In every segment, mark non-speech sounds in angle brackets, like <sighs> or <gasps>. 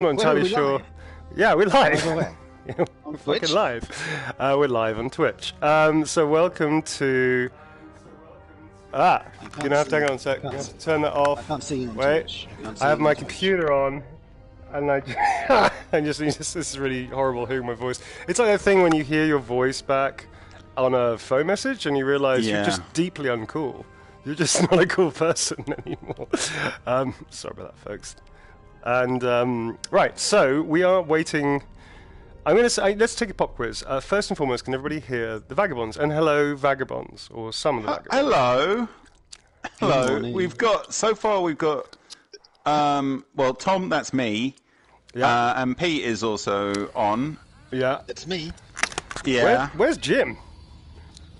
not entirely sure. live? <laughs> Yeah, we're live. <laughs> Yeah, we're fucking live. Uh, we're live on Twitch. Um, so welcome to. Ah, you're gonna have to hang on a sec. You have to turn that off. I can't see you Wait. I, I have my Twitch. computer on, and I, <laughs> I just this, this is really horrible hearing my voice. It's like that thing when you hear your voice back on a phone message and you realise you're just deeply uncool. You're just not a cool person anymore. Um, sorry about that, folks. And um, right, so we are waiting. I'm going to say, let's take a pop quiz. Uh, first and foremost, can everybody hear the vagabonds? And hello, vagabonds, or some of the vagabonds. Hello. Hello. We've got so far we've got um well Tom that's me. Yeah. Uh, and Pete is also on. Yeah. It's me. Yeah. Where, where's Jim?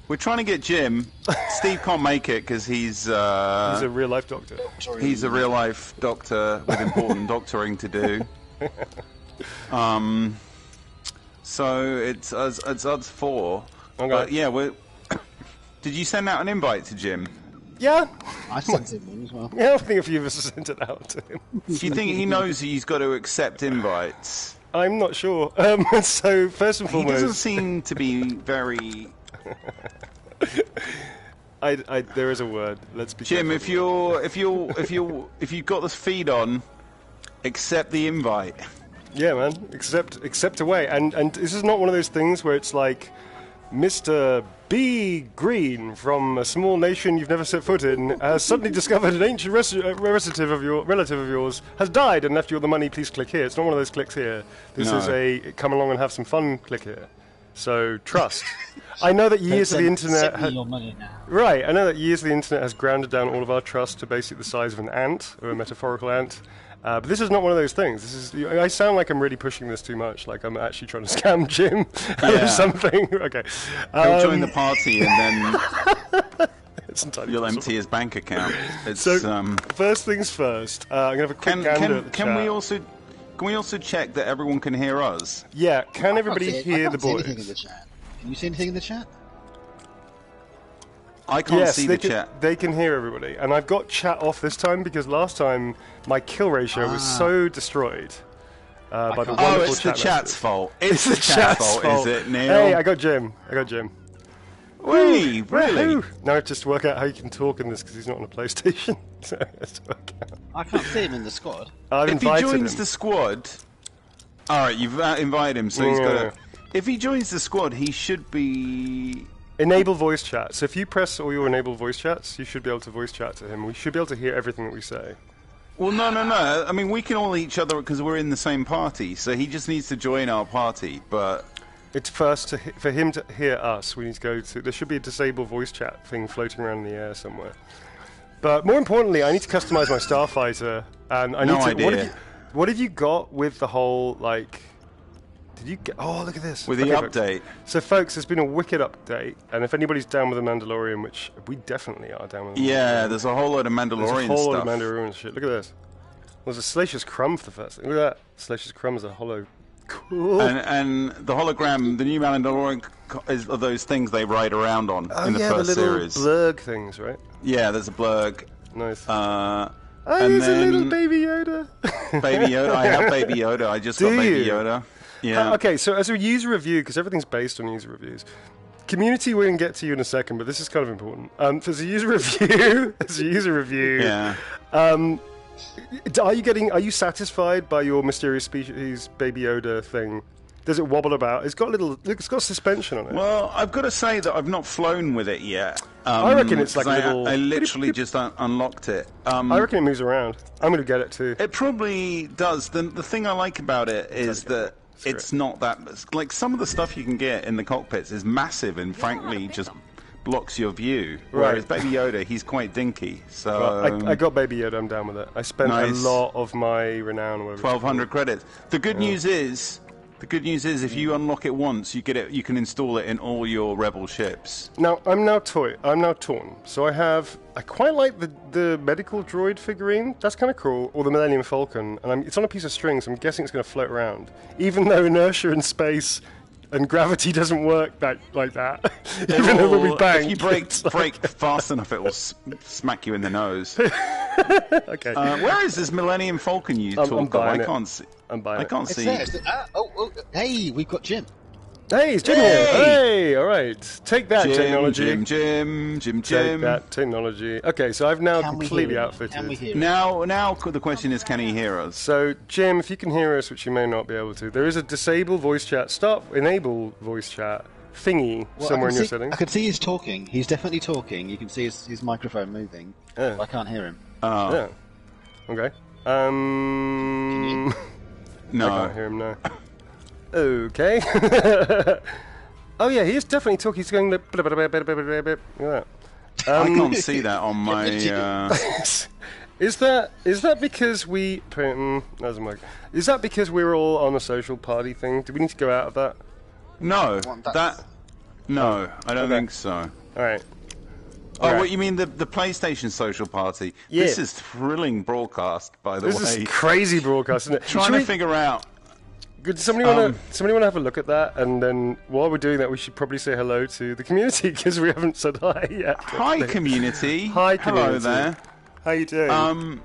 We're trying to get Jim. Steve can't make it because he's uh He's a real life doctor. Sorry. he's a real life doctor with important <laughs> doctoring to do. Um so it's us it's us four. Okay. But yeah, we're <coughs> Did you send out an invite to Jim? Yeah. I sent him one as well. <laughs> Yeah, I think a few of us sent it out to him. Do you think he knows he's got to accept invites? I'm not sure. Um, <laughs> so, first and foremost, He doesn't seem to be very. I, I, there is a word. Let's be Jim, if you're if you're if you're if you've got this feed on, accept the invite. Yeah, man. Accept, accept away. And and this is not one of those things where it's like, Mr. B. Green from a small nation you've never set foot in has suddenly discovered an ancient res- uh, relative of your relative of yours has died and left you all the money. Please click here. It's not one of those clicks here. This No. is a come along and have some fun. Click here. So trust. <laughs> I know that years of the internet. Send ha- your money now. Right, I know that years of the internet has grounded down all of our trust to basically the size of an ant, or a metaphorical ant. Uh, but this is not one of those things. This is. I sound like I'm really pushing this too much, like I'm actually trying to <laughs> scam Jim <laughs> out Yeah. of something. okay. He'll Um, join the party and then it's entirely you'll possible. empty his bank account. It's So, um. first things first, uh, I'm going to have a quick Can gander can at the can chat. we also can we also check that everyone can hear us? Yeah, can I can't everybody see- hear I the can't see boys? anything in the chat. Can you see anything in the chat? I can't yes, see they the can, chat. they can hear everybody. And I've got chat off this time because last time my kill ratio was Ah. so destroyed uh, by the can't- Oh, wonderful it's the chat's messages. fault. It's, It's the chat's fault, is it, Neil? Hey, I got Jim. I got Jim. Whee, really? Woohoo! Now I have to just work out how you can talk in this because he's not on a PlayStation. <laughs> so I have to work out. I can't see him in the squad. I've if he invited joins him. the squad, all right, you've uh, invited him, so he's Yeah. got to. If he joins the squad, he should be. Enable voice chat. So if you press all your enable voice chats, you should be able to voice chat to him. We should be able to hear everything that we say. Well, no, no, no. I mean, we can all each other because we're in the same party. So he just needs to join our party. But It's first to, for him to hear us. We need to go to. There should be a disable voice chat thing floating around in the air somewhere. But more importantly, I need to customize my starfighter, and I need No to. What have, you, what have you got with the whole like? Did you get? Oh, look at this. with the Okay, folks. update, So, folks, there's been a wicked update, and if anybody's down with the Mandalorian, which we definitely are down with, the yeah, there's a whole lot of Mandalorian. Mandalorian there's a whole stuff. lot of Mandalorian shit. Look at this. There's a Salacious Crumb for the first thing. Look at that. Salacious Crumb is a hollow. Cool. and, and the hologram, the new Mandalorian, is are those things they ride around on oh in the yeah, first the little series. blurrg things, right? Yeah, there's a blurrg. Nice. Uh, oh, and he's a little baby Yoda. <laughs> Baby Yoda. I have Baby Yoda. I just <laughs> Do got Baby you? Yoda. Yeah. Uh, okay, so as a user review, because everything's based on user reviews, community we can get to you in a second, but this is kind of important. Um, so as a user <laughs> review, as a user review, Yeah. Um, are you getting? Are you satisfied by your mysterious species Baby Yoda thing? Does it wobble about? It's got a little. It's got suspension on it. Well, I've got to say that I've not flown with it yet. Um, I reckon it's like 'cause a I- little- I, literally just un- unlocked it. Um, I reckon it moves around. I'm going to get it too. It probably does. The the thing I like about it is that it's not that like some of the stuff you can get in the cockpits is massive and frankly just blocks your view. Whereas Right. Baby Yoda, he's quite dinky. So Well, I, I got Baby Yoda. I'm down with it. I spent Nice. a lot of my renown. twelve hundred credits. The good news is. The good news is, if you unlock it once, you get it. You can install it in all your Rebel ships. Now I'm now toy. I'm now torn. So I have. I quite like the the medical droid figurine. That's kind of cool. Or the Millennium Falcon, and I'm, it's on a piece of string, so I'm guessing it's going to float around. Even though inertia in space and gravity doesn't work that like that. <laughs> Even though when we bang, if you break it's <laughs> break fast enough, it will s- smack you in the nose. <laughs> okay. Uh, where is this Millennium Falcon you I'm- talk I'm of? I can't see. I'm buying I can't It's see. there. It's the, ah, oh, oh, hey, we've got Jim. Hey, it's Jim Hey! here. Hey, all right. Take that Jim, technology. Jim, Jim, Jim, Take that technology. Okay, so I've now Can we completely hear outfitted. Can we hear? Now, now the question is, can he hear us? So, Jim, if you can hear us, which you may not be able to, there is a disable voice chat, stop, enable voice chat thingy Well, somewhere I in can your see, settings. I can see he's talking. He's definitely talking. You can see his, his microphone moving. Yeah. I can't hear him. Oh, Yeah. Okay. Um. <laughs> I no. can't hear him now. <laughs> Okay. <laughs> oh yeah, he is definitely talking. He's going. Like, blah, blah, blah, blah, blah, blah, blah. Look at that. I Um, can't see that on my. <laughs> Uh, is that is that because we? Mm, doesn't work. Is that because we're all on a social party thing? Do we need to go out of that? no, that- that. No, I don't Okay. think so. All right. Oh, Alright. what you mean the the PlayStation social party? Yeah. This is thrilling broadcast, by the This way. This is crazy broadcast, isn't it? <laughs> Trying Should to we- figure out. Good. Somebody want Um, to somebody want to have a look at that, and then while we're doing that, we should probably say hello to the community <laughs> because we haven't said hi yet. Hi, community. <laughs> Hi, community. Hello there. How you doing? Um,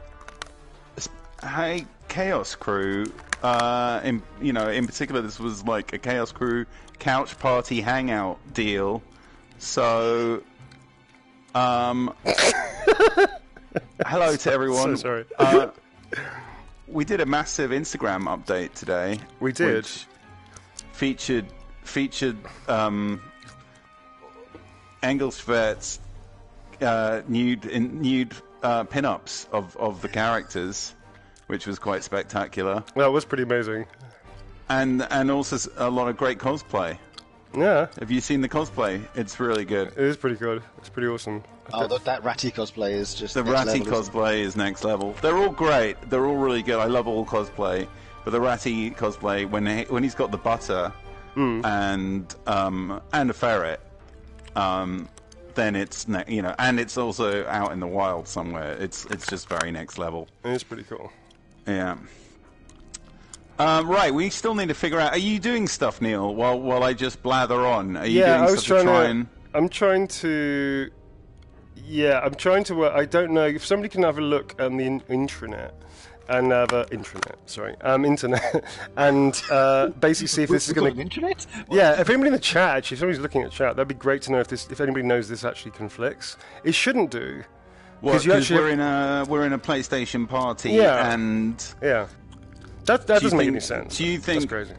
hey, Chaos Crew. Uh, in you know, in particular, this was like a Chaos Crew couch party hangout deal. So, um, <laughs> hello to everyone. So sorry. Uh, we did a massive Instagram update today. We did. which featured featured um, Engelschwert's uh, nude in, nude uh, pin-ups of, of the characters, which was quite spectacular, Well, it was pretty amazing. and and also a lot of great cosplay. Yeah, Have you seen the cosplay? It's really good. it is pretty good. It's pretty awesome. Oh, that, that ratty cosplay is just The next Ratty level, cosplay is next level. They're all great. They're all really good. I love all cosplay, but the Ratty cosplay when he, when he's got the butter and um, and a ferret, um, then it's ne- you know, and it's also out in the wild somewhere. It's it's just very next level. It is pretty cool. Yeah. Um, right, we still need to figure out. Are you doing stuff, Neil? While while I just blather on, are you yeah, doing I was stuff trying to try to. and? I'm trying to. Yeah, I'm trying to work. I don't know if somebody can have a look on the in- intranet and have a intranet. Sorry, um, internet, <laughs> and uh, basically see if this is going an to. internet? Yeah, if anybody in the chat, actually, if somebody's looking at chat, that'd be great to know if this, if anybody knows this actually conflicts. It shouldn't do. Well, 'Cause you because we're in a we're in a PlayStation party, Yeah. and Yeah, that that Do doesn't make any sense. do you think That's think- crazy?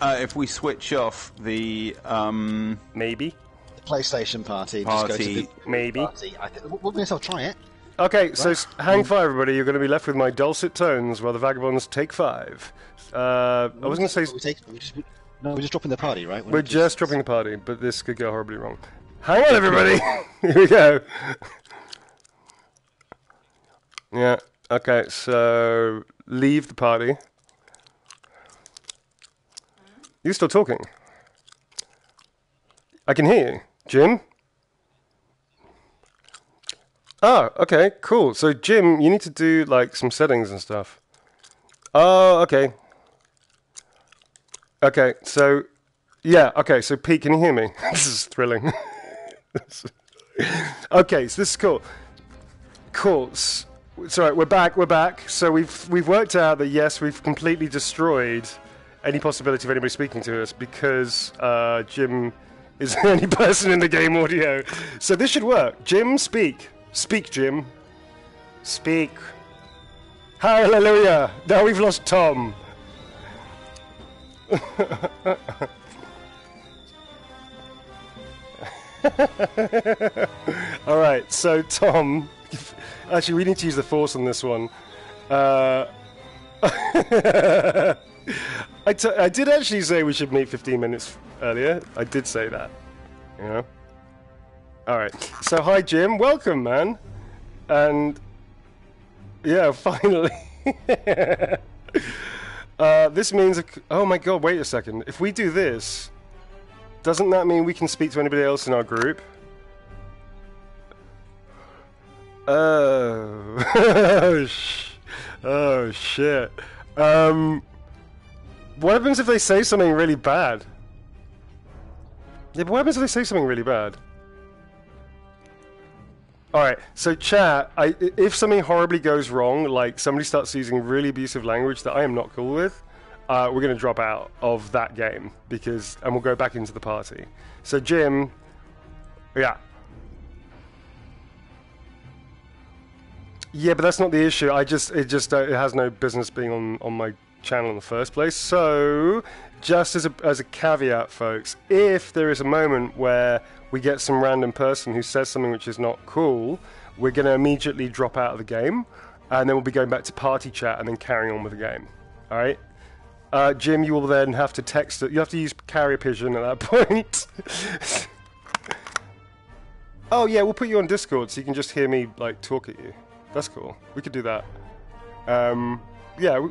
uh, if we switch off the um, Maybe, The PlayStation party. Just go to Party. the maybe. party. I think, we'll, we'll I'll try it. Okay, so hang fire, everybody. You're going to be left with my dulcet tones while the vagabonds take five. Uh, I was going to say We take, we just, we, no, we're just dropping the party, right? we're just dropping the party, but this could go horribly wrong. Hang on, everybody. <laughs> <laughs> Here we go. Yeah. Okay. So leave the party. You still talking? I can hear you, Jim. Oh, okay, cool. So, Jim, you need to do like some settings and stuff. Oh, okay. Okay, so yeah, okay. So, Pete, can you hear me? <laughs> this is thrilling. <laughs> okay, so this is cool. Cool. Sorry, we're back. We're back. So we've we've worked out that yes, we've completely destroyed any possibility of anybody speaking to us because uh, Jim is the <laughs> only person in the game audio. So this should work. Jim, speak. Speak, Jim. Speak. Hallelujah. Now we've lost Tom. <laughs> All right, so Tom, actually, we need to use the force on this one. Uh, <laughs> I, I did actually say we should meet 15 minutes earlier. I did say that. You know. All right. So hi, Jim. Welcome, man. And yeah, <laughs> finally. uh, this means. Oh my God! Wait a second. If we do this, doesn't that mean we can speak to anybody else in our group? Oh, <laughs> oh, oh shit. Um, what happens if they say something really bad? Yeah, but what happens if they say something really bad? All right, so chat. I- if something horribly goes wrong, like somebody starts using really abusive language that I am not cool with, uh, we're going to drop out of that game because, and we'll go back into the party. So Jim, yeah, yeah, but that's not the issue. I just it just uh, it has no business being on on my channel in the first place. So just as a as a caveat, folks, if there is a moment where we get some random person who says something which is not cool, we're going to immediately drop out of the game, and then we'll be going back to party chat and then carrying on with the game. All right. Uh, Jim, you will then have to text it. You have to use carrier pigeon at that <laughs> point. oh yeah, we'll put you on Discord so you can just hear me like talk at you. That's cool. We could do that. Um, yeah. We,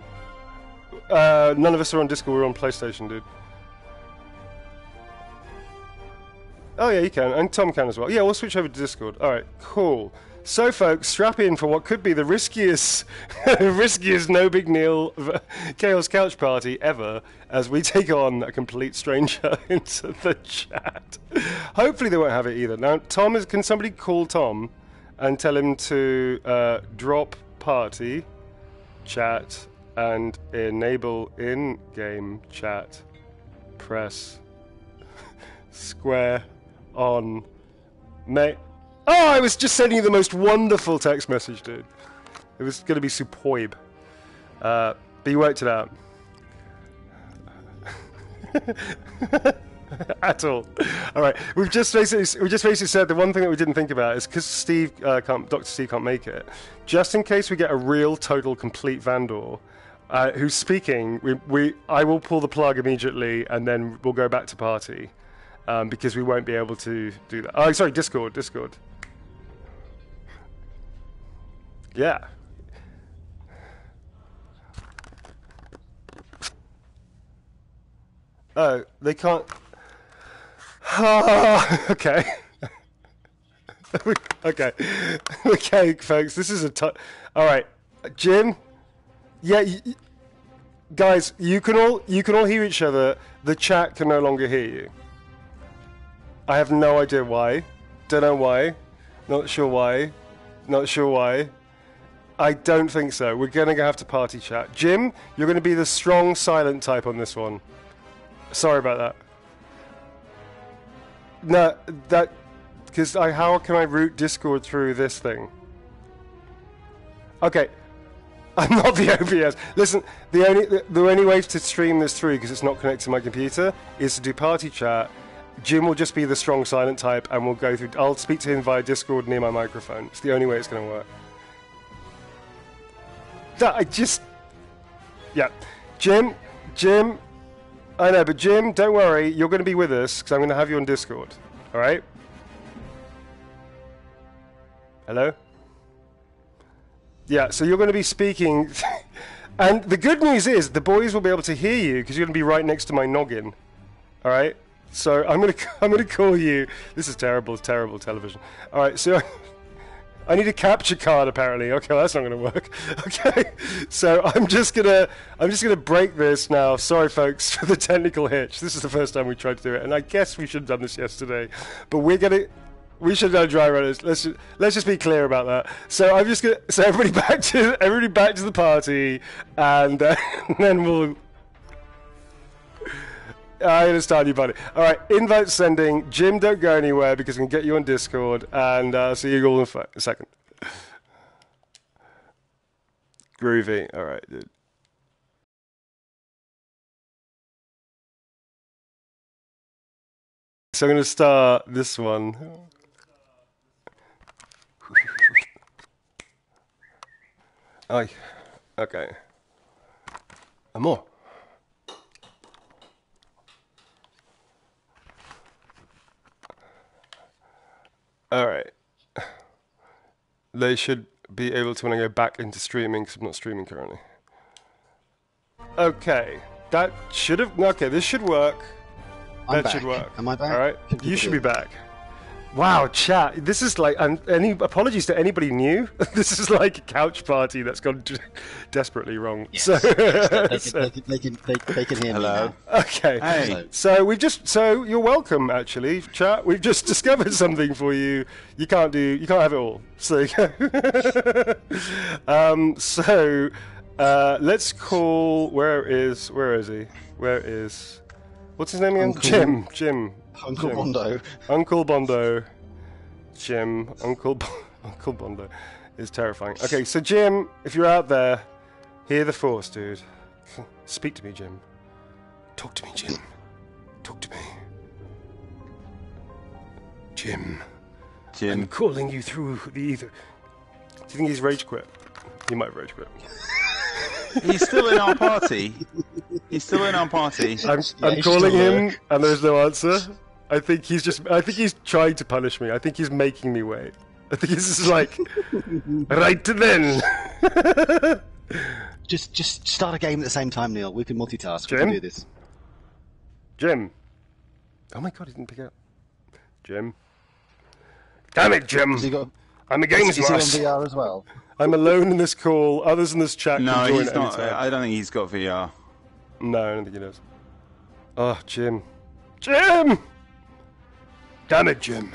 uh, none of us are on Discord. We're on PlayStation, dude. Oh yeah, you can, and Tom can as well. Yeah, we'll switch over to Discord. All right, cool. So, folks, strap in for what could be the riskiest, <laughs> riskiest no big Neil Chaos Couch Party ever as we take on a complete stranger <laughs> into the chat. Hopefully, they won't have it either. Now, Tom is. Can somebody call Tom and tell him to uh, drop party chat and enable in-game chat? Press <laughs> square on May. Oh, I was just sending you the most wonderful text message, dude. It was going to be superb. Uh, but you worked it out. <laughs> At all. All right. We've just basically we just basically said the one thing that we didn't think about is because Steve uh, can't, Dr. Steve can't make it. Just in case we get a real, total, complete Vandor. Uh, who's speaking? We, we, I will pull the plug immediately, and then we'll go back to party um, because we won't be able to do that. Oh, sorry, Discord, Discord. Yeah. Oh, they can't. <laughs> okay. <laughs> okay. <laughs> okay, folks. This is a. T- all right, Jim. Yeah, guys, you can all you can all hear each other. The chat can no longer hear you. I have no idea why. Don't know why. Not sure why. Not sure why. I don't think so. We're going to have to party chat. Jim, you're going to be the strong silent type on this one. Sorry about that. No, that because I how can I route Discord through this thing? Okay, I'm not the <laughs> OBS. Listen, the only the, the only way to stream this through because it's not connected to my computer is to do party chat. Jim will just be the strong silent type, and we'll go through. I'll speak to him via Discord near my microphone. It's the only way it's going to work. That I just, yeah, Jim, Jim. I know, but Jim, don't worry. You're going to be with us because I'm going to have you on Discord. All right. Hello. Yeah, so you're going to be speaking, <laughs> and the good news is the boys will be able to hear you because you're going to be right next to my noggin. All right. So I'm going <laughs> to I'm going to call you. This is terrible. Terrible television. All right. So. <laughs> I need a capture card apparently. Okay, well, that's not going to work. Okay, so I'm just gonna I'm just gonna break this now. Sorry, folks, for the technical hitch. This is the first time we tried to do it, and I guess we should have done this yesterday, but we're gonna. We should have done dry runners. Let's just, let's just be clear about that. So I'm just gonna so everybody <laughs> back to everybody back to the party, and, uh, <laughs> and then we'll I understand you, buddy. All right, invite sending. Jim, don't go anywhere because I can get you on Discord, and uh, see you all in a second. Groovy. All right, dude. So I'm going to start this one. Oh, okay. And more. All right. They should be able to when I go back into streaming because I'm not streaming currently. Okay, that should have. Okay, this should work. I'm that back. should work. Am I back? All right, you should be back. Wow, chat. This is like, and any apologies to anybody new. <laughs> this is like a couch party that's gone d- desperately wrong. Yes, so, yes, they, can, they, <laughs> can, they, can, they, they can hear Hello. me now. okay. Hey. So we've just so you're welcome actually, chat. We've just <laughs> discovered something for you. You can't do you can't have it all. So um, so Uh, let's call. Where is? Where is he? Where is? What's his name again? Uncle- Jim. Jim. Uncle Jim. Bondo. Uncle Bondo. Jim. Uncle. Bo- <laughs> Uncle Bondo is terrifying. Okay, so Jim, if you're out there, hear the force, dude. <laughs> Speak to me, Jim. Talk to me, Jim. Talk to me. Jim. Jim. I'm calling you through the ether. Do you think he's rage quit? He might have rage quit. <laughs> He's still in our party. He's still in our party. I'm, Yeah, I'm calling still him, and there's no answer. I think he's just. I think he's trying to punish me. I think he's making me wait. I think he's just like, <laughs> right then. <laughs> Just just start a game at the same time, Neil. We can multitask. We can do this. Jim. Oh my god, he didn't pick up. Jim. Damn it, Jim. Has he got? I'm a Is games he on. VR as well? I'm alone in this call. Others in this chat No, can join he's not. any time. I don't think he's got VR. No, I don't think he does. Oh, Jim. Jim! Damn it, Jim.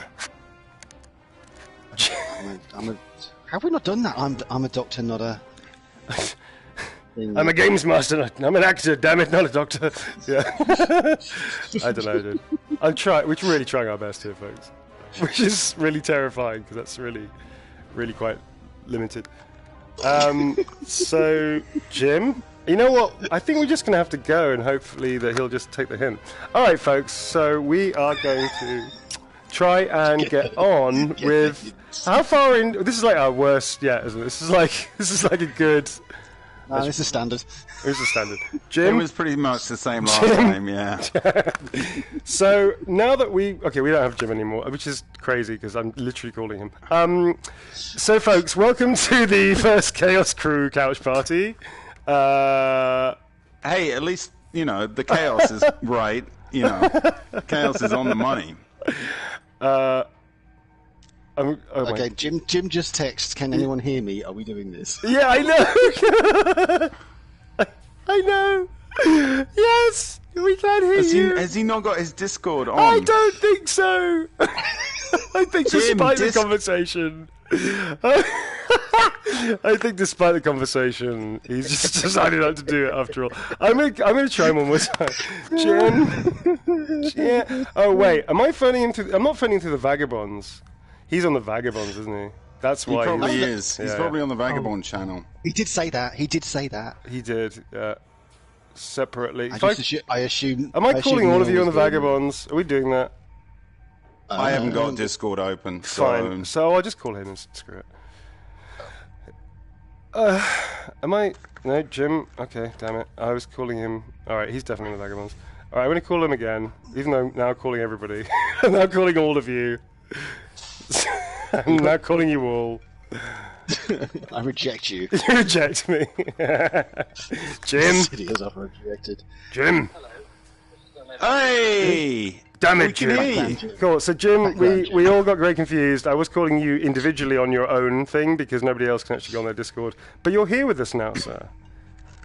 I'm a, I'm a, have we not done that? I'm I'm a doctor, not a. I'm a games master. not- I'm an actor. Damn it, not a doctor. Yeah. <laughs> I don't know, dude. I'm trying. We're really trying our best here, folks. Which is really terrifying because that's really, really quite limited. Um. So, Jim. You know what? I think we're just going to have to go and hopefully that he'll just take the hint. All right, folks. So we are going to try and <laughs> get on with. How far in? This is like our worst yet, isn't it? This is like <laughs> this is like a good. No, this is standard. <laughs> Who's the standard? jim It Jim. was pretty much the same last time. Yeah. So now that we okay, we don't have Jim anymore, which is crazy because I'm literally calling him. Um, so folks, welcome to the first Chaos Crew couch party. Uh, Hey, at least you know the chaos is right. You know, chaos is on the money. I'm, oh my- Okay, Jim. Jim just texts. Can anyone hear me? Are we doing this? <laughs> Yeah, I know. I, <laughs> I know. Yes, we can hear Has he, you. has he not got his Discord on? I don't think so. <laughs> I think Jim, despite dis- the conversation, <laughs> I think despite the conversation, he's just <laughs> decided not to do it after all. I'm gonna, I'm gonna try him one more time. Jim, Jim. Oh wait, am I phoning him through? I'm not phoning through the vagabonds. He's on the vagabonds, isn't he? That's He why probably he, is. He's Yeah, probably yeah. on the Vagabond channel. He did say that. He did say that. he did. Uh, separately. I If I- assume. I assume. am I assume calling all of you on the vagabonds? Are we doing that? I haven't got Um, Discord open. So Fine. So I'll just call him and screw it. Uh, am I? No, Jim. Okay, damn it. I was calling him. All right, he's definitely in the vagabonds. All right, I'm gonna call him again, even though I'm now calling everybody. <laughs> I'm now calling all of you. <laughs> I'm now calling you all. <laughs> I reject you. You reject me, Jim. City is often rejected. Jim. Hello. Hey! Damn it, Jim. Cool. So, Jim, we, we all got very confused. I was calling you individually on your own thing because nobody else can actually go on their Discord. But you're here with us now, sir.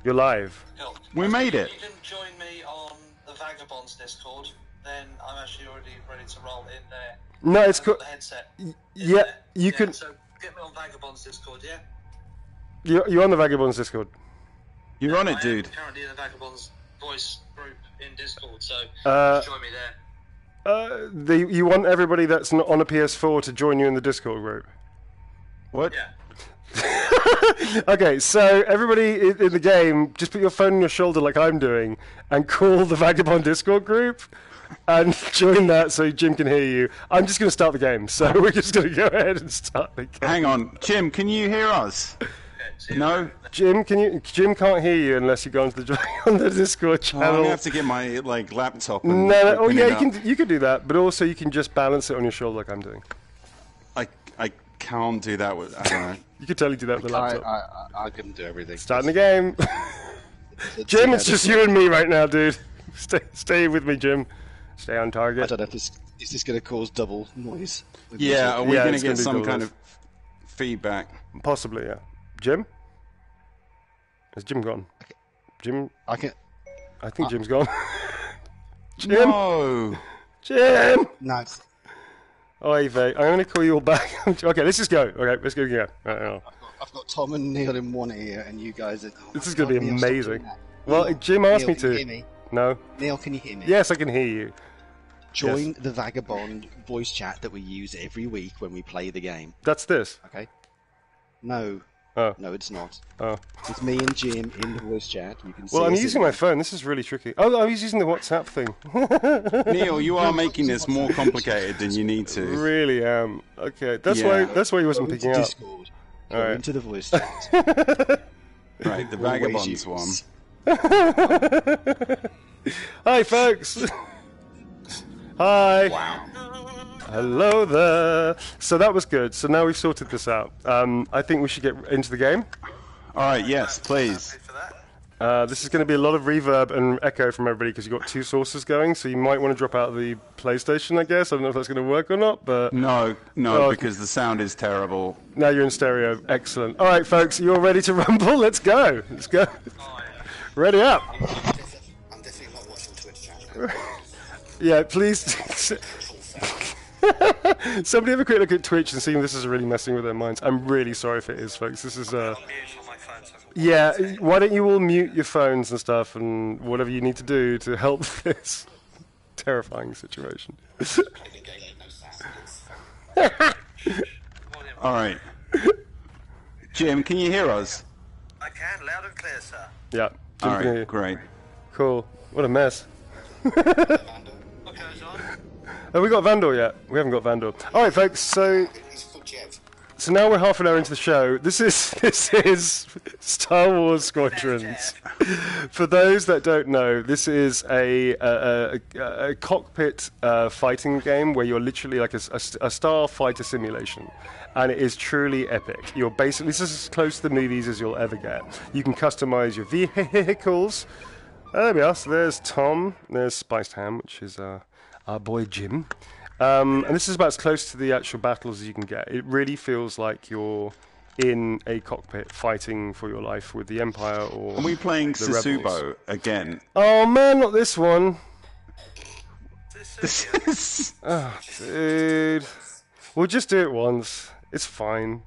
You're live. Cool. We made it. If you can join me on the Vagabonds Discord, then I'm actually already ready to roll in there. No, it's cool. the headset. Yeah, there. you yeah, can. So get me on Vagabonds Discord, yeah? You're, you're on the Vagabonds Discord. You're on I it, am dude. currently in the Vagabonds voice group in Discord, so Uh, join me there. Uh, the, you want everybody that's not on a PS4 to join you in the Discord group. What? Yeah. <laughs> Okay, so everybody in, in the game, just put your phone on your shoulder like I'm doing, and call the Vagabond Discord group, and <laughs> join that so Jim can hear you. I'm just going to start the game, so <laughs> we're just going to go ahead and start the game. Hang on, Jim. Can you hear us? Okay, see No. Jim, can you? Jim can't hear you unless you go onto the <laughs> on the Discord Oh, I'm channel. gonna have to get my like laptop. And no, no, oh yeah, you can you can do that, but also you can just balance it on your shoulder like I'm doing. I I can't do that with. I don't know. <laughs> You could totally do that with the I, laptop. I, I, I can do everything. Starting the game. <laughs> Jim, it's just you and me right now, dude. Stay, stay with me, Jim. Stay on target. I target. don't know if this is this going to cause double noise. Yeah, are we Yeah, gonna gonna get be some kind this. of feedback? Possibly, yeah. Jim? Is Jim gone? Jim? I can. I think Jim's gone. <laughs> Jim? No. Jim! No, it's- Oi, Vey. I'm going to call you all back. <laughs> okay, let's just go. Okay, let's go again. Right, now. I've got Tom and Neil in one ear, and you guys are. oh This is gonna be oh, Neil, amazing. Well, Neil, Jim asked Neil, me can you to. hear me? No. Neil, can you hear me? Yes, I can hear you. Join the Vagabond voice chat that we use every week when we play the game. That's this. Okay? No, Oh. no, it's not. Oh. It's me and Jim in the voice chat. You can see. Well, I'm using in- my phone. This is really tricky. Oh, I was using the WhatsApp thing. <laughs> Neil, you are making this more complicated than you need to. really am. Okay, that's Yeah. why. That's why he wasn't into picking up. Discord. Go Alright. into the voice chat. <laughs> Right, the vagabonds one. <laughs> Hi, folks. Hi. Wow. Hello there. So that was good. So now we've sorted this out. Um, I think we should get into the game. All right, yes, please. Happy for that. Uh, this is going to be a lot of reverb and echo from everybody because you've got two sources going. So you might want to drop out of the PlayStation, I guess. I don't know if that's going to work or not, but No, no, Oh. because the sound is terrible. now you're in stereo. Excellent. All right, folks, you all ready to <laughs> rumble? Let's go. Let's go. Ready up. I'm definitely not watching Twitch chat. <laughs> Yeah, please. <laughs> Somebody have a quick look at Twitch and see if this is really messing with their minds. I'm really sorry if it is, folks. This is uh, On mute on my phone. So yeah. Why don't you all mute your phones and stuff and whatever you need to do to help <laughs> this terrifying situation. <laughs> All right. Jim, can you hear us? I can, loud and clear, sir. yeah. All Jim can hear you. right, great. Cool. What a mess. <laughs> Have we got Vandal yet? We haven't got Vandal. All right, folks. So. So now we're half an hour into the show. This is <laughs> this is Star Wars Squadrons. For those that don't know, this is a a, a, a cockpit uh, fighting game where you're literally like a, a, a star fighter simulation, and it is truly epic. You're basically this is as close to the movies as you'll ever get. You can customize your <laughs> vehicles. Uh, there we are. So there's Tom. There's Spiced Ham, which is uh, our boy Jim. Um, and this is about as close to the actual battles as you can get. It really feels like you're in a cockpit fighting for your life with the Empire or. Are we playing Rebels. Sissubo again? Oh man, not this one, This is <laughs> dude. We'll just do it once. It's fine.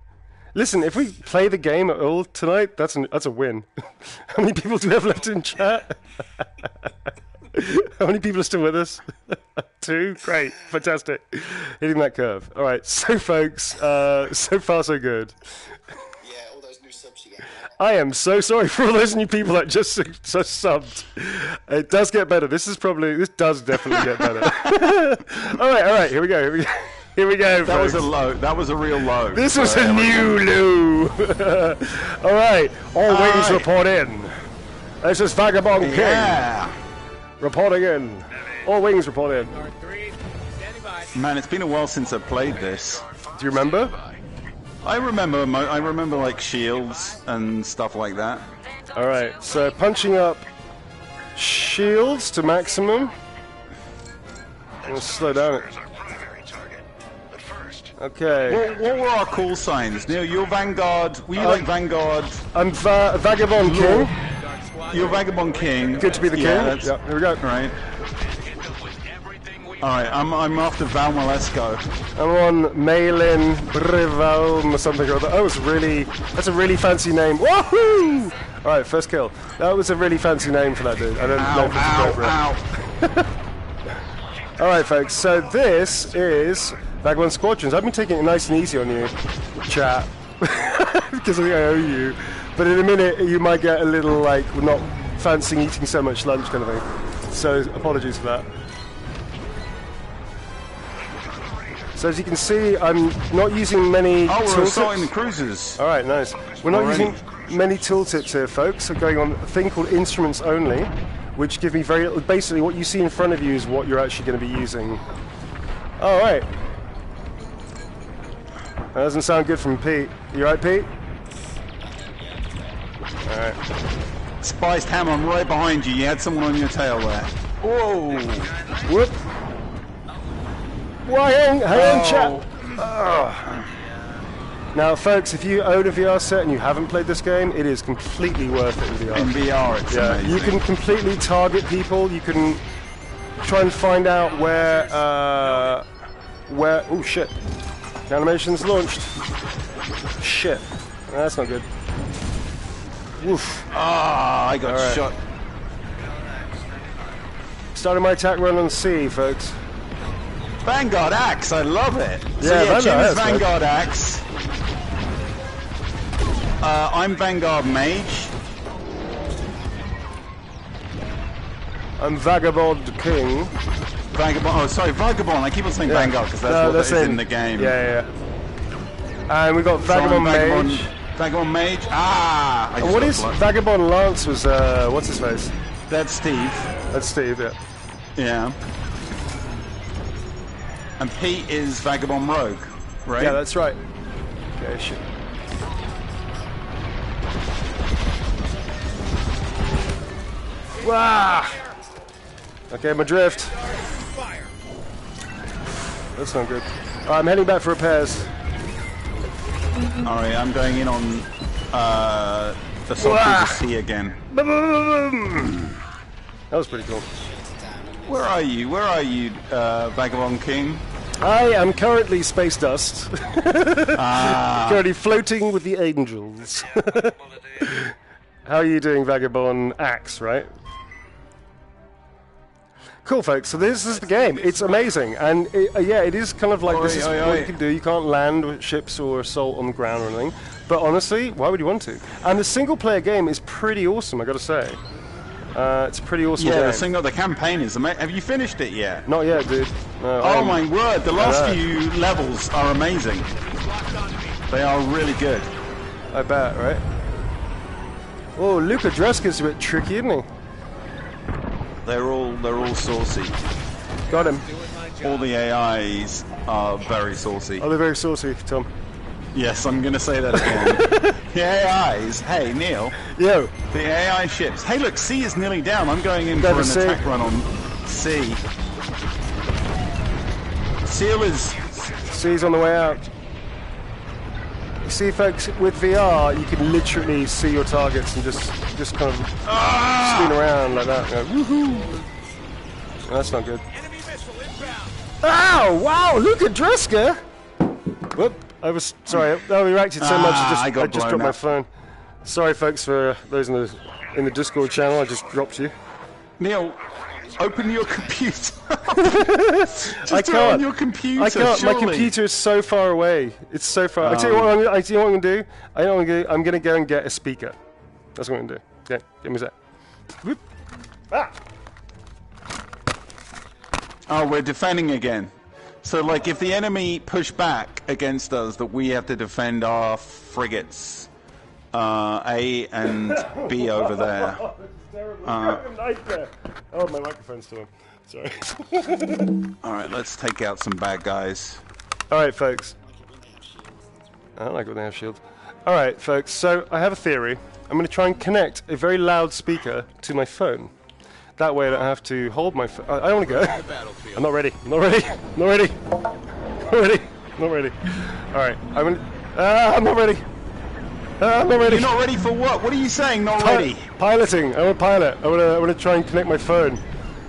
Listen, if we play the game at all tonight, that's an, that's a win. <laughs> How many people do we have left in chat? <laughs> <laughs> How many people are still with us? <laughs> Two? Great. Fantastic. Hitting that curve. All right. <laughs> So, folks, uh, so far, so good. Yeah, all those new subs you get. I am so sorry for all those new people that just, just subbed. It does get better. This is probably, this does definitely get better. all right, all right. Here we go. Here we go. Here we go. That was a low. That was a real low. This was So, a new low. all right. All wings right. report in. This is Vagabond King Yeah. Reporting in. All wings report in. Man, it's been a while since I played this. Do you remember? I remember. mo- I remember like shields and stuff like that. All right. So punching up shields to maximum. We'll slow down it. Okay. What, what were our call signs? Neil, you're Vanguard. Were you uh, like Vanguard? I'm Va- Vagabond King. You're Vagabond King. Good to be the king. Yeah, that's, Yep, here we go. Right. All right. I'm I'm after Val Malesco. I'm on Malin Brivalm or something or other. Oh, it's really that's a really fancy name. Woohoo! All right, first kill. That was a really fancy name for that dude. I don't know Ow! if it's appropriate. Ow! Ow! <laughs> All right, folks. So this is Vagabond Squadrons. I've been taking it nice and easy on you, chat, <laughs> because I think I owe you. But in a minute, you might get a little like not fancying eating so much lunch kind of thing. So apologies for that. So as you can see, I'm not using many Oh, we're tooltips. the cruisers. All right, nice. We're not Already. using many tooltips here, folks. We're going on a thing called instruments only, which give me very little. Basically, what you see in front of you is what you're actually going to be using. All right. That doesn't sound good from Pete. You right, Pete? All right. Spiced ham. I'm right behind you. You had someone on your tail there. Whoa! Whoop. Why, hang, hang on, chap. Ugh. Now, folks, if you own a VR set and you haven't played this game, it is completely worth it in VR. In VR, it's Yeah, amazing. you can completely target people. You can try and find out where, uh, where. Oh shit! The animation's launched. Shit. That's not good. Woof. Ah, I got Alright. shot. Starting my attack run on C, folks. Vanguard Axe, I love it. so Yeah, yeah, Vanguard Axe. Vanguard Axe. Uh, I'm Vanguard Mage. I'm Vagabond King. Vagabond. Oh, sorry, Vagabond. I keep on saying Yeah. Vanguard because that's No, what that's that is in the game. Yeah, yeah. yeah. And we've got So Vagabond Vagabond, Mage. Vagabond Mage. Ah, I And just what is. Vagabond Lance? Was uh, what's his face? That's Steve. That's Steve. Yeah. Yeah. And Pete is Vagabond Rogue, right? Yeah, that's right. Okay, shit. Wah! Okay, my drift. That's not good. Alright, I'm heading back for repairs. All right, I'm going in on uh, the! Cruiser C again. That was pretty cool. Where are you? Where are you, uh, Vagabond King? I am currently space dust. <laughs> currently floating with the angels. <laughs> How are you doing, Vagabond Axe, right? Cool, folks. So this is the game. It's amazing, and it, uh, yeah, it is kind of like this is oi, what oi. you can do. You can't land with ships or assault on the ground or anything. But honestly, why would you want to? And the single-player game is pretty awesome. I got to say, uh, it's a pretty awesome Yeah, game. the single, the campaign is amazing. Have you finished it yet? Not yet, dude. No, Oh my word, the last few levels are amazing. They are really good. I bet, right? Oh, Luca Dreska's a bit tricky, isn't he? They're all they're all saucy. Got him. All the AIs are very saucy. Are they're very saucy, Tom. Yes, I'm gonna say that again. <laughs> the AIs. Hey, Neil. Yo, The AI ships. Hey, look, C is nearly down. I'm going in Go for an to C. attack run on C. Seal is. C's on the way out. You see, folks, with VR, you can literally see your targets and just just kind of spin around like that. Go, Woohoo! That's not good. Ow! Wow! Look at Dreska! Whoop! I was sorry. I reacted so much. I Ah, just, I got just blown dropped my phone. Sorry, folks, for those in the in the Discord channel. I just dropped you. Neil, open your computer. <laughs> <laughs> Just I do it on can't. your computer. I can't. My computer is so far away. It's so far. I tell you what. I'm, I tell you what I'm gonna do. I know I'm gonna. I'm gonna go and get a speaker. That's what I'm gonna do. Yeah, give me a sec. Whoop. Ah. Oh, we're defending again. So, like, if the enemy push back against us, that we have to defend our frigates, uh, A and B over there. <laughs> Uh, oh, my microphone's still on. Sorry. <laughs> All right, let's take out some bad guys. All right, folks. I don't like when they have shields. All right, folks. So I have a theory. I'm going to try and connect a very loud speaker to my phone. That way, I don't have to hold my phone. I, I don't want to go. <laughs> I'm not ready. I'm not ready. I'm <laughs> not ready. I'm not ready. I'm not ready. All right. I'm. Gonna, uh, I'm not ready. Uh, I'm not ready. You're not ready for what? What are you saying? Not Pi- ready? Piloting. I want to pilot. I want to. I want to try and connect my phone,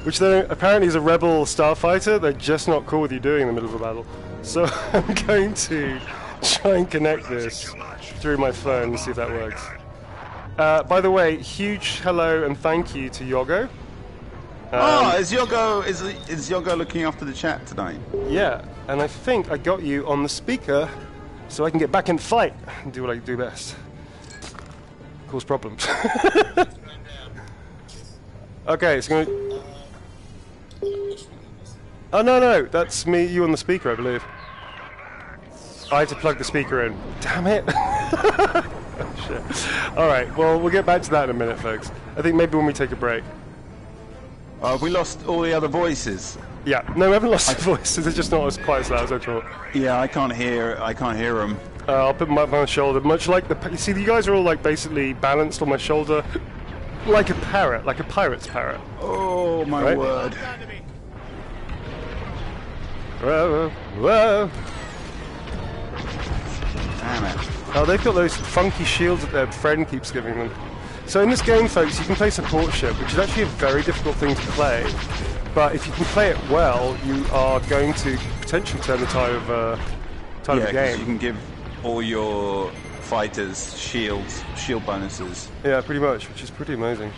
which then apparently is a rebel starfighter. They're just not cool with you doing in the middle of a battle. So <laughs> I'm going to try and connect this through my phone and see if that works. Uh, by the way, huge hello and thank you to Yogo. oh, is Yogo is is Yogo looking after the chat tonight? Yeah, and I think I got you on the speaker, so I can get back in the fight and do what I do best. Cause problems. <laughs> okay, it's gonna. Oh no no, that's me, you on the speaker, I believe. I have to plug the speaker in. Damn it! oh, <laughs> shit. All right, well we'll get back to that in a minute, folks. I think maybe when we take a break. Uh, we lost all the other voices. Yeah, no, we haven't lost the voices. They're just not as quite as loud as I thought. Yeah, I can't hear. I can't hear them. Uh, I'll put them up on my shoulder, much like the. You see, you guys are all like basically balanced on my shoulder, like a parrot, like a pirate's parrot. Oh my Right. word! Whoa, whoa, whoa. Damn it! Oh, they've got those funky shields that their friend keeps giving them. So in this game, folks, you can play support ship, which is actually a very difficult thing to play. But if you can play it well, you are going to potentially turn the tide of uh, tide Yeah, of the game. you can give all your fighters shields, shield bonuses. Yeah, pretty much, which is pretty amazing.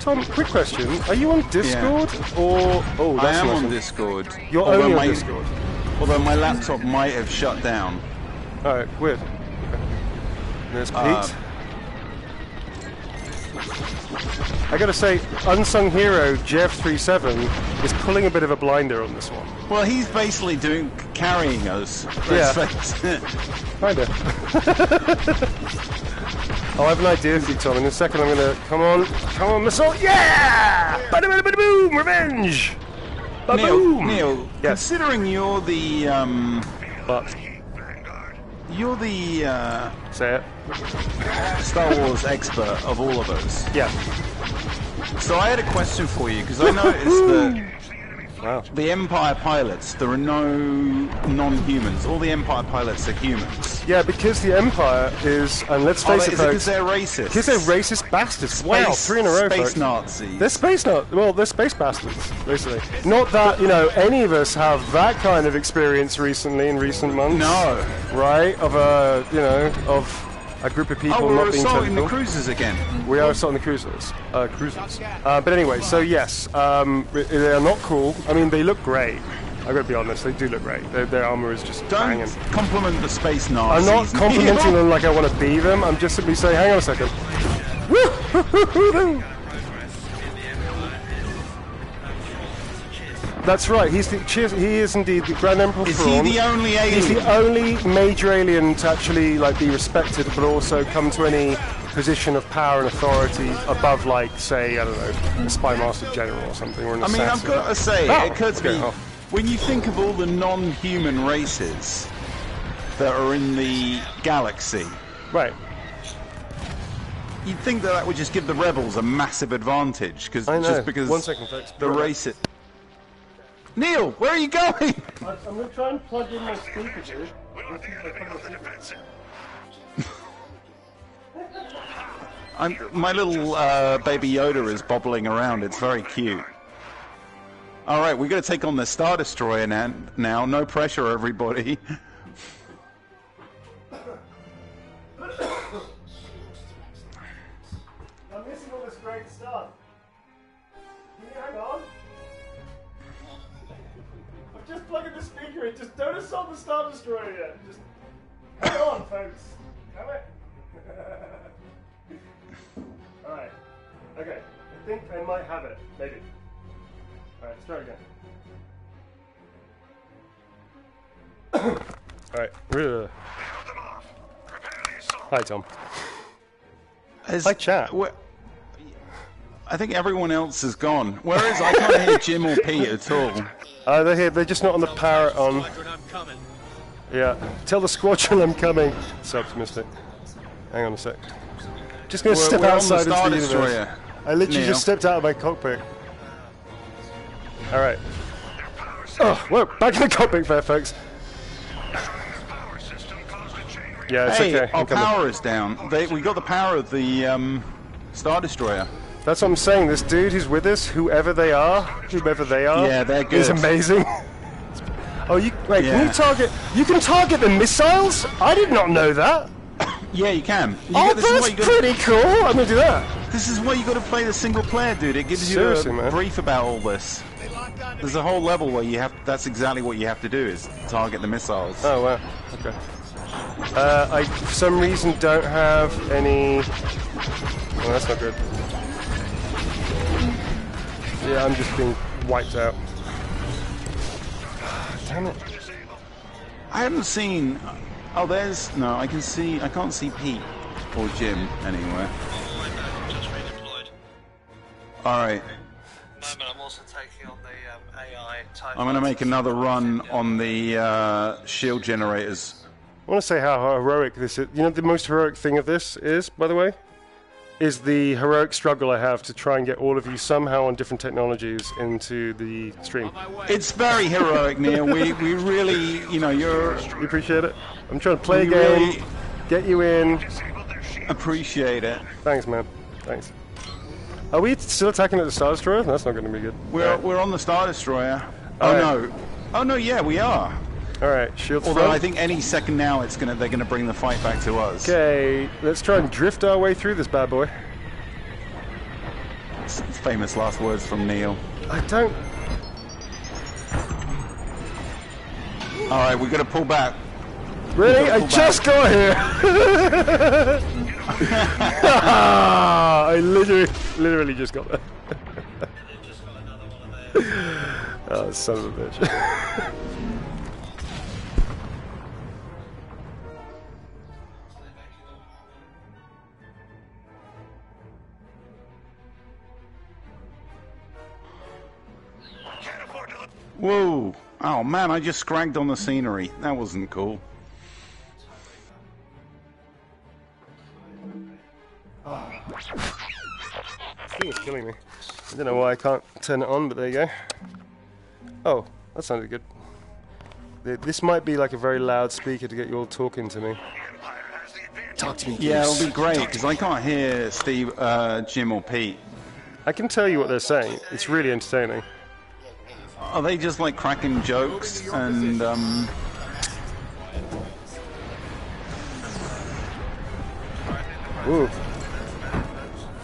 Tom, quick question: Are you on Discord or? Oh, I that's am not on on- Discord. You're although only on my, Discord. Although my laptop might have shut down. All right, weird. There's Pete. Uh, I gotta say, unsung hero Jeff37 is pulling a bit of a blinder on this one. Well, he's basically doing carrying us. Yeah. Let's face it. Kinda. <laughs> oh, I have an idea for you, Tom. In a second, I'm gonna come on, come on, missile. Yeah! Bada bada bada boom! Revenge! Ba Neil, boom! Neil, Yes. considering you're the um, But you're the uh, say it. Star Wars expert of all of us, Yeah. so I had a question for you because I noticed that <laughs> Wow. the Empire pilots there are no non-humans. All the Empire pilots are humans. Yeah, because the Empire is, and let's Oh, face is it, it because folks, they're racist? because they're racist bastards. wow, three in a row, Space folks. Nazis. They're space not well, they're space bastards, basically. Not that you know any of us have that kind of experience recently in recent months. No. right? Of a you know of a group of people Oh, not being assaulting the cruisers again. We are assaulting the cruisers. Uh, cruisers. Uh, but anyway, so yes, um, they are not cool. I mean, they look great. I gotta be honest, they do look great. Their, their armor is just Don't banging. compliment the space Nazis. I'm not complimenting <laughs> them like I want to be them. I'm just simply saying, hang on a second. <laughs> That's right. He's the, he is indeed the Grand Emperor Is he the only alien? He's the only major alien to actually like be respected, but also come to any position of power and authority above, like, say, I don't know, a spy master general or something, or an I mean, I've got to say, Oh, it occurs to okay, me oh. when you think of all the non-human races that are in the galaxy, Right. you'd think that that would just give the rebels a massive advantage because just because One second, folks. the race. Neil, where are you going? I'm going to try and plug in my speaker, dude. I'm, my little uh, baby Yoda is bobbling around. It's very cute. All right, we're going to take on the Star Destroyer now. Now, no pressure, everybody. <laughs> plugging the speaker in. Just don't assault the Star Destroyer yet. Just hang on, folks. Damn it. <laughs> Alright. Okay. I think I might have it. Maybe. Alright, let's try again. <coughs> Alright. Ugh. Hi, Tom. Is- Hi, chat. wh- I think everyone else is gone. Whereas I can't hear Jim or Pete at all. Uh, they're here. They're just not on the power on. Yeah. Tell the squadron I'm coming. So optimistic. Hang on a sec. Just gonna We're- step we're the outside Star into the universe. Destroyer, I literally Neil. just stepped out of my cockpit. All right. Oh, we're back in the cockpit there, folks. Yeah, it's Hey, okay. our coming. power is down. They, we got the power of the um, Star Destroyer. That's what I'm saying. This dude who's with us, whoever they are, whoever they are, Yeah, they're is good. amazing. <laughs> oh, you wait. Can you target? You can target the missiles. I did not know that. <coughs> Yeah, you can. You Oh, get- this, is that's why you gotta, pretty cool. I'm gonna do that. this is why you got to play the single player, dude. It gives Seriously, you a man. brief about all this. There's a whole level where you have. That's exactly what you have to do is target the missiles. Oh wow. Okay. Uh, I for some reason don't have any. Oh, that's not good. Yeah, I'm just being wiped out. <sighs> Damn it. I haven't seen. Oh, there's no. I can see. I can't see Pete or Jim anywhere. All right. I'm also taking on the um, AI type. I'm going to make another run on the uh, shield generators. I want to say how heroic this is. You know, the most heroic thing of this is, by the way, is the heroic struggle I have to try and get all of you somehow on different technologies into the stream. It's very heroic, Neil. We we <laughs> really, you know, you're You appreciate it? I'm trying to play a game, really- get you in. appreciate it. Thanks, man. Thanks. Are we still attacking at the Star Destroyer? That's not going to be good. We're we're on the Star Destroyer. Oh, oh Alright. no. Oh no. Yeah, we are. All right, shield Although front. I think any second now, it's gonna they're gonna bring the fight back to us. Okay, let's try and drift our way through this bad boy. Famous last words from Neil. I don't. All right, we're gonna pull back. Really? gotta I pull just got here. <laughs> <laughs> I literally, literally just got there. <laughs> Just got another one of those. Oh, ah, son of a bitch. Whoa! Oh man, I just scragged on the scenery. That wasn't cool. This thing is killing me. I don't know why I can't turn it on, but there you go. Oh, that sounded good. This might be like a very loud speaker to get you all talking to me. Talk to me. Yeah, it'll be great because I can't hear Steve, uh, Jim, or Pete. I can tell you what they're saying. It's really entertaining. Are they just like cracking jokes and um? Ooh.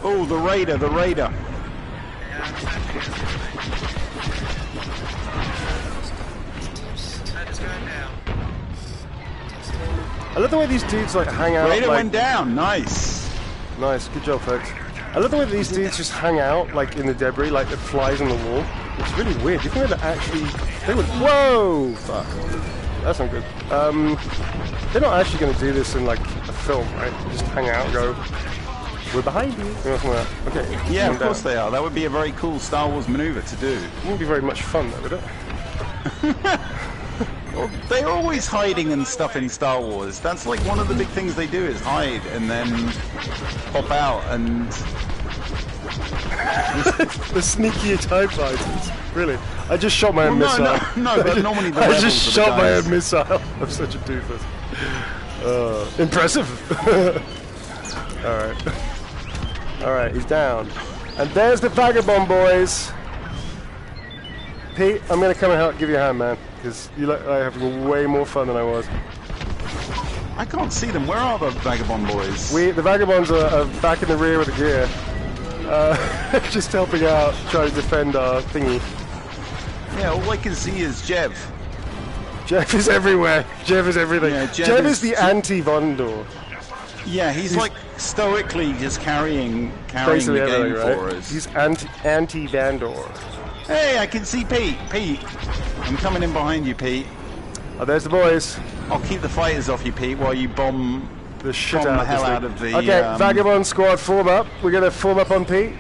Oh, the raider, the raider. It's going down. I love the way these dudes like hang out. Raider like- went down. Nice. Nice, good job, folks. I love the way that these dudes just hang out, like in the debris, like the flies on the wall. It's really weird. Do You think they'd actually? They would. Whoa! Fuck. That's not good. Um, they're not actually going to do this in like a film, right? Just hang out, and go. We're behind you. You know, something like that. Okay. Yeah, of course down. they are. That would be a very cool Star Wars maneuver to do. It Wouldn't be very much fun, though, would it? <laughs> Well, they're always hiding and stuff in Star Wars. That's like one of the big things they do is hide and then pop out and <laughs> The sneakier TIE fighters. Really? I just shot my own Well, no, missile. no, no, but <laughs> normally the I just shot my own missile. <laughs> I'm such a doofus. Uh, impressive. Alright. Alright, he's down. And there's the vagabond boys. Pete, I'm gonna come and help give you a hand, man. Because you look like having way more fun than I was. I can't see them. Where are the vagabond boys? We, the vagabonds are, are back in the rear with the gear. Uh, <laughs> just helping out, trying to defend our thingy. yeah, all I can see is Jev. Jeff is everywhere. Jeff is everything. Yeah, Jeff, Jeff is, is the anti-Vandor. Yeah, he's, like stoically just carrying carrying the game everything, for us. He's anti anti-Vandor. Hey, I can see Pete. Pete, I'm coming in behind you, Pete. Oh, there's the boys. I'll keep the fighters off you, Pete, while you bomb The shit bomb out the of hell out of the. Okay, um, Vagabond squad, form up. We're gonna form up on Pete.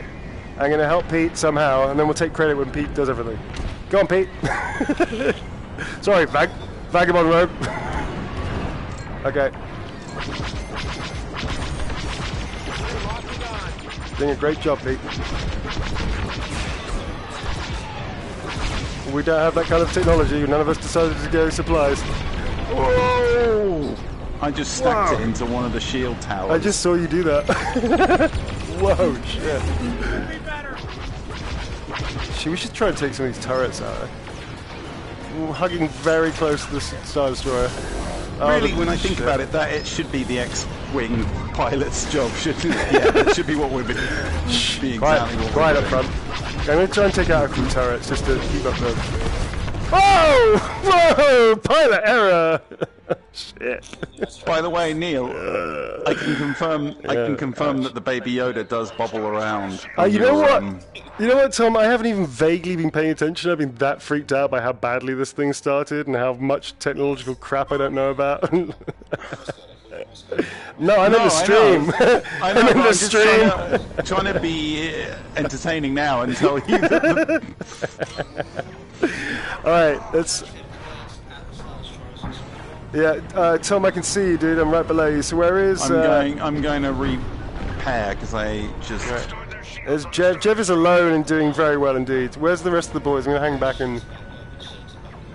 I'm gonna help Pete somehow, and then we'll take credit when Pete does everything. Go on, Pete. <laughs> Sorry, Vag Vagabond Rogue. <laughs> okay. Doing a great job, Pete. We don't have that kind of technology. None of us decided to go supplies. Whoa! I just stacked Wow. it into one of the shield towers. I just saw you do that. <laughs> Whoa, shit. Shit, we should try and take some of these turrets out. We're hugging very close to the Star Destroyer. Oh, really, when I think shit. about it, that it should be the X-wing pilot's job, shouldn't it? Yeah, that should be what we're be, <laughs> be Quiet, exactly what quiet up front. Okay, I'm to try and take out a few turrets just to keep up the... Oh! Whoa! Pilot error! <laughs> shit. By the way, Neil, I can confirm. I can confirm that the Baby Yoda does bobble around. Uh, you know what? um, You know what, Tom? I haven't even vaguely been paying attention. I've been that freaked out by how badly this thing started and how much technological crap I don't know about. <laughs> no, I'm No, in the stream. I <laughs> I'm in the I'm stream. trying to, trying to be uh, entertaining now and tell you <laughs> All right, let's. Yeah, uh, Tom, I can see you, dude. I'm right below you. So where is? I'm uh, going. I'm going to repair because I just. There's Jeff. Jeff is alone and doing very well indeed. Where's the rest of the boys? I'm gonna hang back and.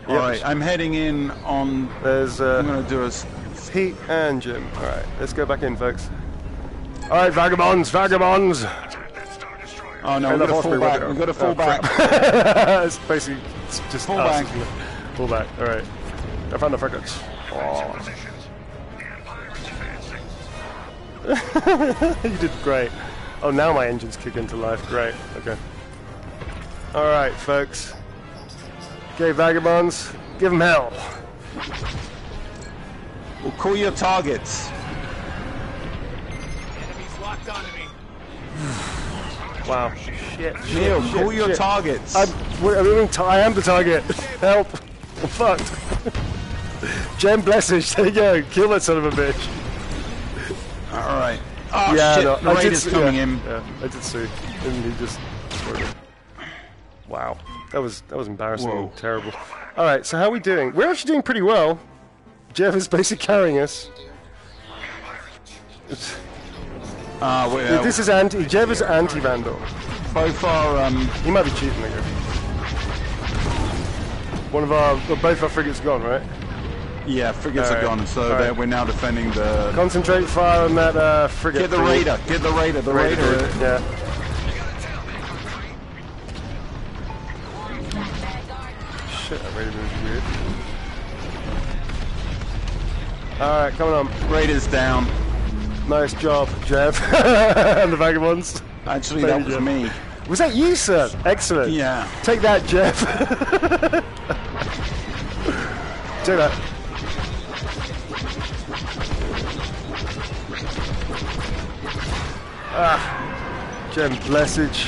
All right, I'm heading in on. There's I'm uh, going to do a. Pete and Jim. All right, let's go back in, folks. All right, vagabonds, vagabonds. Oh no, we've got to fall back. We've got to fall Oh, back. <laughs> it's basically it's just Fall us, back. Fall back. All right. I found the frigates. Oh. <laughs> you did great. Oh, now my engines kick into life. Great. Okay. All right, folks. Okay, vagabonds, give them hell. Well, call your targets. Enemies locked onto me. <sighs> Wow. Shit. shit Neil, shit, call your shit. targets. I'm, wait, I'm, doing ta- I am the target. <laughs> Help. I'm fucked. <laughs> Gem Blessage, <laughs> there you go. Kill that son of a bitch. All right. Oh yeah, shit! no, the I did coming yeah, in. Yeah, I did see. And he just. Wow. That was that was embarrassing Whoa. and terrible. Alright, so how are we doing? We're actually doing pretty well. Jeff is basically carrying us. Uh, we, uh, This is anti. Jeff is anti Vandal. both are. Um, He might be cheating, I guess. One of our, well, both our frigates gone, right? yeah, frigates All are gone, so right. we're now defending the. Concentrate fire on that uh, frigate. Get the thing. raider. Get the raider. The Raider, raider. Yeah. Shit, that raider was weird. Alright, coming on. Raider's down. Nice job, Jeff. <laughs> and the vagabonds. Actually, Thank that was you. me. Was that you, sir? Excellent. Yeah. Take that, Jeff. <laughs> Take that. Ah, Gem Blessage.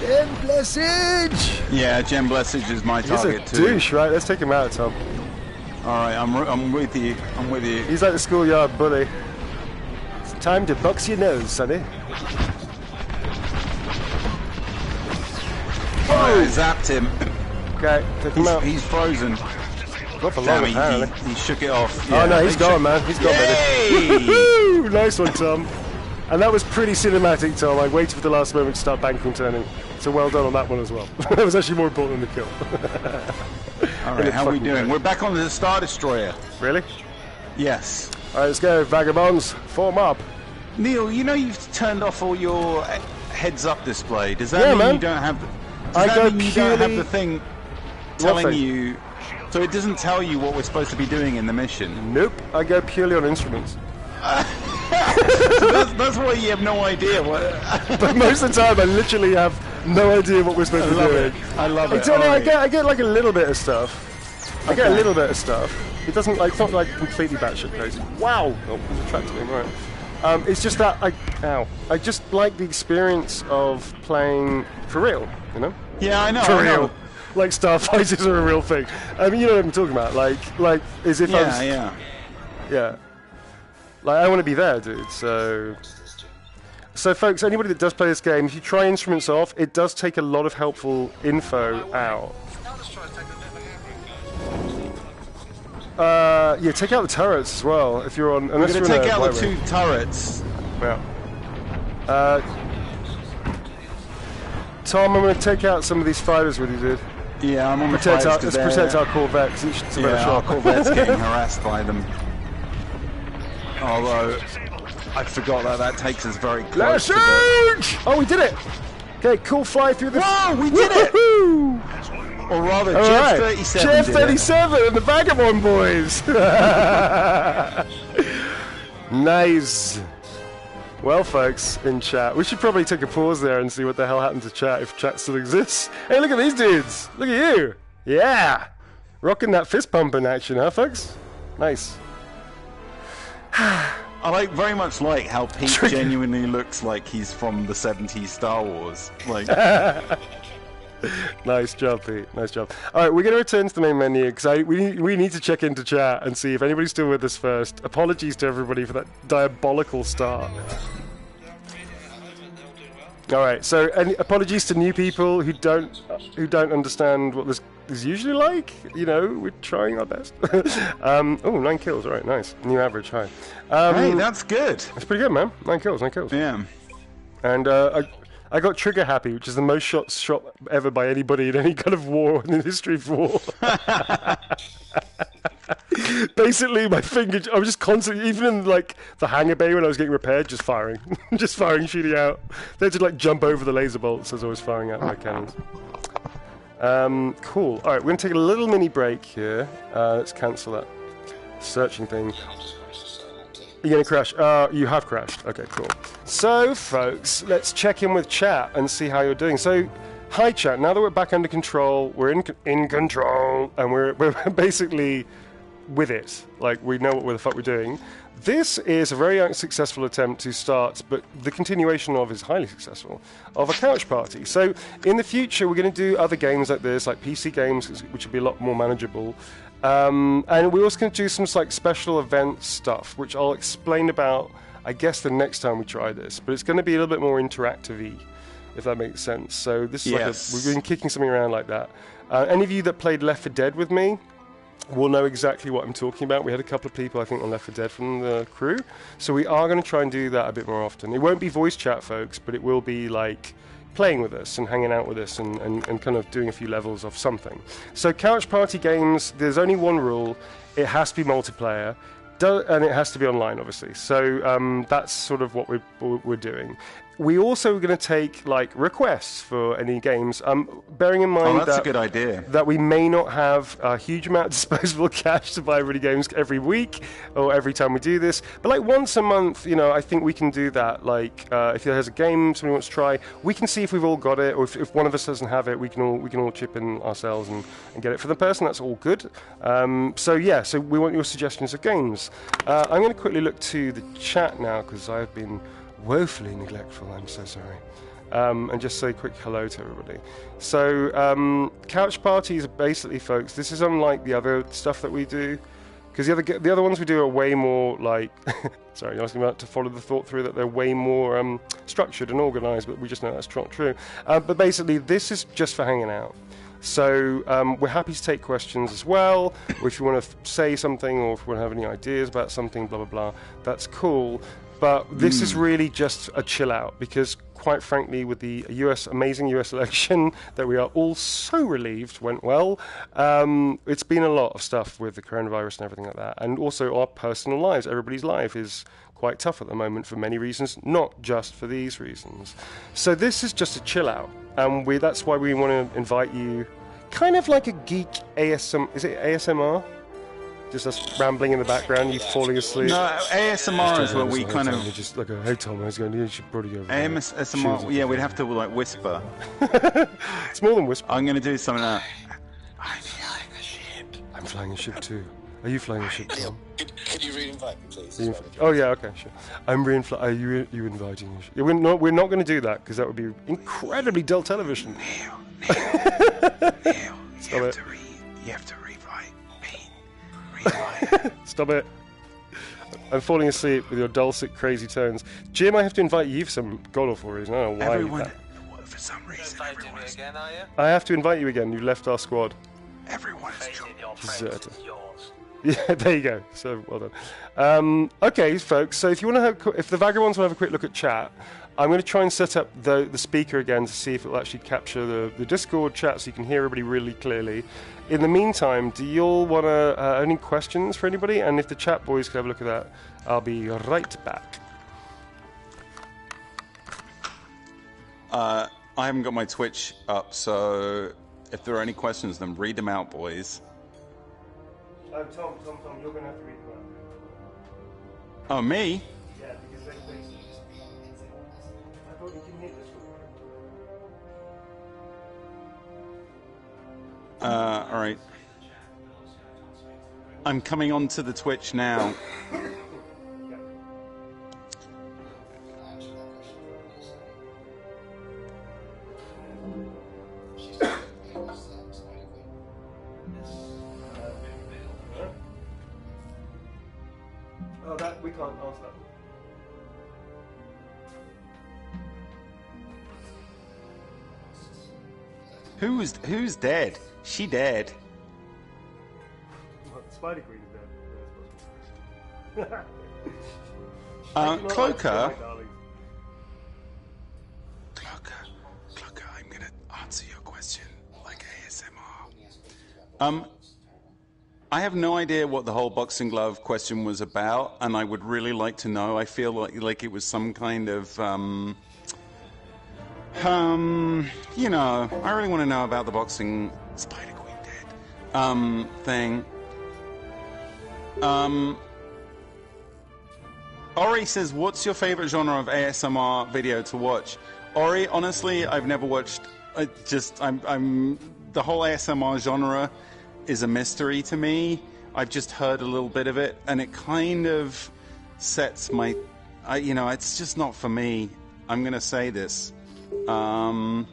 Gem Blessage! Yeah, Gem Blessage is my He's a too. douche, right? Let's take him out, Tom. All right, I'm, I'm with you. I'm with you. He's like the schoolyard bully. It's time to box your nose, sonny. Oh, I zapped him. Okay, take him He's, out. he's frozen. Got for long, he, apparently. he, he shook it off. Oh no, he's gone, man. He's gone, baby. <laughs> Nice one, Tom. And that was pretty cinematic, Tom. I waited for the last moment to start banking turning. So well done on that one as well. <laughs> that was actually more important than the kill. <laughs> All right, how are we doing? We're back on the Star Destroyer. really? Yes. All right, let's go, vagabonds. Form up. Neil, you know you've turned off all your uh, heads-up display. Does that Yeah, mean man. you don't have? The, does I that go mean you don't have the thing telling thing? you? So it doesn't tell you what we're supposed to be doing in the mission. Nope. I go purely on instruments. <laughs> So that's, that's why you have no idea what. <laughs> But most of the time, I literally have no idea what we're supposed I to be doing. it. I love I it. don't know. I get, I get like a little bit of stuff. I get a little bit of stuff. It doesn't like it's not like completely batshit crazy. Wow, oh, there's a track to him, right? Um, it's just that I, ow, I just like the experience of playing for real. You know, Yeah, I know. for I know. real. Like starfighters are a real thing. I mean, you know what I'm talking about. Like, like as if I Yeah, was, yeah. yeah. Like I want to be there, dude. So, so folks, anybody that does play this game, if you try instruments off, it does take a lot of helpful info out. Star Destroyer's taking a bit of a hammering, guys. Uh, yeah, take out the turrets as well. If you're on, We're unless going you're to take out the two ring. turrets. Yeah. Uh, Tom, I'm going to take out some of these fighters with you, dude. Yeah, I'm on the Protect fighters our, let's protect our Corvette 'cause it's it's a better Yeah, our. Corvette's getting <laughs> harassed by them. Although, I forgot that that takes us very close to the... Oh, we did it! Okay, cool fly through the. Whoa, we did it! Or rather, All Jeff right. 37 Jeff did it. 37 and the Vagabond Boys. <laughs> nice. Well, folks, in chat, we should probably take a pause there and see what the hell happened to chat if chat still exists. Hey, look at these dudes. Look at you. Yeah. Rocking that fist pumping action, huh, folks? Nice. <sighs> I like very much like how Pete genuinely looks like he's from the 70s Star Wars. Like, <laughs> Nice job, Pete. Nice job. All right, we're going to return to the main menu because we we need to check into chat and see if anybody's still with us first. Apologies to everybody for that diabolical start. All right, so any apologies to new people who don't who don't understand what this is usually like. You know, we're trying our best. <laughs> um, oh, nine kills. All right, nice. New average, high. Um, hey, that's good. that's pretty good, man. Nine kills, nine kills. Yeah. And uh, I, I got trigger happy, which is the most shots shot ever by anybody in any <laughs> kind of war in the history of war. <laughs> Basically, my finger, I was just constantly, even in like the hangar bay when I was getting repaired, just firing, just firing, shooting out. They had to like jump over the laser bolts as I was firing out my cannons. Um, cool. All right, we're going to take a little mini break here. Uh, let's cancel that searching thing. You're going to crash. Uh, you have crashed. Okay, cool. So, folks, let's check in with chat and see how you're doing. So, hi, chat. Now that we're back under control, we're in in control, and we're <laughs> we're basically with it. Like we know what the fuck we're doing. This is a very unsuccessful attempt to start, but the continuation of is highly successful, of a couch party. So in the future, we're going to do other games like this, like PC games, which will be a lot more manageable. Um, and we're also going to do some like special event stuff, which I'll explain about, I guess, the next time we try this. But it's going to be a little bit more interactive if that makes sense. So this is Yes. like a, we've been kicking something around like that. Uh, any of you that played Left 4 Dead with me, will know exactly what I'm talking about. We had a couple of people, I think, on Left 4 Dead from the crew. So we are going to try and do that a bit more often. It won't be voice chat, folks, but it will be like playing with us and hanging out with us and, and, and kind of doing a few levels of something. So, couch party games, there's only one rule it has to be multiplayer. And it has to be online, obviously. So um, that's sort of what we're, we're doing. We also are going to take like requests for any games. Um, bearing in mind Oh, that's that a good idea. that we may not have a huge amount of <laughs> disposable cash to buy really games every week or every time we do this. But like once a month, you know, I think we can do that. Like uh, if there's a game somebody wants to try, we can see if we've all got it, or if, if one of us doesn't have it, we can all we can all chip in ourselves and, and get it for the person. That's all good. Um, so yeah, so we want your suggestions of games. Uh, I'm going to quickly look to the chat now because I've been woefully neglectful. I'm so sorry um, and just say quick hello to everybody. So, um, couch parties, are basically, folks. This is unlike the other stuff that we do, because the other the other ones we do are way more like. <laughs> sorry, you're asking about to follow the thought through that they're way more um, structured and organised, but we just know that's not true. Uh, but basically, this is just for hanging out. So um, we're happy to take questions as well, if you want to f- say something, or if you want to have any ideas about something, blah blah blah. That's cool. But this is really just a chill out because, quite frankly, with the US amazing US <laughs> election that we are all so relieved went well, um, it's been a lot of stuff with the coronavirus and everything like that, and also our personal lives. Everybody's life is quite tough at the moment for many reasons, not just for these reasons. So this is just a chill out, and we that's why we want to invite you, kind of like a geek ASM. Is it ASMR? Just us rambling in the background, you falling asleep. No, ASMR is what we kind of. you're just like, hey Tom, I was going, you should probably go. over. ASMR, yeah, we'd have to like whisper. <laughs> It's more than whisper. I'm going to do something like. I'm flying a ship I'm flying a ship too. Are you flying a ship, Tom? Could, could you re-invite me, please? Are you- oh yeah, okay, sure. I'm reinfl- Are you you inviting us? Yeah, we're not. We're not going to do that because that would be incredibly dull television. <laughs> Stop it. read. You have to rewrite. Rewrite. <laughs> Stop it. I'm falling asleep with your dulcet, crazy tones. Jim, I have to invite you for some god awful reason. I don't know why. Everyone, for some reason, Inviting me everyone's, again, are you? I have to invite you again. You left our squad. everyone is Facing your Deserter. friends yours. <laughs> Yeah, there you go. So well done. Um, okay, folks. So if you want to have, if the vagabonds want to have a quick look at chat, I'm going to try and set up the the speaker again to see if it will actually capture the the Discord chat so you can hear everybody really clearly. In the meantime, do you all want to uh, any questions for anybody? And if the chat boys could have a look at that, I'll be right back. Uh, I haven't got my Twitch up, so if there are any questions, then read them out, boys. Tom, Tom, Tom, you're going to have to read them out. Oh, me? Uh, all right. I'm coming on to the Twitch now. Oh, that we can't answer that. Who's who's dead? She dead. Spider Queen is dead. <laughs> Uh. Cloaker. Cloaker, Cloaker, I'm gonna answer your question like ASMR. Um, I have no idea what the whole boxing glove question was about, and I would really like to know. I feel like like it was some kind of um, Um, you know, I really want to know about the boxing Spider Queen dead um thing. Um, Ori says, "What's your favorite genre of ASMR video to watch?" Ori, honestly, I've never watched. I just, I'm, I'm. The whole ASMR genre is a mystery to me. I've just heard a little bit of it, and it kind of sets my. I, you know, it's just not for me. I'm gonna say this. Um,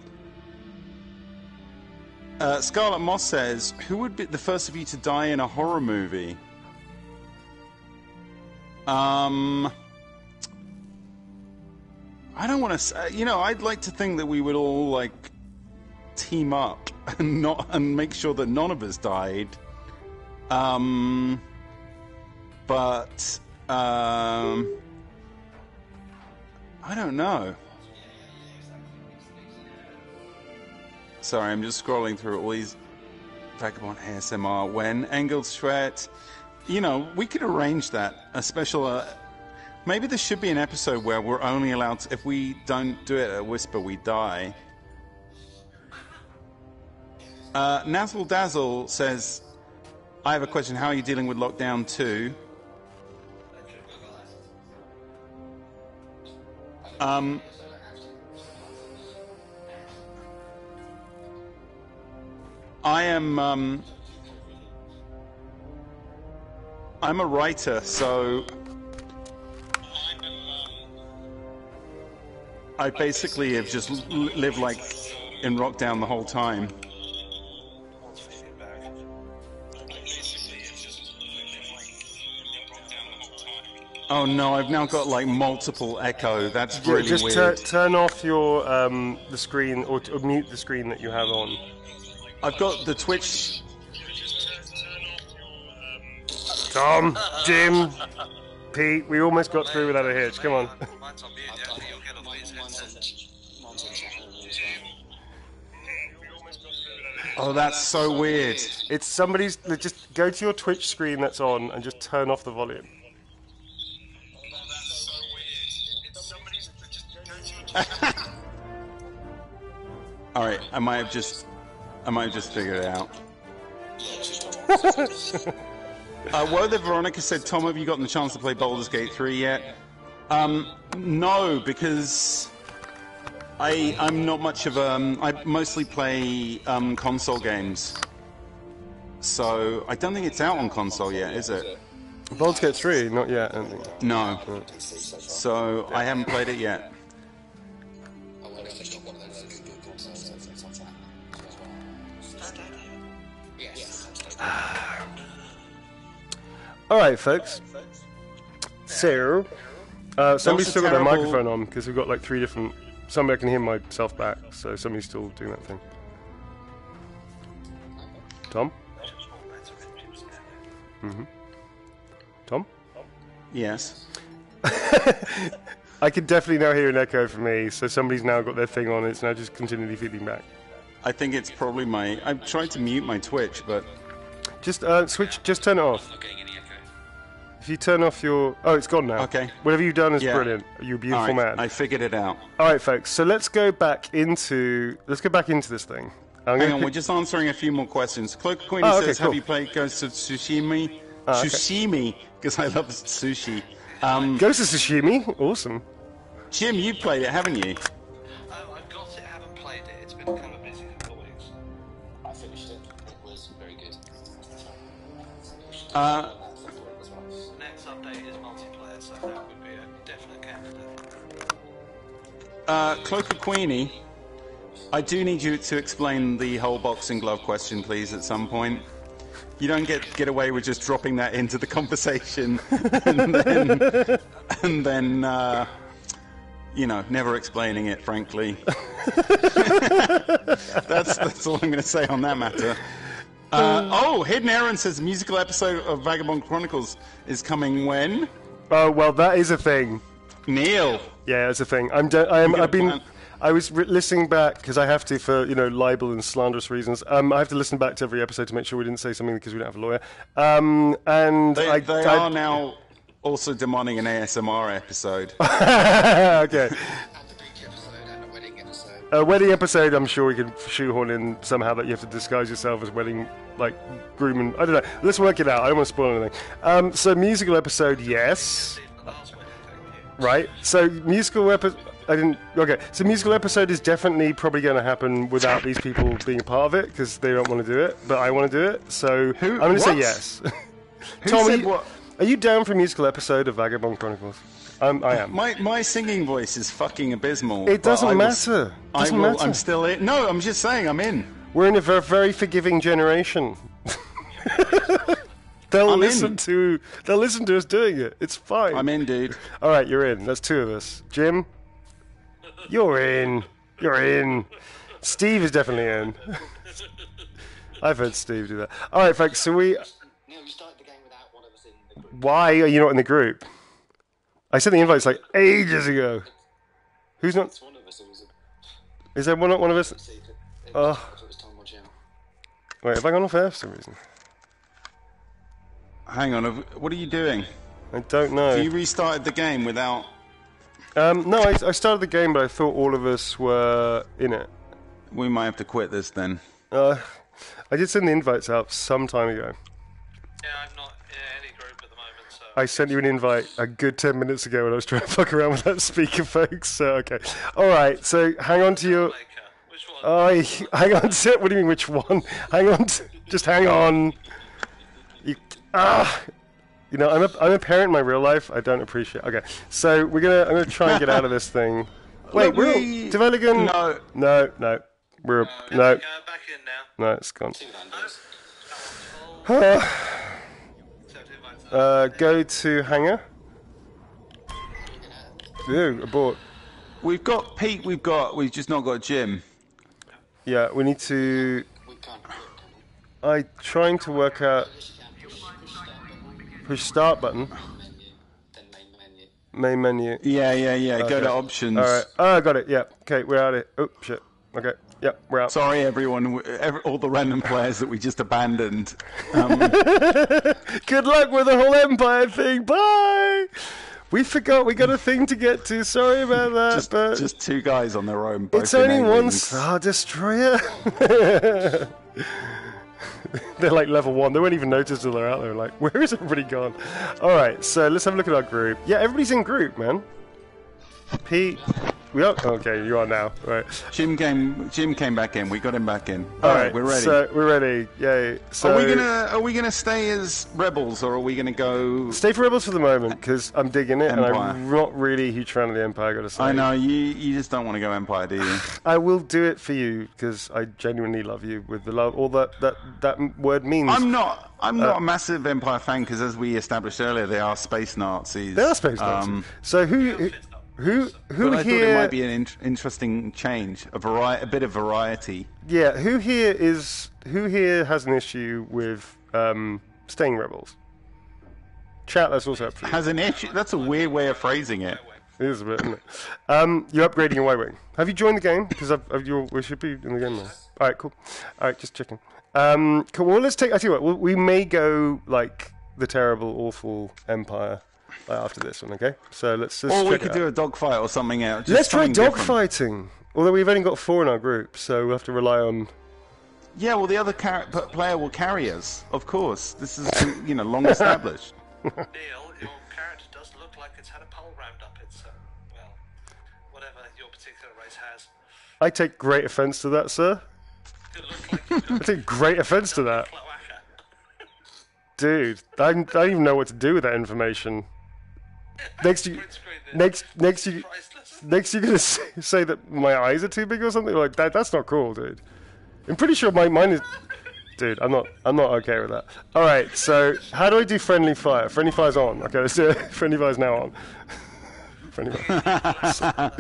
uh, Scarlet Moss says, "Who would be the first of you to die in a horror movie?" Um, I don't want to say. You know, I'd like to think that we would all like team up <laughs> and not and make sure that none of us died. Um, but um, I don't know. Sorry, I'm just scrolling through all these Vagabond ASMR. When Engelstrat, you know, we could arrange that a special. Uh, maybe there should be an episode where we're only allowed to, if we don't do it at a Whisper, we die. Uh, Nazzle Dazzle says, "I have a question. How are you dealing with lockdown two? Um, I am. Um, I'm a writer, so I basically have just lived like in Rockdown the whole time. Oh no, I've now got like multiple echo. That's Yeah, just weird. tur- turn off your um, the screen or, or mute the screen that you have on. I've got the Twitch. Tom, Jim, Pete, we almost got through without a hitch. Come on. Mine's on mute, yeah. You'll get off his headset. Oh, that's so weird. It's somebody's. Just go to your Twitch screen that's on and just turn off the volume. <laughs> All right, I might have just, I might have just figured it out. <laughs> uh, Woe that Veronica said, Tom, have you gotten the chance to play Baldur's Gate 3 yet? Um, no, because I I'm not much of um I mostly play um console games. So I don't think it's out on console yet, is it? Baldur's Gate 3, not yet. I don't think. No. So I haven't played it yet. All right, folks. So, uh, somebody's still got their microphone on because we've got like three different. Somebody I can hear myself back, so somebody's still doing that thing. Tom. Mm-hmm. Tom. Yes. <laughs> I can definitely now hear an echo from me, so somebody's now got their thing on. It's now just continually feeding back. I think it's probably my. I've tried to mute my Twitch, but Just uh, switch. Just turn it off. Not getting any. If you turn off your. Oh, it's gone now. Okay. Whatever you've done is Yeah. brilliant. You're a beautiful right, man. I figured it out. All right, folks. So let's go back into. Let's go back into this thing. I'm Hang gonna on, pick- we're just answering a few more questions. Cloak Queen Oh, okay, says, cool. "Have you played Ghost of Tsushima?" Ah, okay. Tsushima, because I love sushi. Um, Ghost of Tsushima. Awesome. Jim, you played it, haven't you? Uh, Next update is multiplayer, so that would be a definite candidate. uh, Cloak of Queenie, I do need you to explain the whole boxing glove question, please, at some point. You don't get get away with just dropping that into the <laughs> conversation and then, and then uh, you know, never explaining it. Frankly, <laughs> that's that's all I'm going to say on that matter. Uh, oh, Hidden Aaron says musical episode of Vagabond Chronicles is coming when? Oh well, that is a thing. Neil. Yeah, it's a thing. I'm. De- I a I've been. plan? I was re- listening back because I have to for you know libel and slanderous reasons. Um, I have to listen back to every episode to make sure we didn't say something because we don't have a lawyer. Um, and They, I, they I- are now also demanding an ASMR episode. <laughs> okay. A wedding episode, I'm sure we can shoehorn in somehow that you have to disguise yourself as wedding, like, groom and. I don't know. Let's work it out. I don't want to spoil anything. Um, so, musical episode, yes. See the last wedding, thank you. Right. So, musical episode. I didn't. Okay. So, musical episode is definitely probably going to happen without these people being a part of it because they don't want to do it, but I want to do it. So, Who- I'm going to say yes. <laughs> Who Tom, are said you, what? are you down for a musical episode of Vagabond Chronicles? I'm, I am. My my singing voice is fucking abysmal. It doesn't I matter. I Doesn't will, matter. I'm still in. No, I'm just saying I'm in. We're in a very, very forgiving generation. <laughs> they'll I'm listen in. to they'll listen to us doing it. It's fine. I'm in, dude. All right, you're in. That's two of us. Jim, you're in. You're in. Steve is definitely in. <laughs> I've heard Steve do that. All right, folks. So we. Neil, you started the game without one of us in the group. Why are you not in the group? I sent the invites like ages ago. Who's not? It's one of us who was Is there one? One of us? a secret. It Oh. was, it was Tom or Jim. Wait, have I gone off air for some reason? Hang on. What are you doing? I don't know. You restarted the game without. Um, no, I, I started the game, but I thought all of us were in it. We might have to quit this then. Uh, I did send the invites out some time ago. Yeah, I'm not in any group at the moment, so. I sent you an invite a good 10 minutes ago when I was trying to fuck around with that speaker, folks. So, okay. Alright, so hang on to your. Maker. Which one? I hang on to. it. What do you mean, which one? Hang on. To, just hang on. You, ah! You know, I'm a, I'm a parent in my real life. I don't appreciate. Okay, so we're gonna. I'm gonna try and get out of this <laughs> thing. Wait, Look, we're we-. No. No, no. We're no, Go back in now. no. It's gone. Uh. Uh, go to hangar. Ew, abort. We've got Pete. We've got. We've just not got Jim. Yeah, we need to. We can't quit, can we? I trying to work out Yes, you can. push start button, start button, menu, then main menu. main menu. Yeah, yeah, yeah. Go to options. All right. Oh, I got it. Yeah. Okay, we're out of it. Oh shit. Okay. Yep, we're out. Sorry, everyone. w- ev- All the random players that we just abandoned. Um, <laughs> Good luck with the whole Empire thing. Bye. We forgot we got a thing to get to. Sorry about that, just, but just two guys on their own. It's only one. Star Destroyer. <laughs> they're like level one. They won't even notice till they're out there. Like, <laughs> where is everybody gone? All right, so let's have a look at our group. Yeah, everybody's in group, man. Pete, we are okay. You are now. Right. Jim came. Jim came back in. We got him back in. All All right, right, we're ready. So we're ready. Yay. So are we gonna Are we gonna stay as rebels, or are we gonna go? stay for Rebels for the moment because I'm digging it, and I'm not really a huge fan of the Empire. I gotta say. I know you. You just don't want to go Empire, do you? <sighs> I will do it for you because I genuinely love you with the love. All that that that word means. I'm not. I'm Uh, not a massive Empire fan because, as we established earlier, they are space Nazis. they are space Nazis. Um, so who who who who but I thought it might be an in- interesting change, a vari- a bit of variety. Yeah, who here is who here has an issue with um, staying rebels? Chat. That's also up for you. Has an issue. That's a weird way of phrasing it. It is a bit, isn't it? Um, you're upgrading your Y-wing. Have you joined the game? Because I've, I've, you're, we should be in the game now. All right, cool. All right, just checking. Um, cool. Well, let's take. I tell you what. We'll, we may go like the terrible, awful Empire after this one. Okay. So let's just. Or we check could it do out. a dogfight or something else. just Let's try dogfighting. Although we've only got four in our group, so we'll have to rely on. Yeah, well, the other car- p- player will carry us. Of course, this is you know long established. <laughs> Neil, your character does look like it's had a pole rammed up its, uh, well, whatever your particular race has. I take great offence to that, sir. Like <laughs> I take great offence to that, <laughs> dude. I, I don't even know what to do with that information. <laughs> Next, you, Print screen this. next, next, you, Priceless. Next, you're gonna <laughs> say, say that my eyes are too big or something like that. That's not cool, dude. I'm pretty sure my mine is. <laughs> Dude, I'm not. I'm not okay with that. All right. So, how do I do friendly fire? Friendly fire's on. Okay, let's do it. Friendly fire's now on. friendly fire.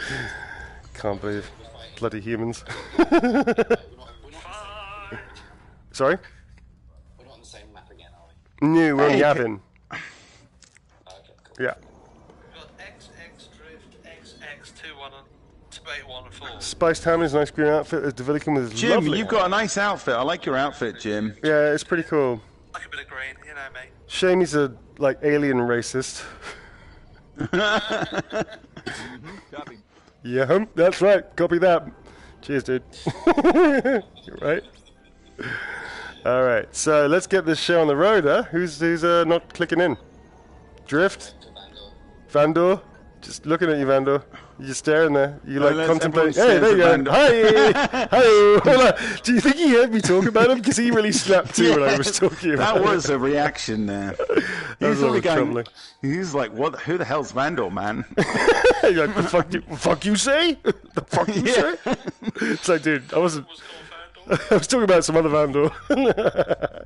Can't believe bloody humans. We're not, we're not, Sorry. we're not on the same map again, are we? New. We're on Hey, Yavin. Oh, okay, cool. Yeah. We've got XX Drift, XX21 and Debate 1 Ham 4. Spice Tammy's nice green outfit. Is developing with his Jim, lovely. you've got a nice outfit. I like your outfit, Jim. Yeah, it's pretty cool. Like a bit of green, you know me. Shame he's a like alien racist. <laughs> yeah, hum, that's right. Copy that. Cheers, dude. <laughs> You're right. All right, so let's get this show on the road, huh? Who's who's uh, not clicking in? Drift, Vandor, just looking at you, Vandor. You're staring there. You like contemplating. Hey, there you go. Hi, hi. <laughs> Do you think he heard me talk about him? Because he really slapped too when I was talking about That him. was a reaction there. <laughs> He was was a going. troubling. He's like, "What? Who the hell's Vandal, man?" <laughs> You're like, the fuck you, fuck you say? The fuck you Yeah. say? It's like, dude, I wasn't. Vandal. I was talking about some other Vandor.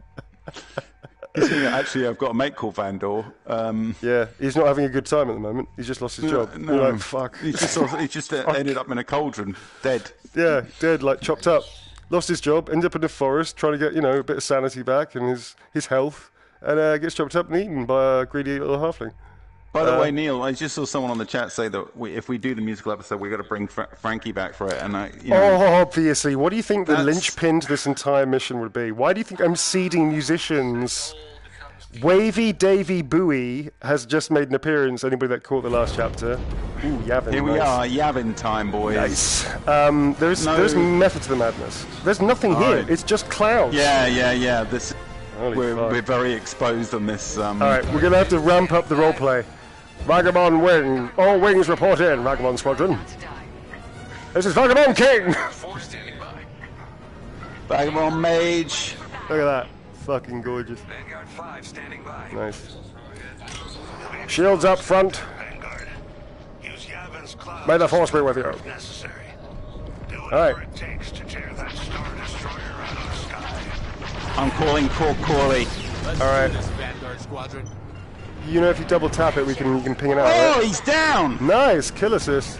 Actually, I've got a mate called Vandor. Um, yeah, he's not having a good time at the moment. He's just lost his job. no, like, fuck. He just he just uh, <laughs> ended up in a cauldron, dead. Yeah, dead, like chopped up. Lost his job, ended up in the forest trying to get, you know, a bit of sanity back and his, his health, and uh, gets chopped up and eaten by a greedy little halfling. By the Uh, way, Neil, I just saw someone on the chat say that we, if we do the musical episode, we've got to bring Fra- Frankie back for it. And I, you know, Oh, obviously. What do you think the linchpin to this entire mission would be? Why do you think I'm seeding musicians? Wavy Davy Bowie has just made an appearance. Anybody that caught the last chapter? Ooh, Yavin. here we nice. are, Yavin time, boys. Nice. Um, there's No. there's method to the madness. There's nothing here. Alright. It's just clouds. Yeah, yeah, yeah. This Holy we're, fuck. we're very exposed on this. Um, All right, we're gonna have to ramp up the roleplay. Vagabond wing. All wings report in. Vagabond squadron. This is Vagabond King. Four. Vagabond Mage. Look at that. Fucking gorgeous. Vanguard 5 standing by. Nice. Shields up front. Vanguard. Use Yavin's cloud. May the force be with you. if necessary. Do whatever All right. it takes to tear that Star Destroyer out of the sky. I'm calling Core Corley. All right. Vanguard Squadron. You know, if you double tap it, we can you can ping it out. Oh, right? he's down. Nice, kill assist.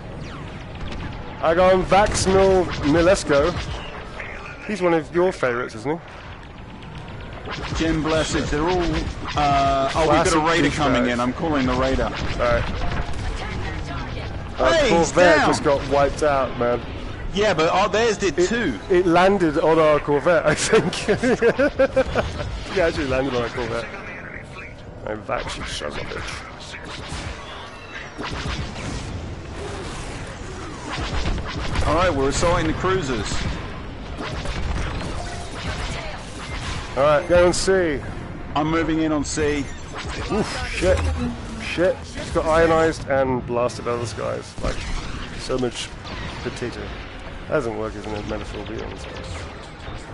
I got on Vax Mil Milesco. He's one of your favourites, isn't he? Jim Blessed. They're all. Uh, oh, we've got a raider coming in. I'm calling the raider. Alright. Our Hey, Corvette down. just got wiped out, man. Yeah, but oh, theirs did too. It landed on our Corvette, I think. <laughs> yeah, actually landed on our Corvette. On the enemy fleet. I'm Vax, you son of a bitch. All right, we're assaulting the cruisers. Alright, go and see. I'm moving in on C. Oof, shit. Shit. It's got ionized and blasted out of the skies. Like, so much potato. That doesn't work as a metaphor, be honest. <laughs>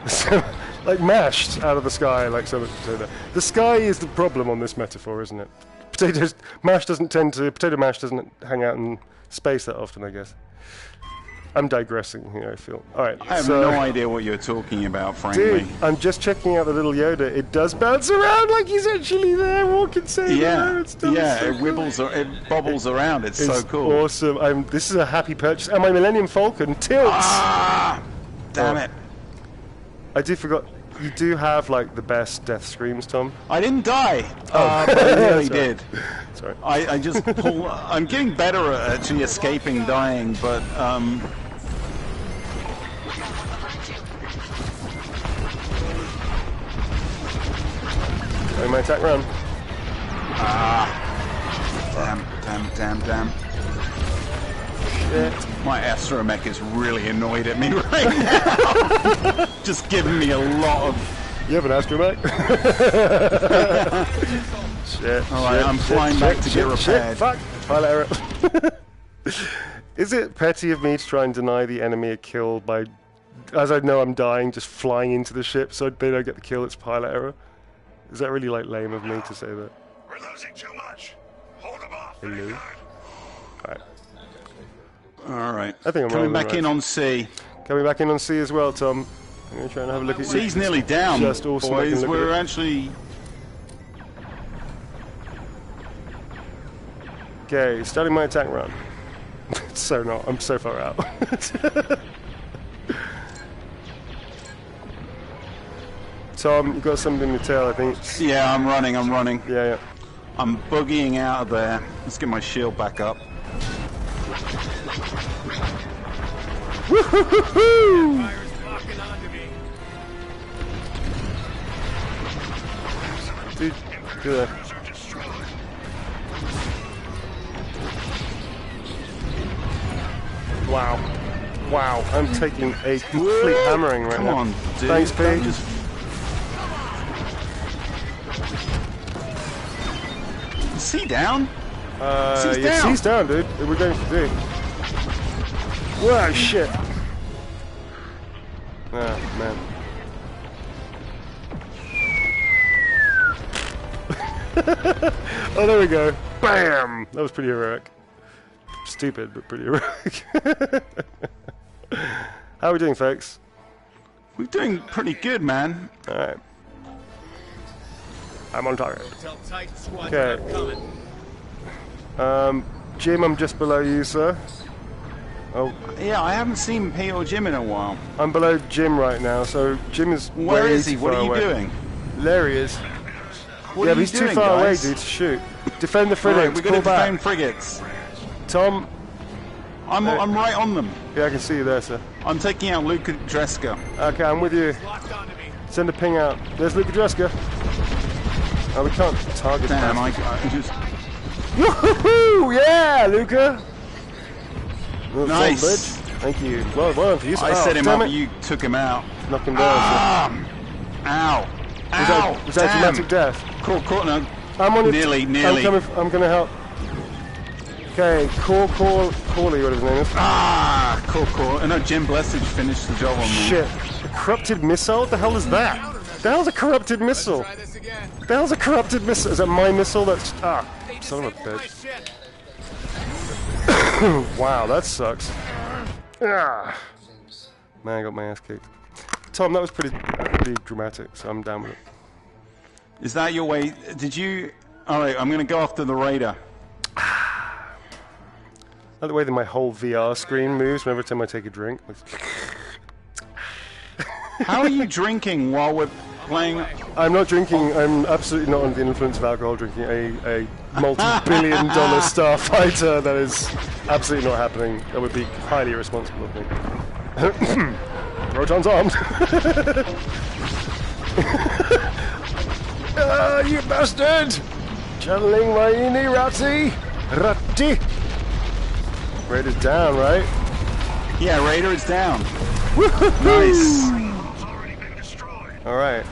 So, like, mashed out of the sky, like so much potato. The sky is the problem on this metaphor, isn't it? Potatoes, mash doesn't tend to, potato mash doesn't hang out in space that often, I guess. I'm digressing here, I feel. Alright, I have so, no idea what you're talking about, <laughs> frankly. Dude, I'm just checking out the little Yoda. It does bounce around like he's actually there walking safe yeah, still yeah, so it wibbles, ar- it bobbles around. It's, It's so cool. awesome. I'm, this is a happy purchase. And my Millennium Falcon tilts. Ah, damn Oh. it! I do forgot. You do have like the best death screams, Tom. I didn't die, uh, but I nearly <laughs> Sorry. did. Sorry. I, I just pull. I'm getting better at actually escaping dying, but um, Going my attack run. Ah. Damn, damn, damn, damn. Shit. My astromech is really annoyed at me <laughs> right now. <laughs> just giving me a lot of. You have an astromech? <laughs> shit. All right, shit, I'm flying shit, back to get repaired. Shit, fuck. Pilot error. is it petty of me to try and deny the enemy a kill by, as I know I'm dying, just flying into the ship so they don't get the kill? It's pilot error. Is that really like lame of me to say that? We're losing too much. Hold them off, Hello? Vanguard. Alright. I think I'm coming back right. in on C. Coming back in on C as well, Tom. I'm going to try and have a look at you. C's nearly down, Just awesome, boys. We're actually. Okay, starting my attack run. <laughs> so not. I'm so far out. <laughs> Tom, you got something in your tail, I think. Yeah, I'm running. I'm running. Yeah, yeah. I'm boogieing out of there. Let's get my shield back up. Woo-hoo-hoo-hoo! Dude, do that. Wow. Wow, I'm taking a complete hammering right Come now. on, dude. Thanks, Paige. just- Is he down? Uh, C's yeah, down. C's down, dude. We're going for D. Wow, shit. Oh, man. <laughs> oh, there we go. Bam! That was pretty heroic. Stupid, but pretty heroic. <laughs> How are we doing, folks? We're doing pretty good, man. Alright. I'm on target. Okay. Um, Jim, I'm just below you, sir. Oh, Yeah, I haven't seen Pete or Jim in a while. I'm below Jim right now, so Jim is Where is he? What are you away. doing? There he is. What yeah, but he's doing, too far guys? away, dude, to shoot. Defend the frigates. right, we're going to defend frigates. Tom, I'm, Hey. I'm right on them. yeah, I can see you there, sir. I'm taking out Luke Dreska. Okay, I'm with you. Send a ping out. There's Luka Dreska. Oh, we can't target Damn, that. I, I just. Woohoo! Yeah, Luca! Little son Nice. bitch. Thank you. Well, well done you. I oh, set him up, it. you took him out. Knock him down. Ah! Ow! sir. Was Ow! that, was that Damn. dramatic death? Cool, cool, no. I'm on it. Nearly, I'm nearly. coming. f- I'm gonna help. Okay, call, call, Corley, whatever his name is. Ah! Cool, cool. No, Jim Blessage finished the job on me. Shit. A corrupted missile? What the hell is that? The hell's a corrupted missile? The hell's a corrupted missile? Is that my missile? That's ah, son of a bitch. <coughs> wow, that sucks. Ah. Man, I got my ass kicked. Tom, that was pretty, pretty dramatic. So I'm down with it. Is that your way? Did you. Alright, I'm going to go after the Raider. I like the way that my whole VR screen moves whenever time I take a drink. <laughs> How are you drinking while we're playing? I'm not drinking. I'm absolutely not under the influence of alcohol. Drinking a, a multi-billion-dollar <laughs> starfighter. That is absolutely not happening. That would be highly irresponsible of me. <coughs> Proton's armed. <laughs> Ah, you bastard! Channeling my ini Ratty. Ratty. Raider's down, right? Yeah, Raider is down. Nice. It's already been destroyed. All right.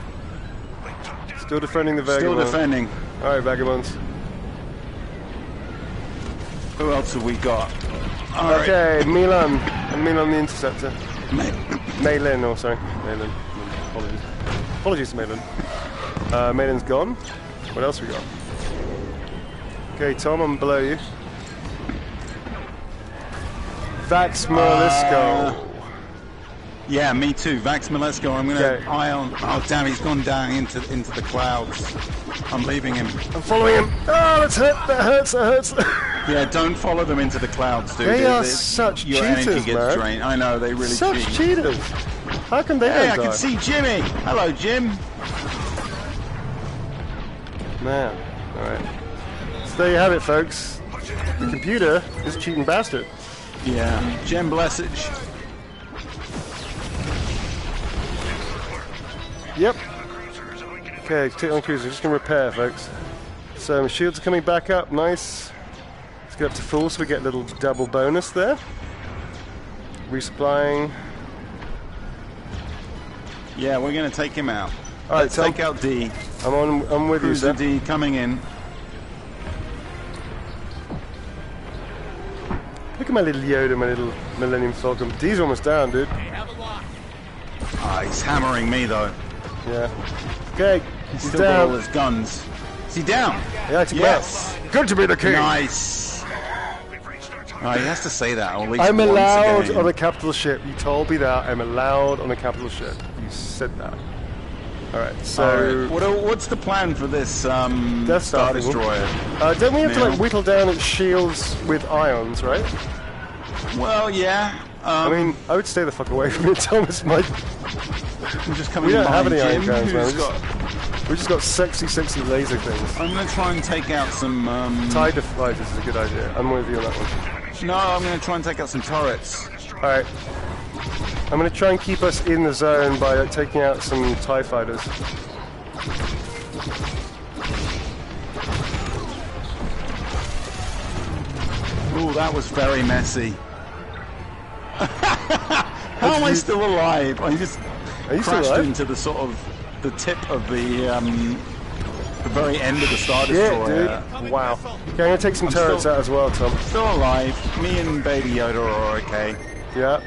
We took down Still defending the Still defending. All right, Vagabonds. Who else have we got? Alright. Okay, Milan. And Milan the Interceptor. Mate. Malin, oh sorry. Malin. Apologies. Apologies to Malin. Uh, Malin's gone. What else we got? Okay, Tom, I'm below you. Vax Merlisco. Yeah, me too. Vax Malesko, I'm gonna Okay. eye on. Oh damn, he's gone down into into the clouds. I'm leaving him. I'm following him. Oh, that's hurt. That hurts. That hurts. <laughs> Yeah, don't follow them into the clouds, dude. They It- are it- such your cheaters, energy gets man. drained. I know they really Such cheat. cheaters. How come they Hey, I die? can see Jimmy. Hello, Jim. Man. All right. So there you have it, folks. The computer is a cheating bastard. Yeah, Jim Blessage. Yep. cruisers and we can Okay, take on cruiser. Just gonna repair, folks. So my shields are coming back up. Nice. Let's get up to full so we get a little double bonus there. Resupplying. Yeah, we're gonna take him out. All right, Let's Tom. take out D. I'm on. I'm with you, Cruiser sir. D coming in. Look at my little Yoda, my little Millennium Falcon. D's almost down, dude. Ah, he's hammering me though. Yeah. Okay, He's he's still got all his guns. Is he down? Yeah, I took him Yes. Good to be the king. Nice. we've reached our target. Oh, he has to say that at least I'm allowed again. on a capital ship. You told me that. I'm allowed on a capital ship. You said that. All right. So. Right. What, what's the plan for this um, Death Star Star. Destroyer? Uh, don't we have to like whittle down its shields with ions, right? Well, yeah. Um, I mean, I would stay the fuck away from it, <laughs> Thomas. My, I'm just coming we don't have any Jim, cannons, man. We just, we just got sexy, sexy laser things. I'm gonna try and take out some. Um, fighters is a good idea. I'm with you on that one. no, I'm gonna try and take out some turrets. All right. I'm going to try and keep us in the zone by uh, taking out some TIE fighters. Ooh, that was very messy. <laughs> How am I still alive? I just Are you still crashed alive? into the sort of the tip of the um, the very end of the Star Destroyer. Yeah, Destroyer. dude. Wow. Okay, I'm gonna take some I'm turrets still- out as well, Tom. Still alive. Me and Baby Yoda are okay. Yeah.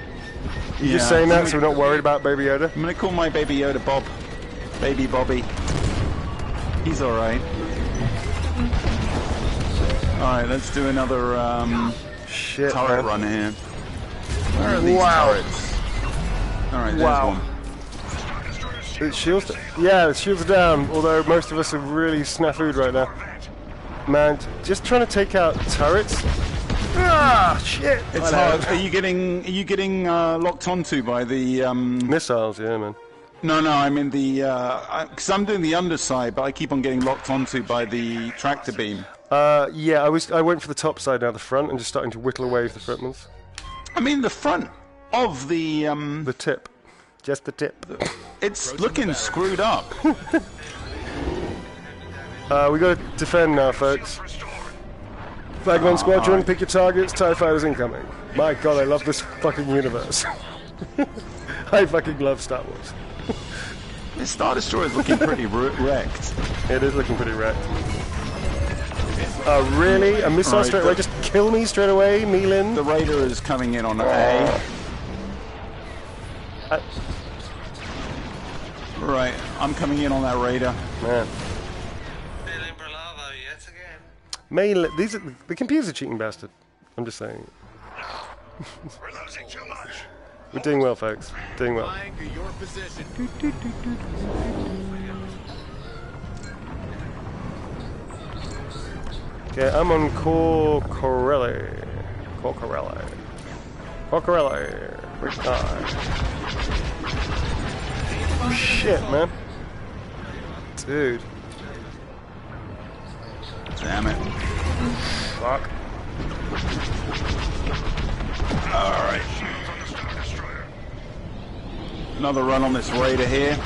You Yeah. just saying that so we're not worried about Baby Yoda? I'm gonna call my Baby Yoda Bob. Baby Bobby. He's all right. All right, let's do another um, Shit, turret man. run here. Where are these Wow. turrets? All right, there's Wow. one. It shields. Yeah, it shields down. Although most of us are really snafu'd right now. Man, just trying to take out turrets. Ah, shit! It's hard. Are you getting are you getting uh, locked onto by the um, Missiles, yeah, man. No, no, I'm in the because I'm doing the underside, but I keep on getting locked onto by the tractor beam. Uh, yeah, I was. I went for the top side now, the front, and just starting to whittle away with the front ones. I mean, the front of the um, The tip, just the tip. it's looking screwed up. <laughs> Uh, we got to defend now, folks. Flag one squadron, pick your targets. Tie fighters incoming. My God, I love this fucking universe. <laughs> I fucking love Star Wars. This Star Destroyer is looking pretty <laughs> wrecked. It is looking pretty wrecked. Uh, really? A missile Alright, straight away? Just kill me straight away, Meelin? The Raider is coming in on A. Uh, Right, I'm coming in on that radar. man. Feeling bravo yet again. Meelin, these are, the computer's a cheating bastard. I'm just saying. We're losing too much. We're doing well, folks. Doing well. Flying to your position. Okay, I'm on Corcorelli. Corcorelli. Corcorelli. Which guy? Shit, man. Dude. Damn it. Fuck. All right, From the Star Destroyer. another run on this Raider here.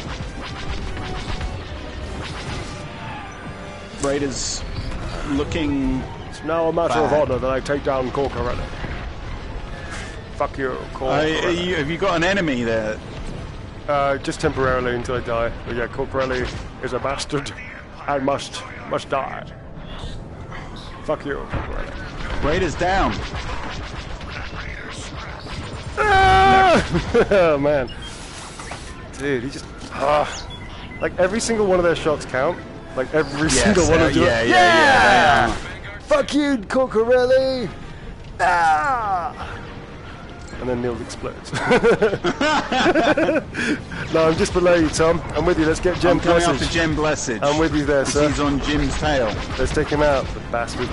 Raider's looking. It's now a matter of honor that I take down Corcorelli. Fuck you, Uh, Corcorelli. you, have you got an enemy there? Uh, just temporarily until I die. But yeah, Corcorelli is a bastard and must must die. Fuck you, Corcorelli. Raider's down. Ah! <laughs> oh man, dude, he just ah, like every single one of their shots count. Like every single one uh, of them. yeah, yeah, yeah, yeah. Fuck you, Corcorelli. Ah! And then Neil explodes. <laughs> no, I'm just below you, Tom. I'm with you. Let's get Gem I'm coming Blessage. after Gem Blessage. I'm with you there, sir. He's on Jim's tail. Let's take him out, the bastard.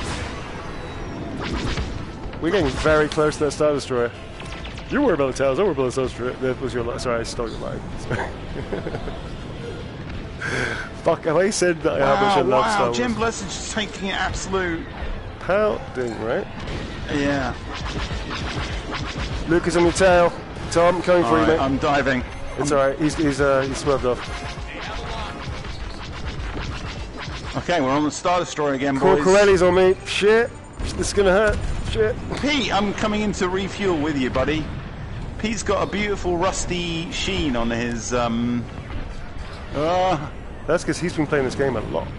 We're getting very close to that Star Destroyer. You worry about the towers, I worry about the Star Destroyer. That was your line. Sorry, I stole your line. <laughs> Fuck, have I said that how much I Wow, love Star wow. Wars? Jim Blessage is taking it absolute. Pouting, right? Yeah. Lucas on your tail. Tom, coming for All you, right, mate. I'm diving. it's alright, he's, he's, uh, he's swerved off. Okay, we're on the Star Destroyer again, boys. Corcorelli's on me. Shit. This is gonna hurt. Shit. Pete, I'm coming in to refuel with you, buddy. Pete's got a beautiful rusty sheen on his. um... Uh, That's because he's been playing this game a lot. <laughs>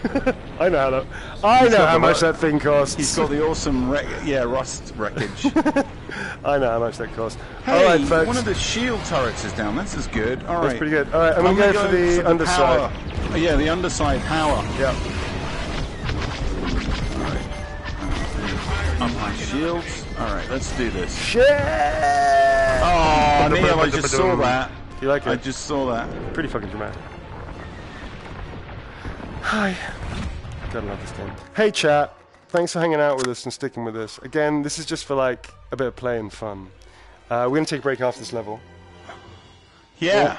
<laughs> I know how that. I know how much that thing costs. he's got the awesome, wreck yeah, rust wreckage. <laughs> I know how much that costs. hey, All right, folks. one of the shield turrets is down. This is good. All right. That's pretty good. All right, I'm, I'm gonna go, for the underside. Power. Oh, yeah, the underside power. Yeah. Up my shields. All right, let's do this. Shit. Oh, Neil, I just saw that. You like it? I just saw that. Pretty fucking dramatic. Hi. Gotta love this game. Hey, chat. Thanks for hanging out with us and sticking with us. Again, this is just for like a bit of play and fun. Uh, we're gonna take a break after this level. Yeah.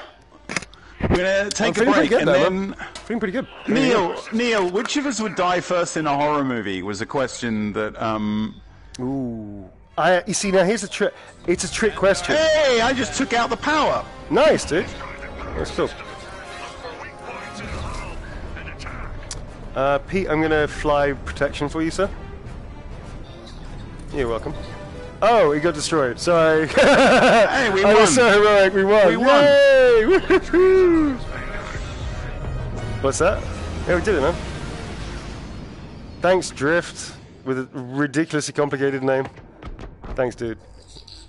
We're gonna take a feeling pretty break good and though, then. man. Feeling pretty good. Neil, Neil, which of us would die first in a horror movie? Was a question that. um... Ooh. I, you see, now here's a trick. It's a trick question. Hey, I just took out the power. Nice, dude. That's cool. Uh, Pete, I'm gonna fly protection for you, sir. You're welcome. Oh, he got destroyed. Sorry. <laughs> Hey, we I won. was so heroic. We won. We won. Yay! <laughs> What's that? Yeah, we did it, man. Thanks, Drift, with a ridiculously complicated name. Thanks, dude.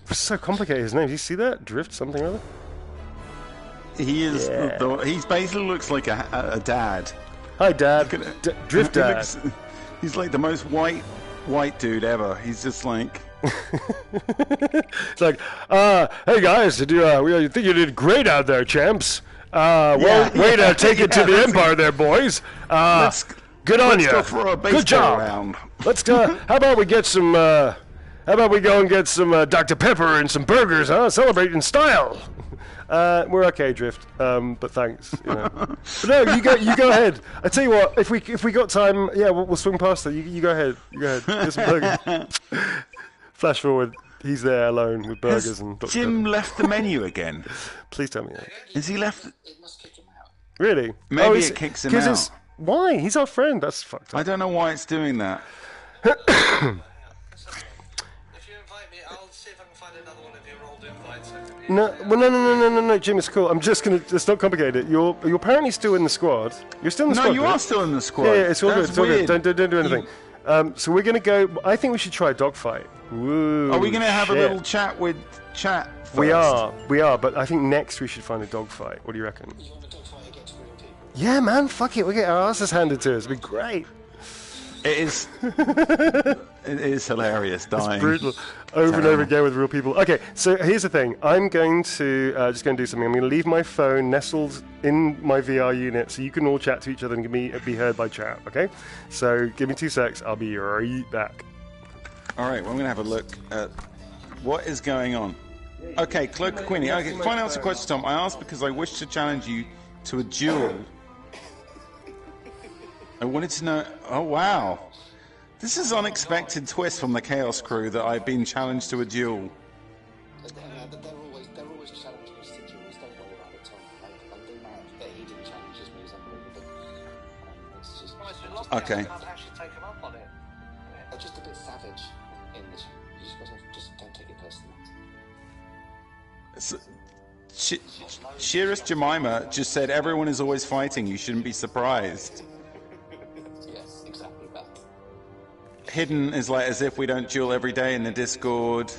It's so complicated, his name. Do you see that? Drift something or other? He is. Yeah. The, he's basically looks like a, a, a dad. Hi, Dad. D- Drift Dad. looks- <laughs> he's like the most white white dude ever. He's just like. <laughs> It's like, uh, hey guys, did you, uh, we think you did great out there, champs? Uh, well, Yeah, way yeah, to take it to <laughs> the empire there, boys. Uh, good on you. go Good job. round. Let's go. How about we get some, uh, how about we go and get some uh, Dr. Pepper and some burgers, huh? Celebrate in style. Uh, we're okay, Drift. Um, but thanks. You know. <laughs> but no, you go. You go ahead. I tell you what. If we if we got time, yeah, we'll, we'll swing past there. You, you go ahead. You go ahead. Get some burgers. <laughs> Flash forward. He's there alone with burgers Has and Dr. Jim Pepper. left the menu again? <laughs> Please tell me that. Is he left? It must kick him out. Really? Maybe Oh, it kicks him out. Why? He's our friend. That's fucked up. I don't know why it's doing that. <coughs> No, well, no, no, no, no, no, no, Jim, it's cool. I'm just gonna. Let's not complicate it. You're you're apparently still in the squad. You're still in the No, squad. No, you right? are still in the squad. Yeah, yeah, it's all That's good. It's all weird. good. Don't, don't, don't do anything. Um, so we're gonna go. I think we should try a dogfight. Woo, Are we going to have a little chat with chat? First? We are, we are. But I think next we should find a dogfight. What do you reckon? You want a dogfight against real people? Yeah, man, fuck it. We get our asses handed to us. It'd be great. It is. it is hilarious. Dying. It's brutal over and over again with real people. Okay, so here's the thing. I'm going to uh, just going to do something. I'm going to leave my phone nestled in my VR unit, so you can all chat to each other and be be heard by chat. Okay, so give me two secs. I'll be right back. All right, well, I'm going to have a look at what is going on. Okay, Cloak Queenie. Okay, out the question, Tom. I asked because I wish to challenge you to a duel. I wanted to know. Oh wow, this is unexpected twist from the Chaos Crew that I've been challenged to a duel. Okay. They're just a bit savage in this. You just gotta just don't take it personally. S- Sh- Sheerus Jemima just said everyone is always fighting. You shouldn't be surprised. Hidden is like as if we don't duel every day in the Discord.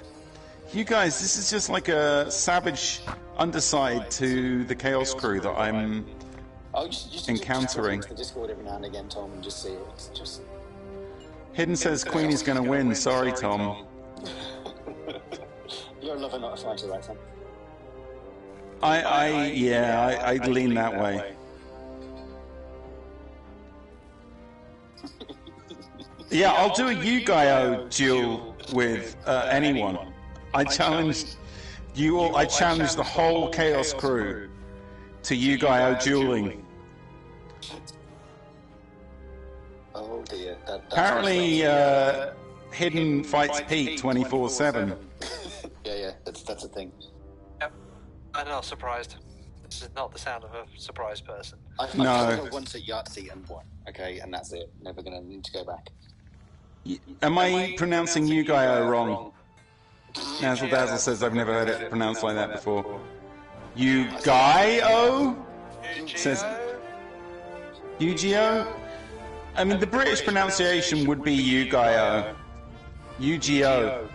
You guys, this is just like a savage underside to the Chaos Crew that I'm. Oh, just, just, Encountering. Just, the Discord every now and again, Tom, and just see it. Just Hidden says Queenie's gonna win. Sorry, Tom. <laughs> you're a lover, not a fighter, right, Tom? I, I, yeah, I, I lean that way. Yeah, I'll do a Yu-Gi-Oh duel with uh, anyone. I challenge you all. I challenge the whole Chaos Crew to Yu-Gi-Oh dueling. Oh dear. That, that's Apparently, uh, Hidden fights Pete 24/7. <laughs> yeah, yeah, that's that's a thing. Yep. I'm not surprised. This is not the sound of a surprised person. I've, I've No. once at Yahtzee and won. Okay, and that's it. Never gonna need to go back. Am I pronouncing Yu-Gi-Oh wrong? Nazzle Dazzle says I've never heard it pronounced like that before. Yu-Gi-Oh? Says Yu-Gi-Oh? I mean, the British pronunciation would be Yu-Gi-Oh. Yu-Gi-Oh.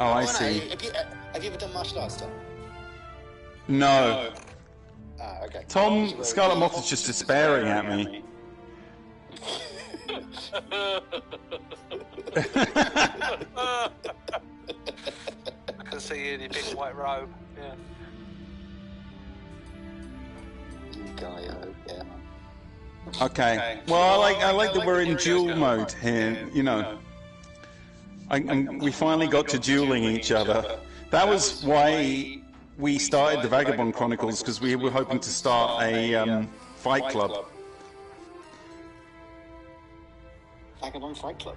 Oh, I Oh, see. Have you, uh, have you ever done martial arts, Tom? No. Ah, okay. Tom Scarlet Moth is just despairing at me. I can see you in your big white robe. Yeah. Yu-Gi-Oh, yeah. Okay. Well, I like I like that we're in duel mode here. You know, I, and we finally got to dueling each other. That was why we started the Vagabond Chronicles because we were hoping to start a um, fight club. Vagabond Fight Club.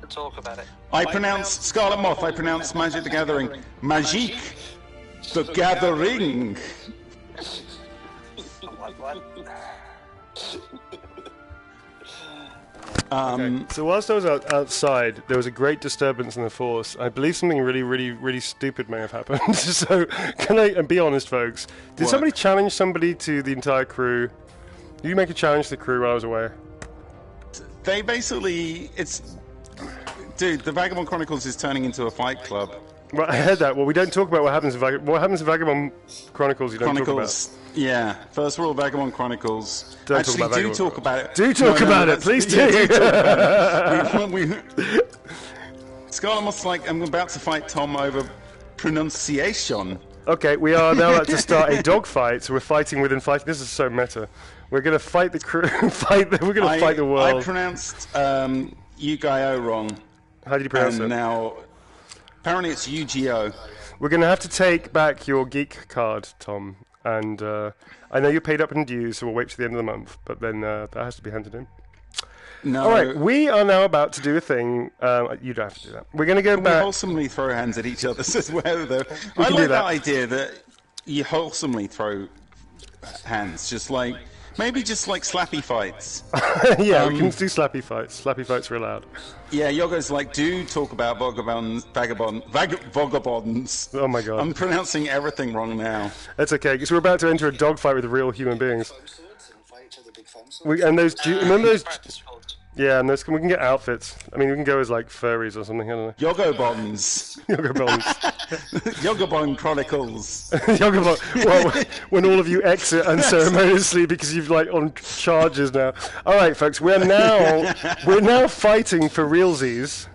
To talk about it. I pronounce Scarlet Moth. I pronounce Magic the Gathering. Magique the Gathering. I'm like, what? Um, So whilst I was out, outside, there was a great disturbance in the force. I believe something really, really, really stupid may have happened. <laughs> so can I? And be honest, folks. Did What? somebody challenge somebody to the entire crew? Did you make a challenge to the crew while I was away? They basically, it's, dude. The Vagabond Chronicles is turning into a fight club. Well, I heard that. Well, we don't talk about what happens in Vag- what happens in Vagabond Chronicles. You don't Chronicles. Yeah, first rule, Vagabond Chronicles. Don't talk Actually, about do talk about it. Do talk about it, please yeah, do. talk about it. <laughs> We, we, Scarlet almost like I'm about to fight Tom over pronunciation. Okay, we are now about to <laughs> start a dogfight. So we're fighting within fighting. This is so meta. We're gonna fight the crew. <laughs> fight. The, we're gonna I, fight the world. I pronounced um, Yu-Gi-Oh wrong, How did you pronounce and it? now apparently it's Yu-Gi-Oh. We're going to have to take back your geek card, Tom. And uh, I know you're paid up in dues, so we'll wait to the end of the month. But then uh, that has to be handed in. No, All right, we are now about to do a thing. Um, you don't have to do that. We're going to go Can we wholesomely throw hands at each other <laughs> as well, though? I like do that. that. idea that you wholesomely throw hands, just like maybe just like slappy fights. <laughs> yeah, we um, can do slappy fights. Slappy fights are allowed. Yeah, Yoga's like, do talk about vagabonds, vagabond, vag- vagabonds. Oh my god, I'm pronouncing everything wrong now. that's okay because we're about to enter a dogfight with real human beings. And fight each other big foam swords. We, and those, do you remember those? Yeah, and. We can get outfits. I mean, we can go as like furries or something. I don't know. Yoga bonds, <laughs> Yoga bones. <laughs> Yoga Bond Chronicles. <laughs> Yoga Bo- well, when all of you exit unceremoniously because you've like on charges now. All right, folks, we're now we're now fighting for realsies.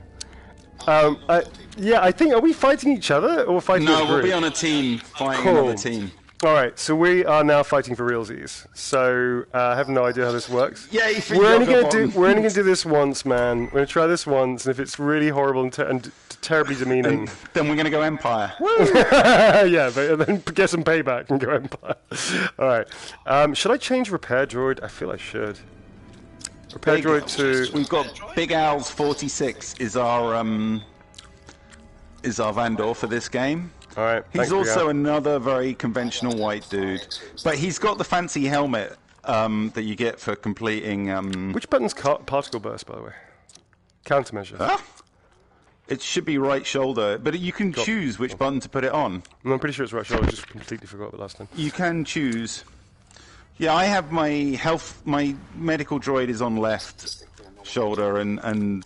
Um, I, yeah, I think are we fighting each other or fighting? No, we'll be on a team fighting Cool. another team. All right, so we are now fighting for realsies. So uh, I have no idea how this works. <laughs> Yay for We're only gonna do we're only gonna do this once, man. We're gonna try this once, and if it's really horrible and, ter- and terribly demeaning, Then we're gonna go Empire. <laughs> yeah, but then get some payback and go Empire. <laughs> All right. Um, should I change repair droid? I feel I should. Repair Big- droid to. We've got Big Owl's 46 is our um is our Vandor for this game. All right. He's also another very conventional white dude, but he's got the fancy helmet um, that you get for completing. Um, Which button's ca- particle burst, by the way? Countermeasure. Huh? It should be right shoulder, but you can choose which button to put it on. I'm pretty sure it's right shoulder. I just completely forgot the last time. You can choose. Yeah, I have my health, my medical droid is on left shoulder, and and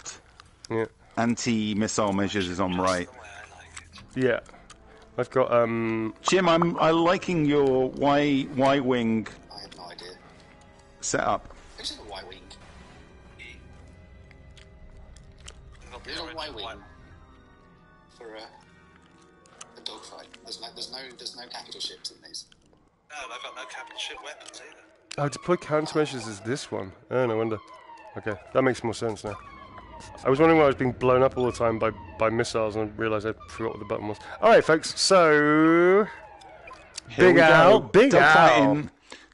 Yeah. anti-missile measures is on right. The way I like it. Yeah. I've got um. Jim, I'm I'm liking your Y Y wing I have no idea. setup. Who's in a Y wing? We've Who's a Y wing for a, a dogfight? There's no, there's no, there's no capital ships in these. No, I've got no capital ship weapons either. Oh, deploy countermeasures is this one. Oh, no wonder. Okay, that makes more sense now. I was wondering why I was being blown up all the time by, by missiles, and I realised I forgot what the button was. All right, folks. So Here Big we go. Al, Big Dogfighting,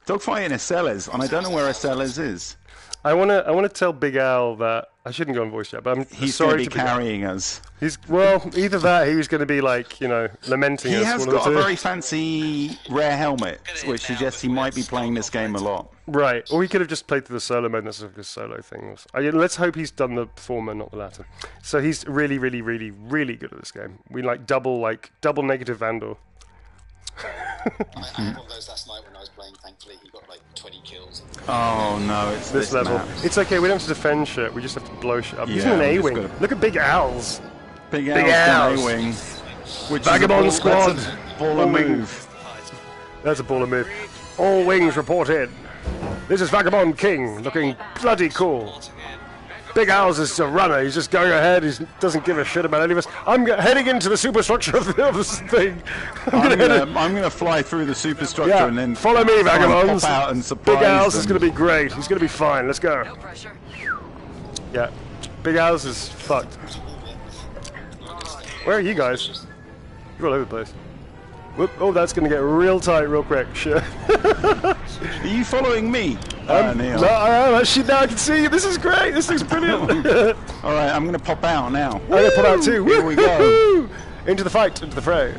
dogfighting Aceles, and I don't know where Aceles is. I want to I want to tell Big Al that I shouldn't go on voice chat, but I'm He's sorry going to to be Big Al. carrying us. He's well, either that he was going to be like you know lamenting He us. has one of got the a two. very fancy rare helmet, which suggests he might be playing this game a lot. Right, or he could have just played through the solo mode. That's like a solo thing. I, let's hope he's done the former, not the latter. So he's really, really, really, really good at this game. We like double, like double negative Vandal. I, I had one of those last night when I was playing. Thankfully, he got like 20 kills. Oh no, it's This, this, level. map. It's okay. We don't have to defend shit. We just have to blow shit up. He's Yeah, in an A-wing. gotta- Look at Big Owls. Big Big Al's Al's. got A-wing, which Vagabond is a ball, that's squad. a baller All wing. move. That's a baller move. All wings report in. This is Vagabond King, looking bloody cool. Reporting in. Big Al's is a runner. He's just going ahead. He doesn't give a shit about any of us. I'm go- heading into the superstructure of, the, of this thing. I'm, <laughs> I'm gonna head in- gonna, I'm gonna fly through the superstructure Yeah, and then follow me, try vagabonds. Pop out and surprise Big Al's them. is going to be great. He's going to be fine. Let's go. No pressure. Yeah, Big Al's is fucked. Where are you guys? You're all over the place. Whoop. Oh, that's going to get real tight real quick. <laughs> Shit. Are you following me? Uh, Neil. No, I am actually now. I can see you. This is great. This looks brilliant. <laughs> All right, I'm gonna pop out now. I'm going to put out too. Here we go. Into the fight. Into the fray.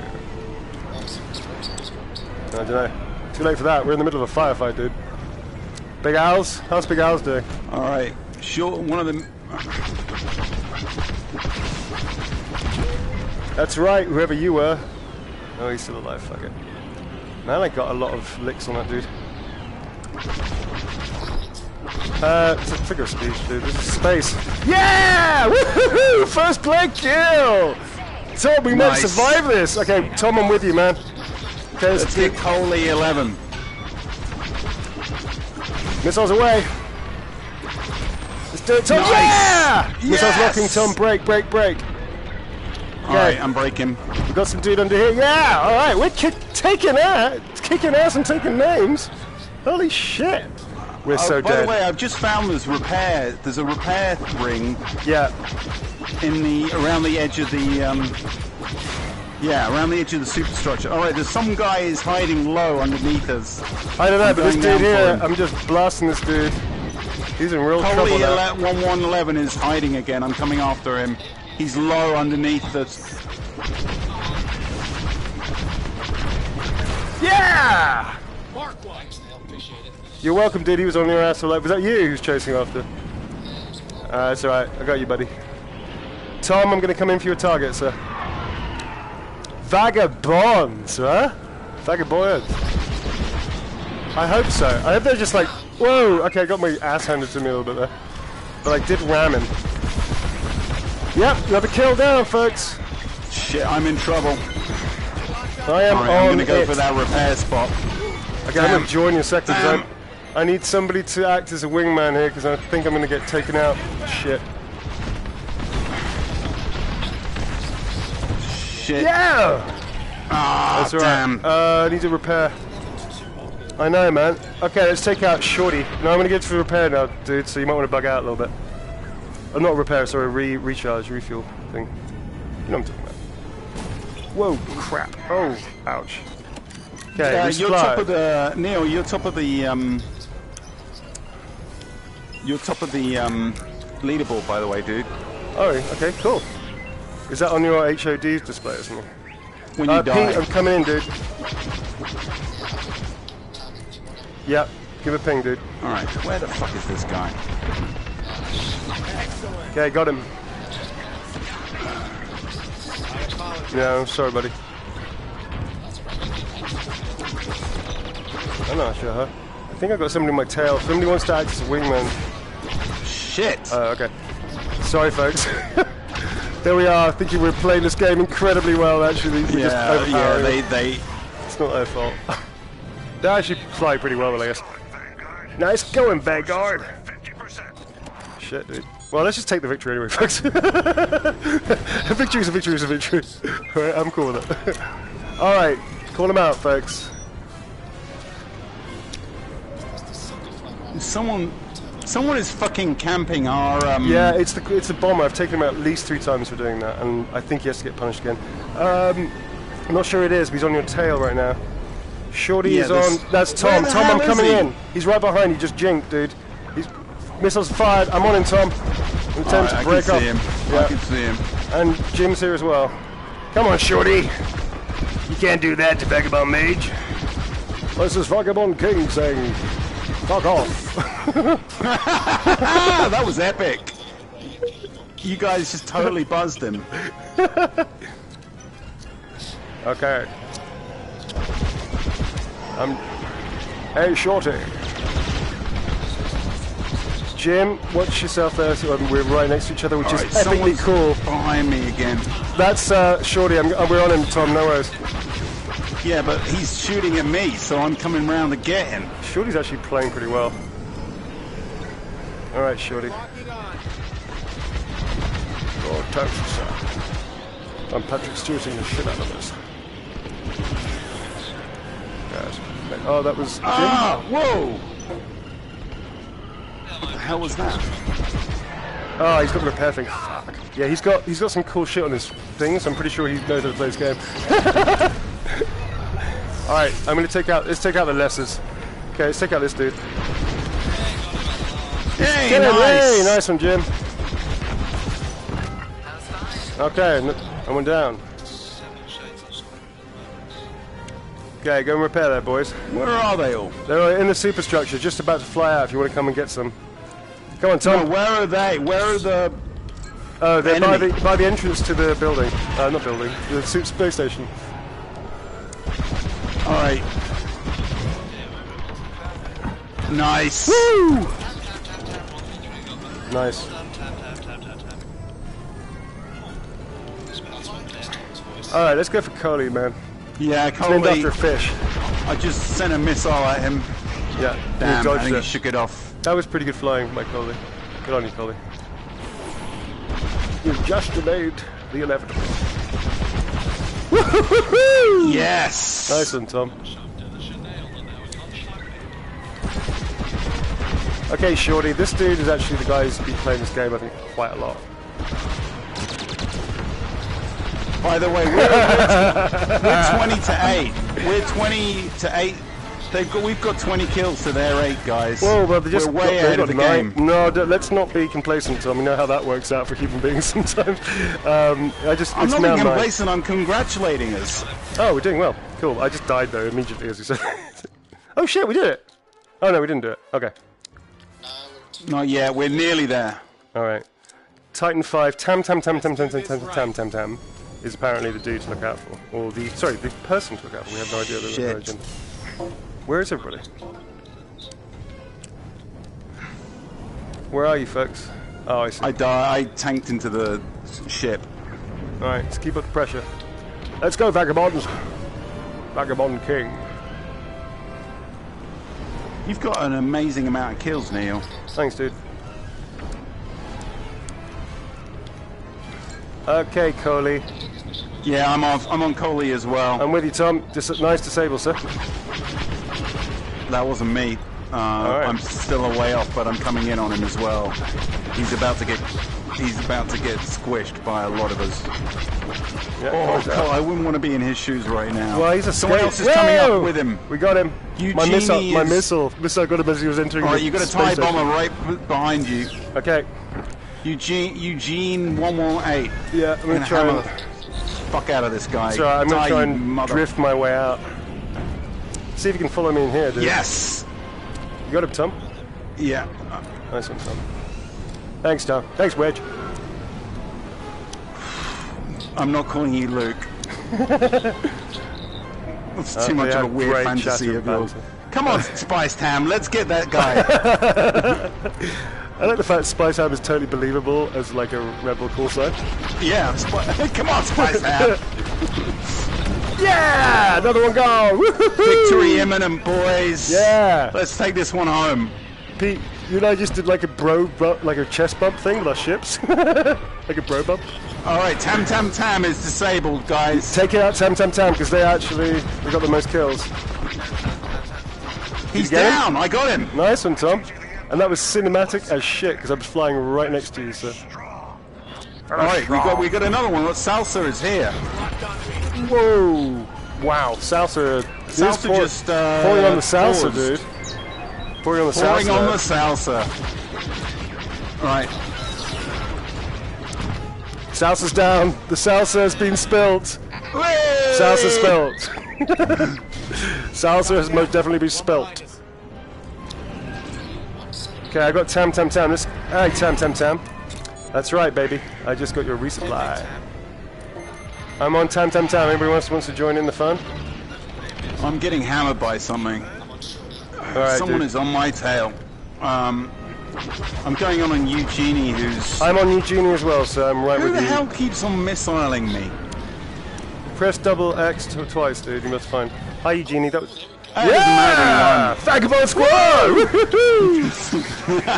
Super strokes, super strokes. I don't know. Too late for that. We're in the middle of a firefight, dude. Big Al's. How's Big Al's doing? All right, Sure, one of them. That's right, whoever you were. Oh, he's still alive, fuck it. Man, I got a lot of licks on that dude. Uh, it's a figure of speech, dude. This is space. Yeah! Woohoo! First play kill! Tom, we might survive this! Okay, Tom, I'm with you, man. Okay, let's Let's get get Coley 11. missiles away. Let's do it, Tom. Nice. Yeah! Missiles Yes! locking, Tom. Break, break, break. Alright, I'm breaking. We got some dude under here. Yeah, all right. We're kick- taking ass, kicking ass and taking names. Holy shit. We're so oh, by dead. the way, I've just found this repair. There's a repair ring yeah. in the around the edge of the um. Yeah, around the edge of the superstructure. All right, there's some guy is hiding low underneath us. I don't know, I'm but this dude here. I'm just blasting this dude. He's in real trouble Coley now. ele- 1111 is hiding again. I'm coming after him. He's low underneath us. Yeah! You're welcome, dude. He was on your ass. So like, was that you who's chasing after? Uh, it's alright. I got you, buddy. Tom, I'm going to come in for your target, sir. Vagabonds, huh? Vagabonds. I hope so. I hope they're just like, whoa, okay, I got my ass handed to me a little bit there. But I did ram him. Yep, another kill down, folks. Shit, I'm in trouble. I am right, I'm gonna go it. for that repair spot. Okay, I'm gonna join you a second. I, need somebody to act as a wingman here because I think I'm gonna get taken out. Shit. Shit. Yeah! Ah, That's right. damn. Uh, I need to repair. I know, man. Okay, let's take out Shorty. No, I'm gonna get to repair now, dude. So you might want to bug out a little bit. Uh, not repair, sorry, re recharge, refuel thing. You know what I'm talking about. Whoa, crap. Oh, ouch. Okay, Uh, you're top of the Neil. You're top of the um. You're top of the um leaderboard, by the way, dude. Oh, okay, cool. Is that on your HUD display or something? When you Uh, die. Pete, I'm coming in, dude. Yep, give a ping, dude. All right. Where the fuck is this guy? Okay, got him. Yeah, I'm sorry, buddy. I'm not sure, huh? I think I got somebody in my tail. Somebody wants to act as a wingman. Shit. Oh, okay. Sorry, folks. <laughs> there we are. Thinking we're playing this game incredibly well, actually. We're just yeah, yeah. They they. It's not their fault. <laughs> they actually fly pretty well, I guess. Nice going, Vanguard. 50%. Shit, dude. Well, let's just take the victory anyway, folks. a <laughs> victory is a victory is a victory. Alright, I'm cool with it. Alright, call them out, folks. Someone. Someone is fucking camping our um. Yeah, it's the it's the bomber. I've taken him out at least three times for doing that, and I think he has to get punished again. Um, I'm not sure it is, but he's on your tail right now. Shorty Yeah, is on. That's Tom. Tom, I'm coming he? in. He's right behind you. Just jink, dude. He's missiles fired. I'm on him, Tom. I'm right, to I can break see up. him. I can see him. And Jim's here as well. Come on, Shorty. You can't do that to Vagabond Mage. This is Vagabond King saying, fuck off. Ah, <laughs> that was epic. You guys just totally buzzed him. <laughs> Okay. I'm. Hey, Shorty. Jim, watch yourself there. So um, we're right next to each other, which All is right, epically cool. behind me again. That's uh, Shorty. I'm, uh, we're on him, Tom. No worries. Yeah, but he's shooting at me, so I'm coming round to get him. Shorty's actually playing pretty well. All right, Shorty. Oh, Texas. I'm Patrick Stewarting the shit out of this. Oh, that was Jim. Ah, whoa! What the hell was that? Oh, he's got the repair thing. Fuck. Yeah, he's got he's got some cool shit on his things. I'm pretty sure he knows how to play this game. <laughs> All right, I'm gonna take out. Let's take out the lessers. Okay, let's take out this dude. Hey, Get nice! Nice one, Jim. Okay, I went down. Okay, go and repair that, boys. Where are they all? They're in the superstructure, just about to fly out. If you want to come and get some. Come on, No, Tom. where are they? Where are the? Oh, they're by the, by the entrance to the building. Uh, not building, the space station. All right. Nice. Nice. Alright, let's go for Coley, man. Yeah, It's named after a fish. I just sent a missile at him. Yeah, Damn, you I dodged think he shook it off. That was pretty good flying by Coley. Good on you, Coley. You've just delayed the inevitable. Yes. Nice one, Tom. Okay, Shorty, this dude is actually the guy who's been playing this game, I think, quite a lot. By the way, we're, we're, we're 20 to 8. We're 20 to 8. They've got, we've got 20 kills to their 8, guys. Whoa, but they just we're way got, ahead got of the nine. game. No, let's not be complacent, Tom. We know how that works out for human beings sometimes. Um, I just, I'm not being complacent, I'm congratulating us. Oh, we're doing well. Cool. I just died though immediately as you said. oh shit, we did it. Oh no, we didn't do it. Okay. Not yet, we're nearly there. All right. Titan Five. Tam Tam Tam Tam Tam Tam Tam Tam Tam Tam is apparently the dude to look out for, or the sorry, the person to look out for. We have no idea. Shit. agenda. Where is everybody? Where are you, folks? Oh, I see. I die. I tanked into the ship. All right, let's keep up the pressure. Let's go, vagabonds. Vagabond King. You've got an amazing amount of kills, Neil. Thanks, dude. Okay, Coley. Yeah, I'm off. I'm on Coley as well. I'm with you, Tom. Dis- nice disable, sir. That wasn't me. Uh, right. I'm still a way off, but I'm coming in on him as well. He's about to get. He's about to get squished by a lot of us. Yeah, Oh God, out. I wouldn't want to be in his shoes right now. Well, he's a Someone skate. else is coming Whoa! up with him. We got him. my Eugenie missile. My missile. Missile got him as he was entering All the right, you got a space tie station. bomber right behind you. Okay. Eugene, Eugene, one one eight. Yeah, I'm gonna try and. Fuck out of this guy. So I'm gonna try and mother- drift my way out. See if you can follow me in here, dude. Yes. You got him, Tom. Yeah. Nice one, Tom. Thanks, Tom. Thanks, Wedge. I'm not calling you Luke. <laughs> That's Uh, too much of a weird fantasy of yours. Come on, <laughs> Spice Tam, let's get that guy. <laughs> I like the fact Spice Ham is totally believable as like a rebel call sign. yeah, Spi- come on, Spice Tam. Yeah, another one gone. Victory imminent, boys. Yeah. Let's take this one home. Pete, you and I just did like a bro, bu- like a chest bump thing with our ships, <laughs> like a bro bump. All right, Tam Tam Tam is disabled, guys. Take it out, Tam Tam Tam, because they actually they got the most kills. He's get him? down. I got him. Nice one, Tom. And that was cinematic as shit because I was flying right next to you, so. All right, we got we got another one. What Salsa is here? Whoa! Wow, salsa. Salsa pour- just uh, pouring on the salsa, paused. dude. Pouring on the salsa. Pouring salsa. on the salsa. All right. Salsa's down. The salsa has been spilt. Salsa spilt. <laughs> salsa has most definitely been spilt. Okay, I got Tam Tam Tam. This, hey, Tam Tam Tam. That's right, baby. I just got your resupply. I'm on Tam Tam Tam. Anybody wants, wants to join in the fun? I'm getting hammered by something. All right, Someone dude. is on my tail. Um, I'm going on on Eugenie, who's. I'm on Eugenie as well, so I'm right Who with you. Who the hell keeps on missiling me? Press double X twice, dude. You must find. Hi, Eugenie. That was. That Yeah! Vagabond Squad!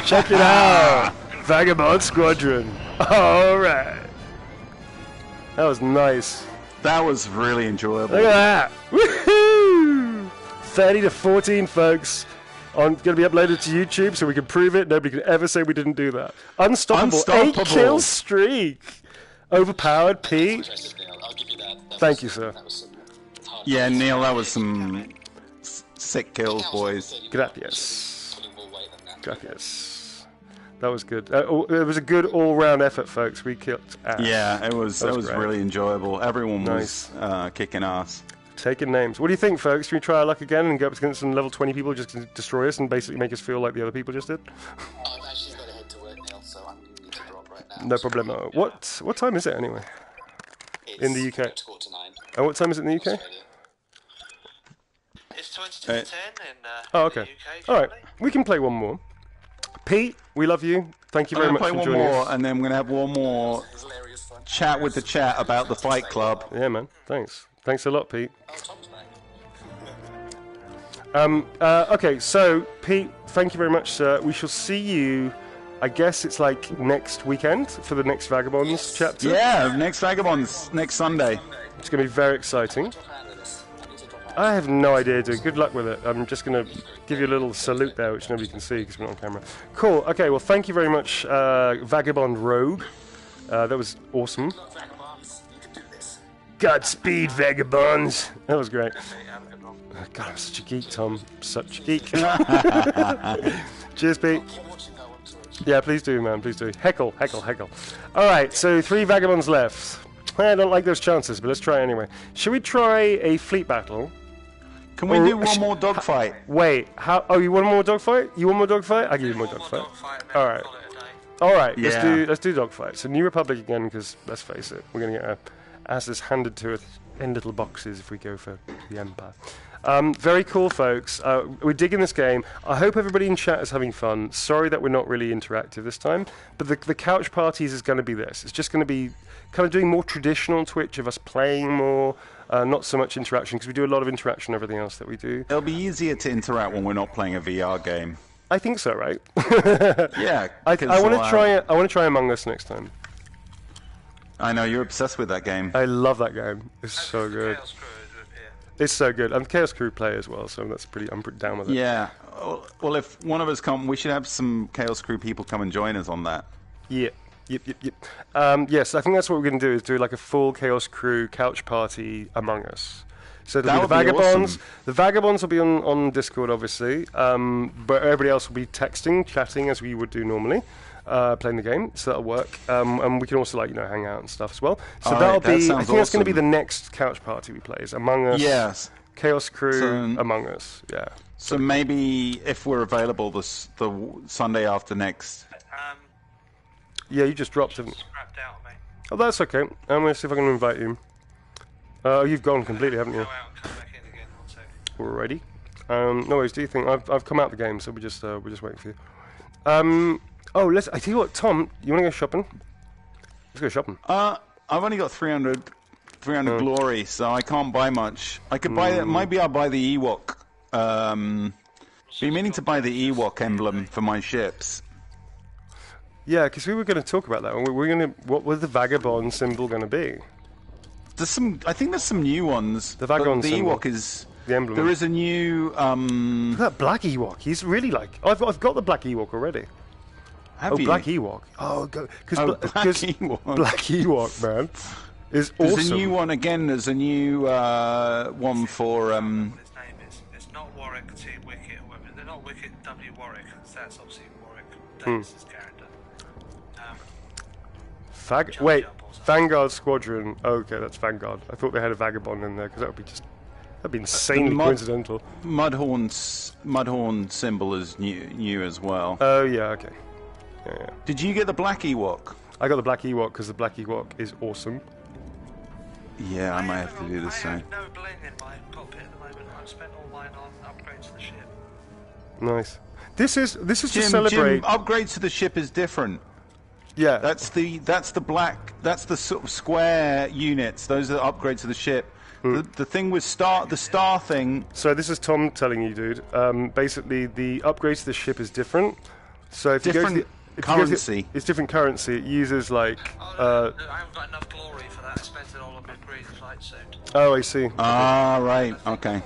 <laughs> Check it out! Vagabond Squadron. All right. That was nice. That was really enjoyable. Look at that! Woohoo! 30 to 14, folks. On going to be uploaded to YouTube, so we can prove it. Nobody can ever say we didn't do that. Unstoppable, Unstoppable. eight kill streak. Overpowered, Pete. I'll give you that. that Thank you, sir. That was some hard Yeah. Neil, that was some sick kills, boys. Gracias. Putting more weight than that. Gracias. That was good. Uh, it was a good all-round effort, folks. We kicked ass. Yeah, it was. That It was was really enjoyable. Everyone Nice. was uh, kicking ass. Taking names. What do you think, folks? Should we try our luck again and go up against some level 20 people just to destroy us and basically make us feel like the other people just did? I've actually got to head to work now, so I'm going to drop right now. No problemo. What what time is it anyway? It's In the UK. quarter to nine. And what time is it in the UK? Australia. It's 20 to Uh, 10 in uh, Oh, okay. the UK. All right, we can play one more. Pete, we love you. Thank you very gonna much play for one joining more, us. and then we're gonna have one more Hilarious chat with the chat about the Fight Club. Yeah, man. Thanks. Thanks a lot, Pete. Tom's back. Um, uh, okay, so Pete, thank you very much, sir. We shall see you. I guess it's like next weekend for the next Vagabonds chapter. Yeah, next Vagabonds next Sunday. It's going to be very exciting. I need to drop out. I have no idea, dude. Good luck with it. I'm just going to give you a little salute there, which nobody can see because we're not on camera. Cool. Okay, well, thank you very much, uh, Vagabond Rogue. Uh, that was awesome. Vagabonds, you can do this. Godspeed, Vagabonds. That was great. God, I'm such a geek, Tom. Such a geek. <laughs> Cheers, Pete. Keep watching though on Twitch. Yeah, please do, man. Please do. Heckle, heckle, heckle. All right, so three vagabonds left. I don't like those chances, but let's try anyway. Should we try a fleet battle? Can we Or- do one more dogfight? Wait, how? Oh, you want more dogfight? You want more dogfight? I give you more One more dogfight. dogfight and then All we'll right. call it a day. All right, let's do let's do dogfight. So New Republic again, because let's face it, we're gonna get our asses handed to us in little boxes if we go for the Empire. Um, very cool, folks. Uh, we're digging this game. I hope everybody in chat is having fun. Sorry that we're not really interactive this time, but the, the couch parties is going to be this. It's just going to be kind of doing more traditional Twitch of us playing more, uh, not so much interaction because we do a lot of interaction and everything else that we do. It'll be easier to interact when we're not playing a VR game. I think so, right? <laughs> Yeah, I, 'cause I want to try. have- I want to try Among Us next time. I know you're obsessed with that game. I love that game. It's so good. Chaos Crew is with here. It's so good. I'm Chaos Crew player as well, so that's pretty. I'm pretty down with it. Yeah. Well, well, if one of us come, we should have some Chaos Crew people come and join us on that. Yep. Yep. Yep. Yep. Um, yes, I think that's what we're going to do. Is do like a full Chaos Crew couch party Among Us. So That the vagabonds. awesome. The vagabonds will be on, on Discord, obviously, um, but everybody else will be texting, chatting as we would do normally, uh, playing the game. So that'll work, um, and we can also like you know hang out and stuff as well. So All that'll right, that be. I sounds think that's going to be the next couch party we play. Is Among Us. Yes. Chaos Crew So- Among Us. Yeah. So maybe if we're available this the Sunday after next. Yeah, you just dropped, haven't scrapped out, mate. Oh, that's okay. I'm going to see if I can invite you. Uh, you've gone completely, haven't Go you? out and come back in again. One. Alrighty. Um, no worries. Do you think I've, I've come out the game, so we're just uh, we're just waiting for you. Um, oh, let's. I tell you what, Tom. You want to go shopping? Let's go shopping. Uh, I've only got 300, 300 Oh. glory, so I can't buy much. I could buy. Hmm. Maybe I'll buy the Ewok. Um, be meaning to buy the Ewok emblem for my ships. Yeah, because we were going to talk about that. We were going to. What was the vagabond symbol going to be? There's some. I think there's some new ones. The vagabond Vagon The symbol. Ewok is. The emblem. There is a new. Um, Look at that black Ewok. He's really like. I've I've got the black Ewok already. have Oh, you? black Ewok. Oh, because Oh, Black Ewok. Black Ewok, man, is There's awesome. a new one again. There's a new uh, one for. Um, What his name is. It's not Warwick T. Wicket or. They're not Wicket W. Warwick. 'cause That's obviously Warwick Hmm. Davis's character. Fag- wait, Jump or something. Vanguard Squadron. okay, that's Vanguard. I thought they had a vagabond in there because that would be just that'd be insanely mod- coincidental. Mudhorn's Mudhorn symbol is new, new as well. Oh yeah, okay. Yeah, yeah. Did you get the black Ewok? I got the black Ewok because the black Ewok is awesome. Yeah, I might have to do the same. have no bling in my cockpit at the moment. I've spent all mine on upgrades to the ship. Nice. This is this is to celebrate. Jim, upgrades to the ship is different. Yeah, That's the that's the black that's the sort of square units. Those are the upgrades to the ship. Hmm. The, the thing with star the star thing. So this is Tom telling you, dude. Um, basically, the upgrade to the ship is different. So if you go to Different the, if you go to the- currency. it's different currency. It uses like. Oh, no, Uh, no, I haven't got enough glory for that. I spent it all on my green flight suit. oh, I see. Ah, right. Okay.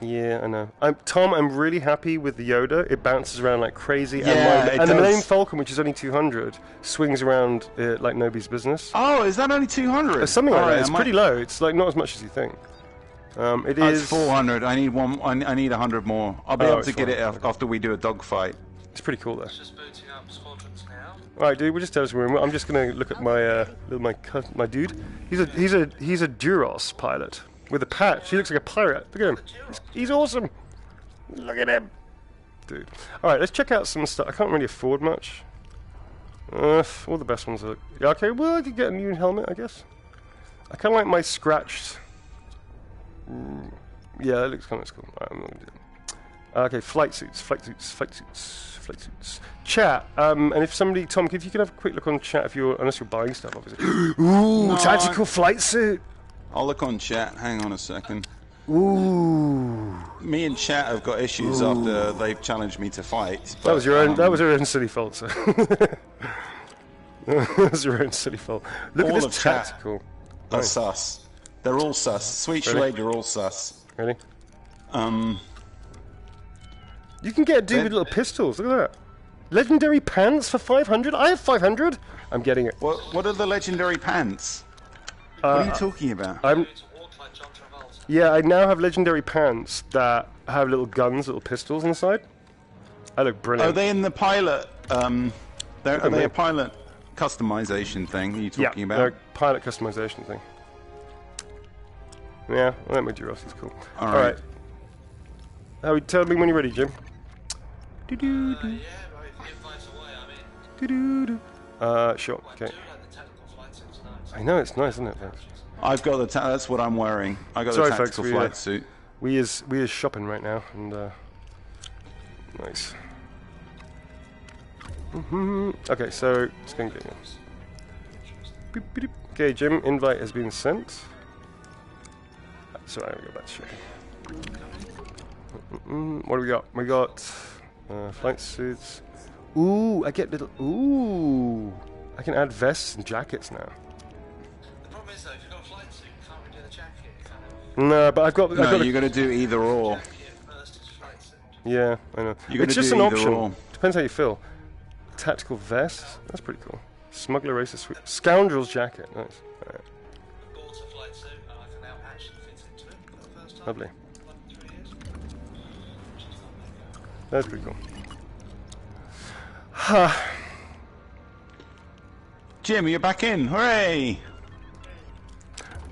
Yeah, I know. I'm, Tom, I'm really happy with the Yoda. It bounces around like crazy. Yeah, and, my- it and the does. Millennium Falcon, which is only 200, swings around uh, like nobody's business. Oh, is that only two hundred? Uh, something like that. It's pretty low. It's like not as much as you think. Um, it Oh, is. it's four hundred. I need one. I I need hundred more. I'll be Oh, able to get it 400, af- after we do a dogfight. It's pretty cool though. Just booting up squadrons now. All right, dude. We'll just tell us room. I'm just gonna look at my uh, little my my dude. He's a he's a he's a Duros pilot with a patch. He looks like a pirate. Look at him. He's, he's awesome. Look at him. dude. All right, let's check out some stuff. I can't really afford much. Uh, all the best ones are. Yeah, okay, well, I could get a new helmet, I guess. I kind of like my scratched. Mm, yeah, that looks kind of cool. Right, I'm gonna do it. Okay, flight suits, flight suits, flight suits, flight suits. Chat, um, and if somebody, Tom, if you could have a quick look on chat, if you're, unless you're buying stuff, obviously. <gasps> Ooh, tactical flight suit. I'll look on chat. Hang on a second. Ooh, Me and chat have got issues after they've challenged me to fight. that was your own. That um, was your own silly fault, sir. <laughs> that was your own silly fault. Look All at this chat. tactical. Are sus. They're all sus. Sweet Really? Charade are all sus. Really? Um, You can get a dude with little pistols. Look at that. Legendary pants for 500. I have 500. I'm getting it. what what are the legendary pants? What are you talking about? I'm. To walk like John Travolta. Yeah, I now have legendary pants that have little guns, little pistols inside. I look brilliant. Are they in the pilot? Um, they're, they a pilot customization thing? Are you yeah, talking they're about? pilot customization thing. Yeah, well, that made you Rossi's cool. All All right. right. How tell me when you're ready, Jim. Do-do-do, Uh, yeah, well, if away, I mean. Uh, sure. Okay. do the technical flight suits nice. I know it's nice, isn't it? I've got the. Ta- that's what I'm wearing. I got Sorry, the folks, tactical we, uh, flight suit. We is we is shopping right now, and uh, nice. hmm Okay, so it's going to. Okay, Jim, invite has been sent. So I go back to shipping. Mm-mm. What do we got? We got uh, flight suits. Ooh, I get little. Ooh, I can add vests and jackets now. The problem is, though, if you've got a flight suit, you can't really do the jacket. You kind of No, but I've got. I've No, got you're going to do either or. jacket versus flight suit. Yeah, I know. You're it's just an option. or. Depends how you feel. Tactical vest. That's pretty cool. Smuggler racer suite. Scoundrel's jacket. Nice. Alright, Bought a flight suit, and I can now actually fit into it for the first time. lovely. in like three years. Which is not bad. That's pretty cool. <sighs> Jim, you're back in. Hooray!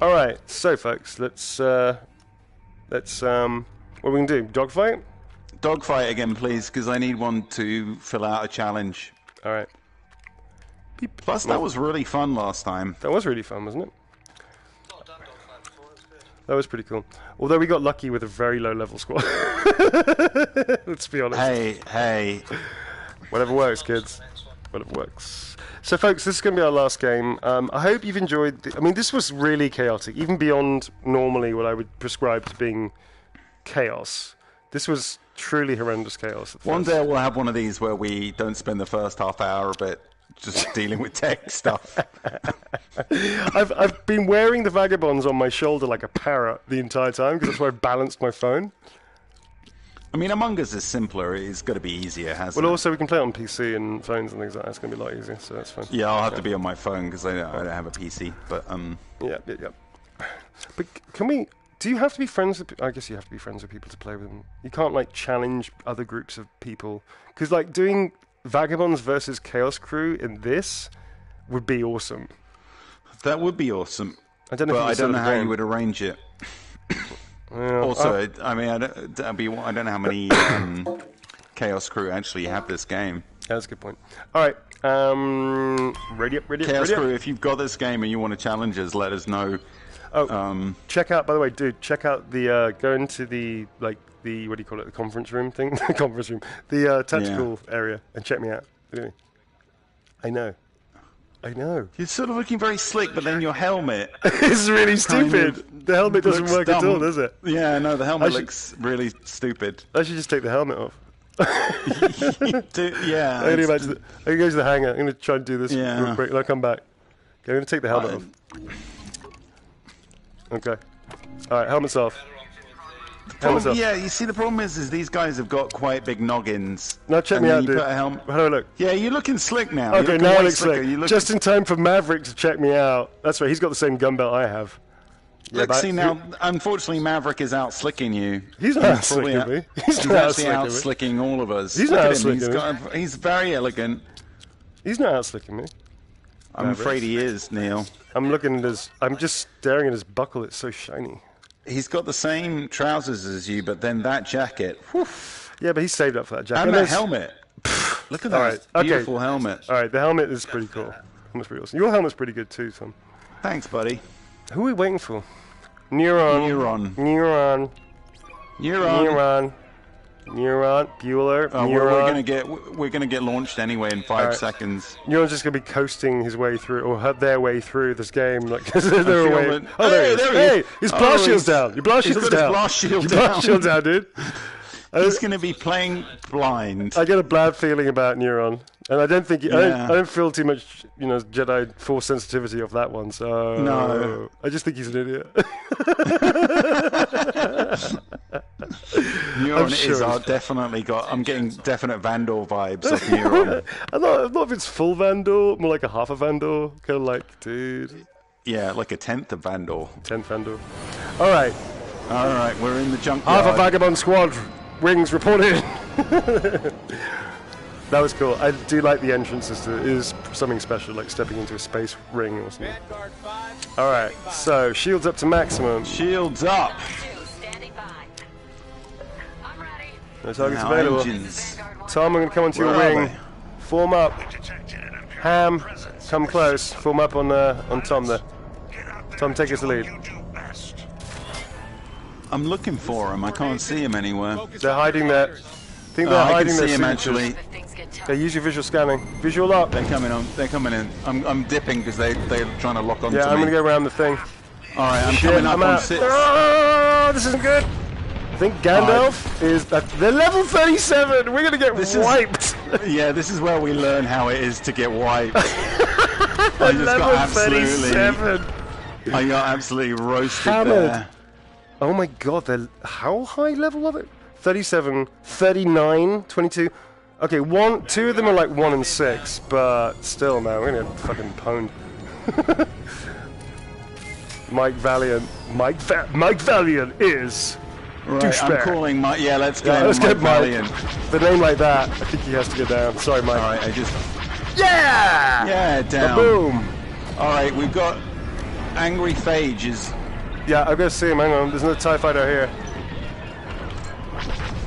All right, so folks, let's uh, let's um, what are we gonna do? Dogfight. Dogfight again, please, because I need one to fill out a challenge. All right. Plus, that was really fun last time. That was really fun, wasn't it? Not done dogfight before, it's good. That was pretty cool. Although we got lucky with a very low level squad. <laughs> let's be honest. Hey, hey. Whatever works, kids. Whatever works. So, folks, this is going to be our last game. Um, I hope you've enjoyed. The, I mean, this was really chaotic, even beyond normally what I would prescribe to being chaos. This was truly horrendous chaos. at One day we'll have one of these where we don't spend the first half hour a bit just <laughs> dealing with tech stuff. <laughs> I've I've been wearing the vagabonds on my shoulder like a parrot the entire time because that's where I've balanced my phone. I mean, Among Us is simpler. It's got to be easier, hasn't Well, it? also we can play it on PC and phones and things like that. It's going to be a lot easier, so that's fine. Yeah, I'll have to be on my phone because I, don't- I don't have a PC. But um, Yeah, yeah, yeah. But c- can we? Do you have to be friends with? pe- I guess you have to be friends with people to play with them. You can't like challenge other groups of people because like doing vagabonds versus chaos crew in this would be awesome. that would be awesome. I don't know. But if I don't know how you would arrange it. <coughs> Yeah, Also, I- I mean, I don't, be, I don't know how many um, Chaos Crew actually have this game. that's a good point. All right, um, ready up, ready up, Chaos ready up. Crew, if you've got this game and you want to challenge us, let us know. Oh, Um, check out. By the way, dude, check out the uh, go into the like the what do you call it? The conference room thing. the <laughs> conference room. The uh, tactical area and check me out. I know. I know. you're sort of looking very slick, but then your helmet <laughs> is really stupid. the helmet doesn't work at all, does it? Yeah, no, the helmet should- looks really stupid. I should just take the helmet off. <laughs> Do- yeah, I'm gonna, go to the, I'm gonna go to the hangar. I'm gonna try and do this Yeah. real quick, and I'll come back. Okay, I'm gonna take the helmet off. Okay. All right, helmet's off. Helmet's Problem- off. yeah, you see, the problem is, is these guys have got quite big noggins. Now check me then out, you dude. Put a helmet. How do I look? Yeah, you're looking slick now. You're Okay, now way it looks slicker. like You look just in time for Maverick to check me out. That's right. He's got the same gun belt I have. Yeah, Look, but- see now, unfortunately, Maverick is out slicking you. He's not out slicking out- me. He's He's, not actually out slicking slicking all of us. He's Look not out him. He's, slicking got, he's very elegant. He's not out slicking me. I'm afraid he is, Neil. I'm looking at his. I'm just staring at his buckle. It's so shiny. He's got the same trousers as you, but then that jacket. whew, Yeah, but he saved up for that jacket. And that helmet. Look at that right, okay. beautiful helmet. All right, the helmet is pretty cool. Helmet's pretty awesome. Your helmet's pretty good too, Tom. Thanks, buddy. Who are we waiting for? Neuron. Neuron. Neuron. Neuron. Neuron. Neuron. Bueller. Oh, Neuron. we're, we're gonna get we're gonna get launched anyway in five Alright. seconds. Neuron's just gonna be coasting his way through, or her, their way through this game, like <laughs> they're away. that- Oh, there Hey, he is. there he hey, is. his Oh, blast shield's down. Your blast shield's his down. blast shield Your blast down. shield's down, dude. <laughs> He's gonna be playing blind. I get a bad feeling about Neuron, and I don't think he, I, don't, Yeah. I don't feel too much, you know, Jedi Force sensitivity of that one. So No. I just think he's an idiot. <laughs> Neuron sure is definitely got. I'm getting definite Vandal vibes of <laughs> Neuron. I thought, I thought if it's full Vandal, more like a half a Vandal, kind of like, dude, yeah, like a tenth of Vandal. tenth Vandal. All right, All right, we're in the junkyard. half a Vagabond squad. Wings reported. <laughs> that was cool. I do like the entrances to it is something special, like stepping into a space ring or something. All right, so shields up to maximum. Shields up. Standing by. I'm ready. No targets Now available. engines. Tom, I'm going to come onto your Where are wing. they? Form up. Ham, come close. Form up on uh, on Tom there. Get out there Tom, take us do the lead. I'm looking for him. I can't see him anywhere. They're hiding there. I think they're ah, I can hiding see him actually. If things get tough. Okay, use your visual scanning. Visual up. They're coming on. They're coming in. I'm, I'm dipping because they they're trying to lock onto Yeah, I'm me. going to go around the thing. All right, I'm Shit, coming up I'm on out. six. Oh, this isn't good. I think Gandalf is at the level 37. We're going to get This is- wiped. <laughs> Yeah, this is where we learn how it is to get wiped. <laughs> I just level got absolutely, 37. I got absolutely roasted Hammered. there. Oh my god, they're how high level are they? 37, 39, 22. Okay, one, two of them are like one and six, but still, man, we're gonna get fucking pwned. <laughs> Mike Valiant, Mike Va- Mike Valiant is Right, I'm calling Mike. Yeah, let's go. Yeah, let's Mike get Mike. Valiant. the name like that. I think he has to go down. Sorry, Mike. All right, I just. Yeah. Yeah, down. Boom. All right, we've got angry Phage is. Yeah, I'm gonna see him. Hang on, there's another Tie Fighter here.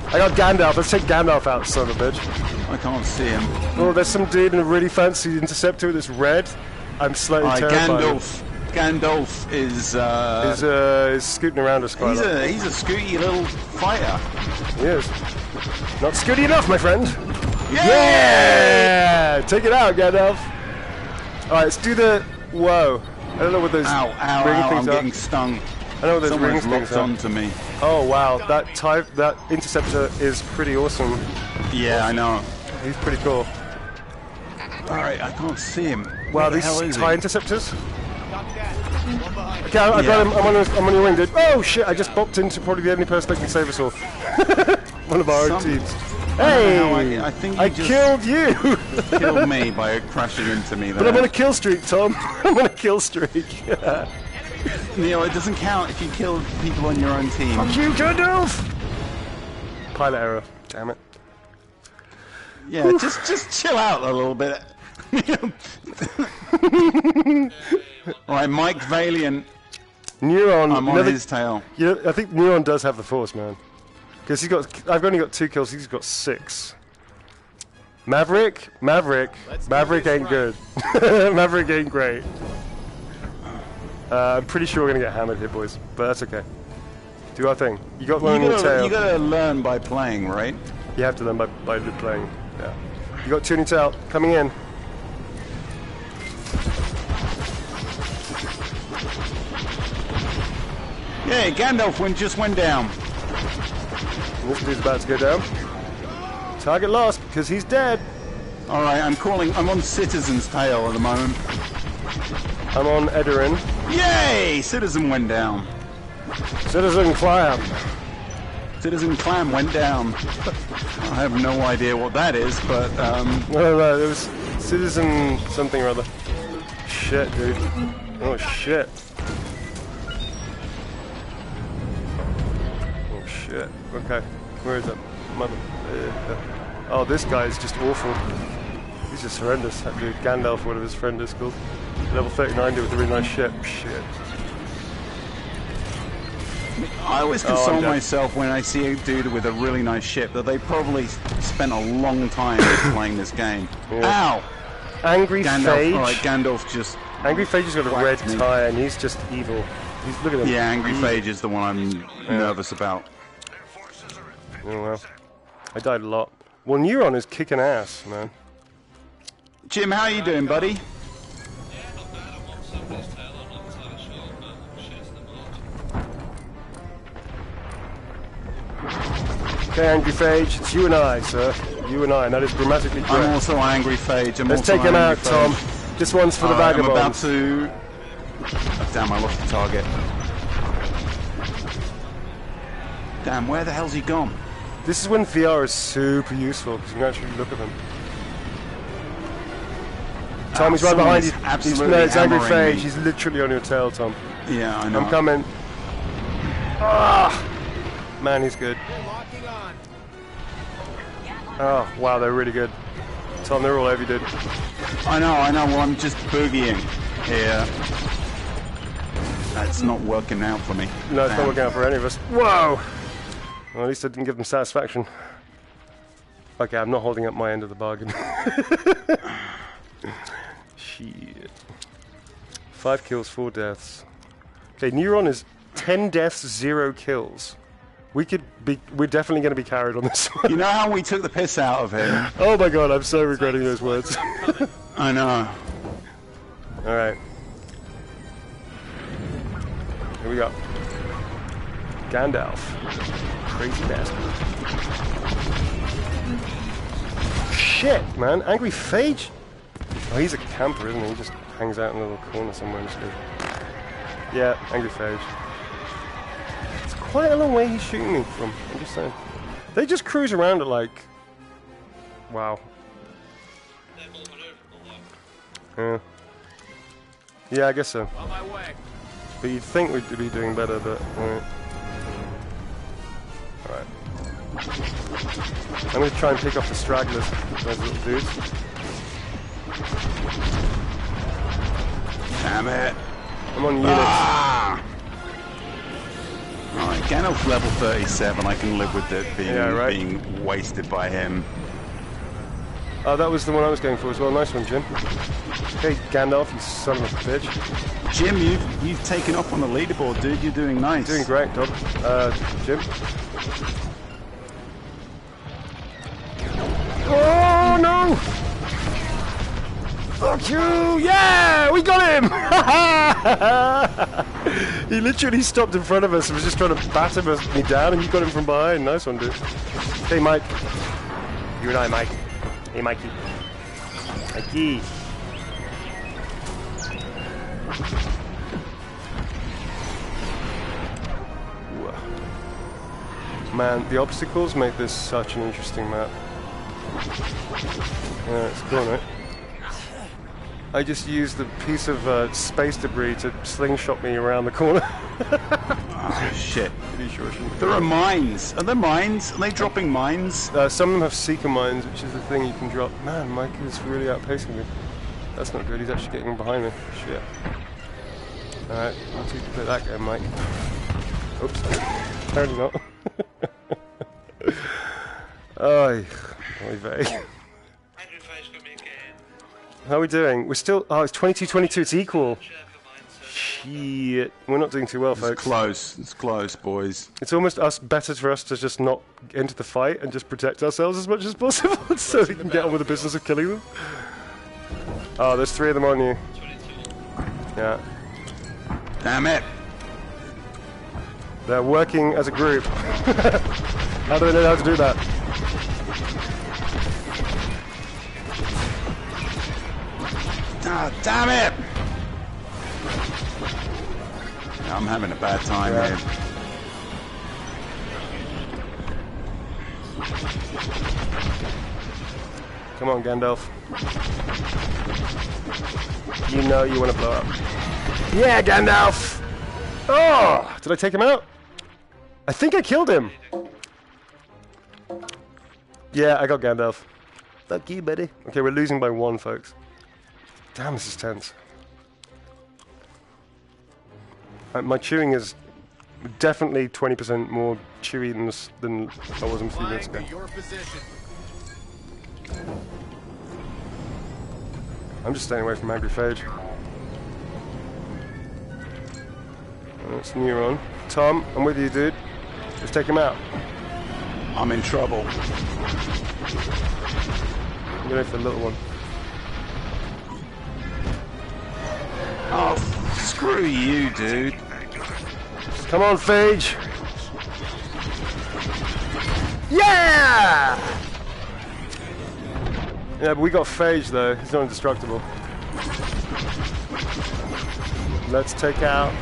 I got Gandalf. Let's take Gandalf out, son of a bitch. I can't see him. Oh, there's some dude in a really fancy interceptor that's red. I'm slightly All right, terrified. Gandalf. Gandalf is. Uh, He's, uh, scooting around us quite he's a he's a scooty little fighter. He is. Not scooty enough, my friend. Yeah! Yeah! Take it out, Gandalf. Alright, let's do the. Whoa. I don't know what those Ow! Ow! ring Ow! I'm things are. getting stung. I know what those ring Someone's things locked are. onto me. Oh wow, that type, that interceptor is pretty awesome. Yeah, I know. He's pretty cool. All right, I can't see him. Wow, Where these is tie interceptors. Okay, I, I Yeah. got him. I'm on, his, I'm on your wing, dude. Oh shit! I just popped into probably the only person that can save us all. <laughs> One of our own teams. I Hey! know, I- I think you I just- killed you. Killed me by crashing into me there. but <laughs> I'm on a kill streak, <laughs> Tom. I'm on a kill streak. Neil, it doesn't count if you kill people on your own team. you Gandalf! Pilot error. Damn it. Yeah, just just chill out a little bit. <laughs> Right, Mike Valiant. Neuron. I'm on never- his tail. Yeah, I think Neuron does have the force, man. Because he's got. I've only got two kills. He's got six. Maverick, Maverick, Maverick ain't good. <laughs> Maverick ain't great. Uh, I'm pretty sure we're gonna get hammered here, boys. But that's okay. Do our thing. You got one You your gotta, tail. you gotta learn by playing, right? You have to learn by by playing. Yeah. You got two on your tail coming in. Yeah, Gandalf went, just went down. Dude's about to go down. Target lost because he's dead. All right, I'm calling. I'm on Citizen's tail at the moment. I'm on Edarin. Yay! Citizen went down. Citizen Clam. Citizen Clam went down. I have no idea what that is, but um, no, no, it was Citizen something or other. Shit, dude. Oh, shit. Shit. Okay. Where is that? Mother. Uh, oh, this guy is just awful. He's just horrendous. That dude, Gandalf, whatever his friend is called. Level 39 dude with a really nice ship. Shit. I always Oh, console dead. myself when I see a dude with a really nice ship that they probably spent a long time <coughs> playing this game. Ow! Angry Gandalf, Phage. alright, Gandalf just. Angry Phage has got a red me. tie and he's just evil. He's look at him. Yeah, Angry Phage is the one I'm nervous about. Oh well. I died a lot. Well, Neuron is kicking ass, man. Jim, how are you doing, buddy? Yeah, not bad. I'm on somebody's tail. I'm not entirely sure, but shit's the blood. Okay, Angry Phage, it's you and I, sir. You and I, and that is grammatically I'm also Angry Phage. I'm Let's take him out, Angry Tom. This one's for the Alright, I'm about to. Oh, damn, I lost the target. Damn, where the hell's he gone? This is when VR is super useful because you can actually look at them. Tom, he's right behind you. He's, absolutely no, it's Angry me. He's literally on your tail, Tom. Yeah, I know. I'm coming. Ah, man, he's good. Oh, wow, they're really good. Tom, they're all over you, dude. I know, I know. Well, I'm just boogieing here. That's not working out for me. No, it's Damn. not working out for any of us. Whoa! Well, at least I didn't give them satisfaction. Okay, I'm not holding up my end of the bargain. <laughs> Shit. Five kills, four deaths. Okay, Neuron is ten deaths, zero kills. We could be. We're definitely going to be carried on this one. You know how we took the piss out of him? <laughs> oh my god, I'm so regretting those words. <laughs> I know. All right. Here we go. Gandalf. Crazy bastard. Shit, man. Angry Phage? Oh, he's a camper, isn't he? He just hangs out in a little corner somewhere and stuff. Yeah, Angry Phage. It's quite a long way he's shooting me from. I'm just saying. They just cruise around at like. Wow. They're more maneuverable, though. Yeah. Yeah, I guess so. On my way. But you'd think we'd be doing better, but alright. Alright. I'm gonna try and pick off the stragglers, those little dudes. Damn it. I'm on units. Ah! Alright, Gandalf's level 37. I can live with it being, Yeah, right. being wasted by him. Oh, that was the one I was going for as well. Nice one, Jim. Hey, Gandalf, you son of a bitch. Jim, you've, you've taken off on the leaderboard, dude. You're doing nice. Doing great, Todd. Uh, Jim. Oh, no! Fuck you! Yeah! We got him! <laughs> he literally stopped in front of us and was just trying to batter us- me down, and you got him from behind. Nice one, dude. Hey, Mike. You and I, Mike. Hey, Mikey. Mikey. Man, the obstacles make this such an interesting map. Yeah, it's cool, right? I just used the piece of uh, space debris to slingshot me around the corner. Oh, <laughs> shit. Pretty sure There are mines. Are there mines? Are they dropping mines? Uh, some of them have seeker mines, which is the thing you can drop. Man, Mike is really outpacing me. That's not good. He's actually getting behind me. Shit. Alright, I'll take you play that game, Mike. Oops. Apparently not. <laughs> Oy. Oy vey. <laughs> How are we doing? We're still. Oh, it's 22 22. It's equal. Sherpa mine, so Shit. We're not doing too well, It's folks. close. It's close, boys. It's almost us better for us to just not enter the fight and just protect ourselves as much as possible <laughs> so we can get on with the business of killing them. Oh, there's three of them on you. Yeah. Damn it. They're working as a group. <laughs> how do they know how to do that? Ah, damn it. I'm having a bad time Yeah. here. Come on, Gandalf. You know you want to blow up. Yeah, Gandalf! Oh! Did I take him out? I think I killed him. Yeah, I got Gandalf. Fuck you, buddy. Okay, we're losing by one, folks. Damn, this is tense. Uh, my chewing is definitely 20% more chewy than, than I was a few minutes ago. I'm just staying away from Angry Phage. That's Neuron. Tom, I'm with you, dude. Let's take him out. I'm in trouble. I'm going for the little one. Oh, screw you, dude. Come on, Phage. Yeah! Yeah, but we got Phage though. He's not indestructible. Let's take out.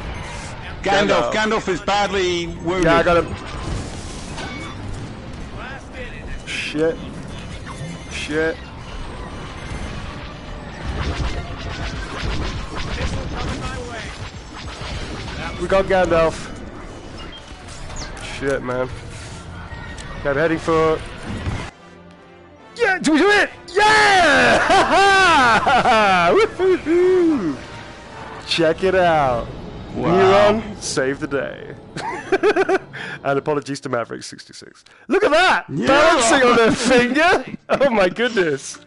Gandalf, Gandalf is badly wounded. Yeah, I got him. Shit. Shit. We got Gandalf. Shit, man. Okay, I'm heading for. Yeah, do we do it? Yeah! <laughs> Ha Woohoo! Check it out. Wow. Neuron, save the day. <laughs> and apologies to Maverick66. Look at that! Balancing on their finger! <laughs> Oh my goodness.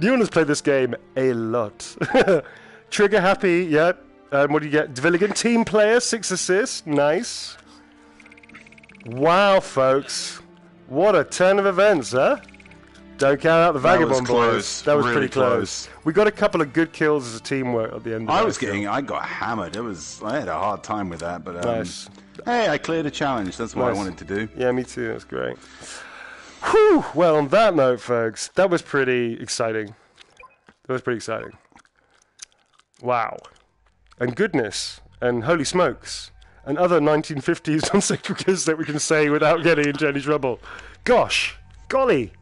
Neuron has played this game a lot. Trigger happy, yep. Um, what do you get? Dvilligan, team player, six assists. Nice. Wow, folks. What a turn of events, huh? Don't count out the Vagabond That boys. close, That was really pretty close. close. We got a couple of good kills as a teamwork at the end. Of I was getting, I got hammered. It was, I had a hard time with that, but um, Nice. hey, I cleared a challenge. That's what Nice. I wanted to do. Yeah, me too. That's great. Whew. Well, on that note, folks, that was pretty exciting. That was pretty exciting. Wow. And goodness. And holy smokes. And other 1950s non-sequiturs <laughs> that we can say without getting into any trouble. Gosh. Golly.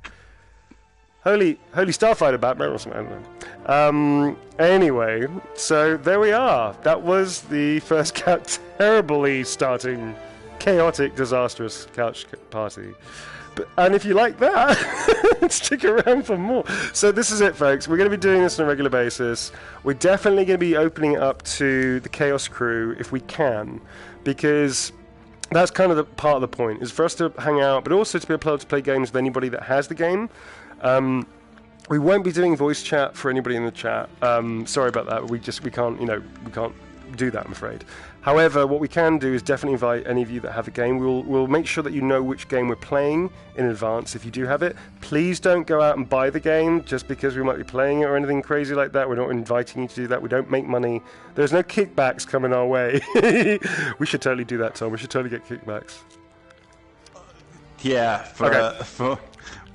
Holy, holy Starfighter Batman or something. Um, anyway, so there we are. That was the first ca- <laughs> terribly starting, chaotic, disastrous couch party. And if you like that, <laughs> stick around for more. So this is it, folks. We're going to be doing this on a regular basis. We're definitely going to be opening it up to the Chaos crew if we can, because that's kind of the part of the point is for us to hang out, but also to be able to play games with anybody that has the game. Um, we won't be doing voice chat for anybody in the chat. Um, sorry about that. We just we can't you know we can't do that. I'm afraid. However, what we can do is definitely invite any of you that have a game. We'll we'll make sure that you know which game we're playing in advance if you do have it. Please don't go out and buy the game just because we might be playing it or anything crazy like that. We're not inviting you to do that. We don't make money. There's no kickbacks coming our way. <laughs> we should totally do that, Tom. We should totally get kickbacks. Yeah, for Okay. uh, for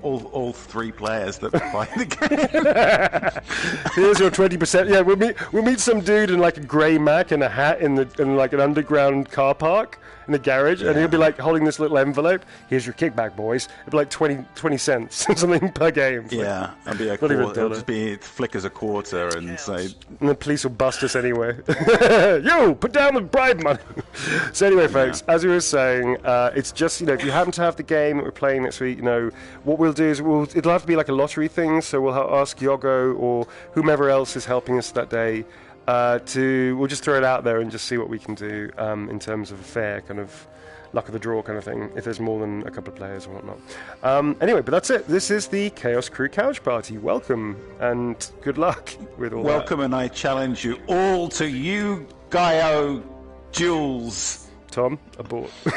all all three players that play the game. <laughs> Here's your twenty percent. Yeah, we'll meet we'll meet some dude in like a grey Mac and a hat in the in like an underground car park in the garage, and he'll be like holding this little envelope. Here's your kickback, boys. It'll be like 20, 20 cents or <laughs> something per game. It's like- yeah, it'll be a Not even a quarter, it'll just be flick as a quarter and say, and the police will bust us anyway. <laughs> Yo, put down the bribe money. <laughs> so anyway, folks, as we were saying, uh, it's just you know if you happen to have the game that we're playing next week, you know what we'll do is we'll it'll have to be like a lottery thing. So we'll ha- ask Yogo or whomever else is helping us that day uh, to we'll just throw it out there and just see what we can do um, in terms of a fair kind of luck of the draw kind of thing if there's more than a couple of players or whatnot. Um, anyway, but that's it. This is the Chaos Crew Couch Party. Welcome and good luck <laughs> with all that. "Welcome, and I challenge you all to you, Gaio duels." Tom, abort. I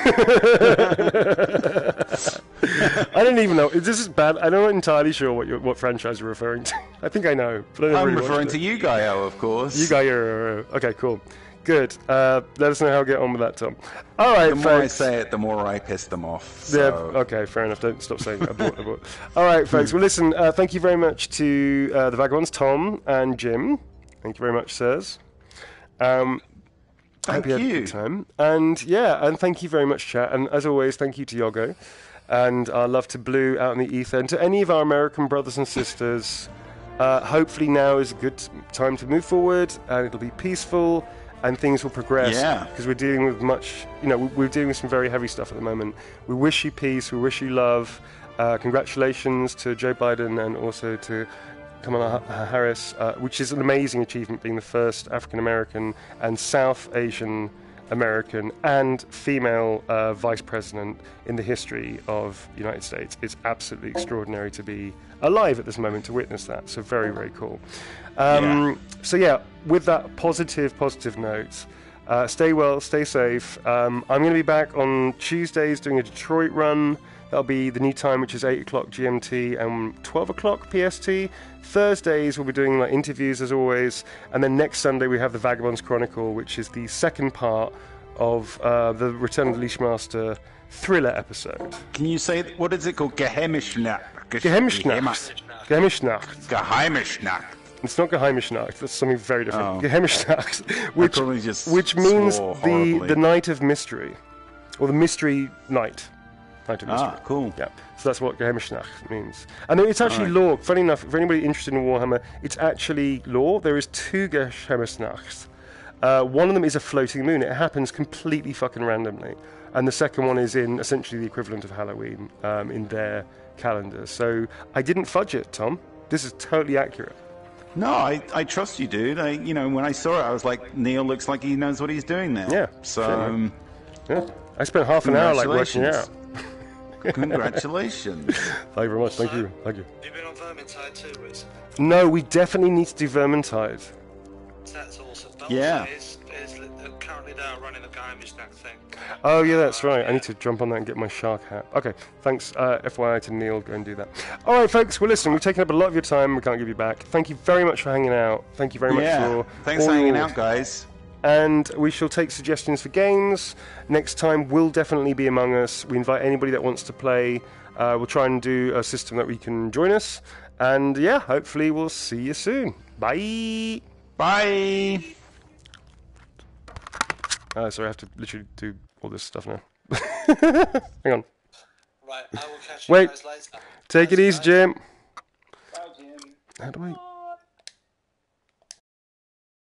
<laughs> don't even know. This is bad. I'm not entirely sure what you what franchise you're referring to. I think I know, but I I'm really referring to Yu-Gi-Oh, of course. You got your okay, cool, good. Uh, let us know how to get on with that, Tom. All right, The more I say it, the more I piss them off. Yeah, okay, fair enough. Don't stop saying abort, abort. All right, <laughs> folks. Well, listen, uh, thank you very much to uh, the Vagabonds, Tom and Jim. Thank you very much, sirs. Um, I hope Thank you had a you. good time. And yeah, and thank you very much, chat. And as always, thank you to Yogo. And our love to Blue out in the ether. And to any of our American brothers and sisters, uh, hopefully now is a good time to move forward and it'll be peaceful and things will progress. Yeah. Because we're dealing with much, you know, we're dealing with some very heavy stuff at the moment. We wish you peace. We wish you love. Uh, congratulations to Joe Biden and also to Kamala Harris, uh, which is an amazing achievement, being the first African American and South Asian American and female uh, vice president in the history of the United States. It's absolutely extraordinary to be alive at this moment to witness that. So very, very cool. Um, So yeah, with that positive, positive note, uh, stay well, stay safe. Um, I'm going to be back on Tuesdays doing a Detroit run. That'll be the new time, which is 8 o'clock GMT and 12 o'clock PST. Thursdays, we'll be doing like interviews as always. And then next Sunday, we have the Vagabonds Chronicle, which is the second part of uh, the Return of the Leashmaster thriller episode. Can you say what is it called? Geheimnisnacht. Geheimnisnacht. Geheimnisnacht. Geheimnisnacht. It's not Geheimnisnacht. That's something very different. Oh. Geheimnisnacht, which, which means the, horribly. the night of mystery, or the mystery night. Night of mystery. Ah, cool. Yeah, so that's what Geheimnisnacht means. And it's actually lore. Funny enough, for anybody interested in Warhammer, it's actually lore. There is two Geheimnisnachts. Uh, one of them is a floating moon. It happens completely fucking randomly. And the second one is in essentially the equivalent of Halloween um, in their calendar. So I didn't fudge it, Tom. This is totally accurate. No, I, I trust you, dude. I, you know, when I saw it, I was like, Neil looks like he knows what he's doing now. Yeah, So, sure, man. um, Yeah. I spent half an hour like working out. Congratulations. <laughs> Thank you very much. Thank you. Thank you. Have You've been on Vermintide too recently. No, we definitely need to do Vermintide. That's awesome. But Yeah. also is, is uh, currently they are running the Geheimnisnacht thing. Oh yeah, that's right. I need to jump on that and get my shark hat. Okay, thanks. Uh, FYI to Neil, go and do that. All right, folks. Well, listen, we've taken up a lot of your time. We can't give you back. Thank you very much for hanging out. Thank you very much yeah. for Thanks all for hanging your- out, guys. And we shall take suggestions for games. Next time will definitely be Among Us. We invite anybody that wants to play. Uh, we'll try and do a system that we can join us. And yeah, hopefully we'll see you soon. Bye. Bye. Uh, sorry, I have to literally do all this stuff now. <laughs> Hang on. Right, I will catch you Wait. guys later. Take it Bye, easy, guys. Jim. How do I?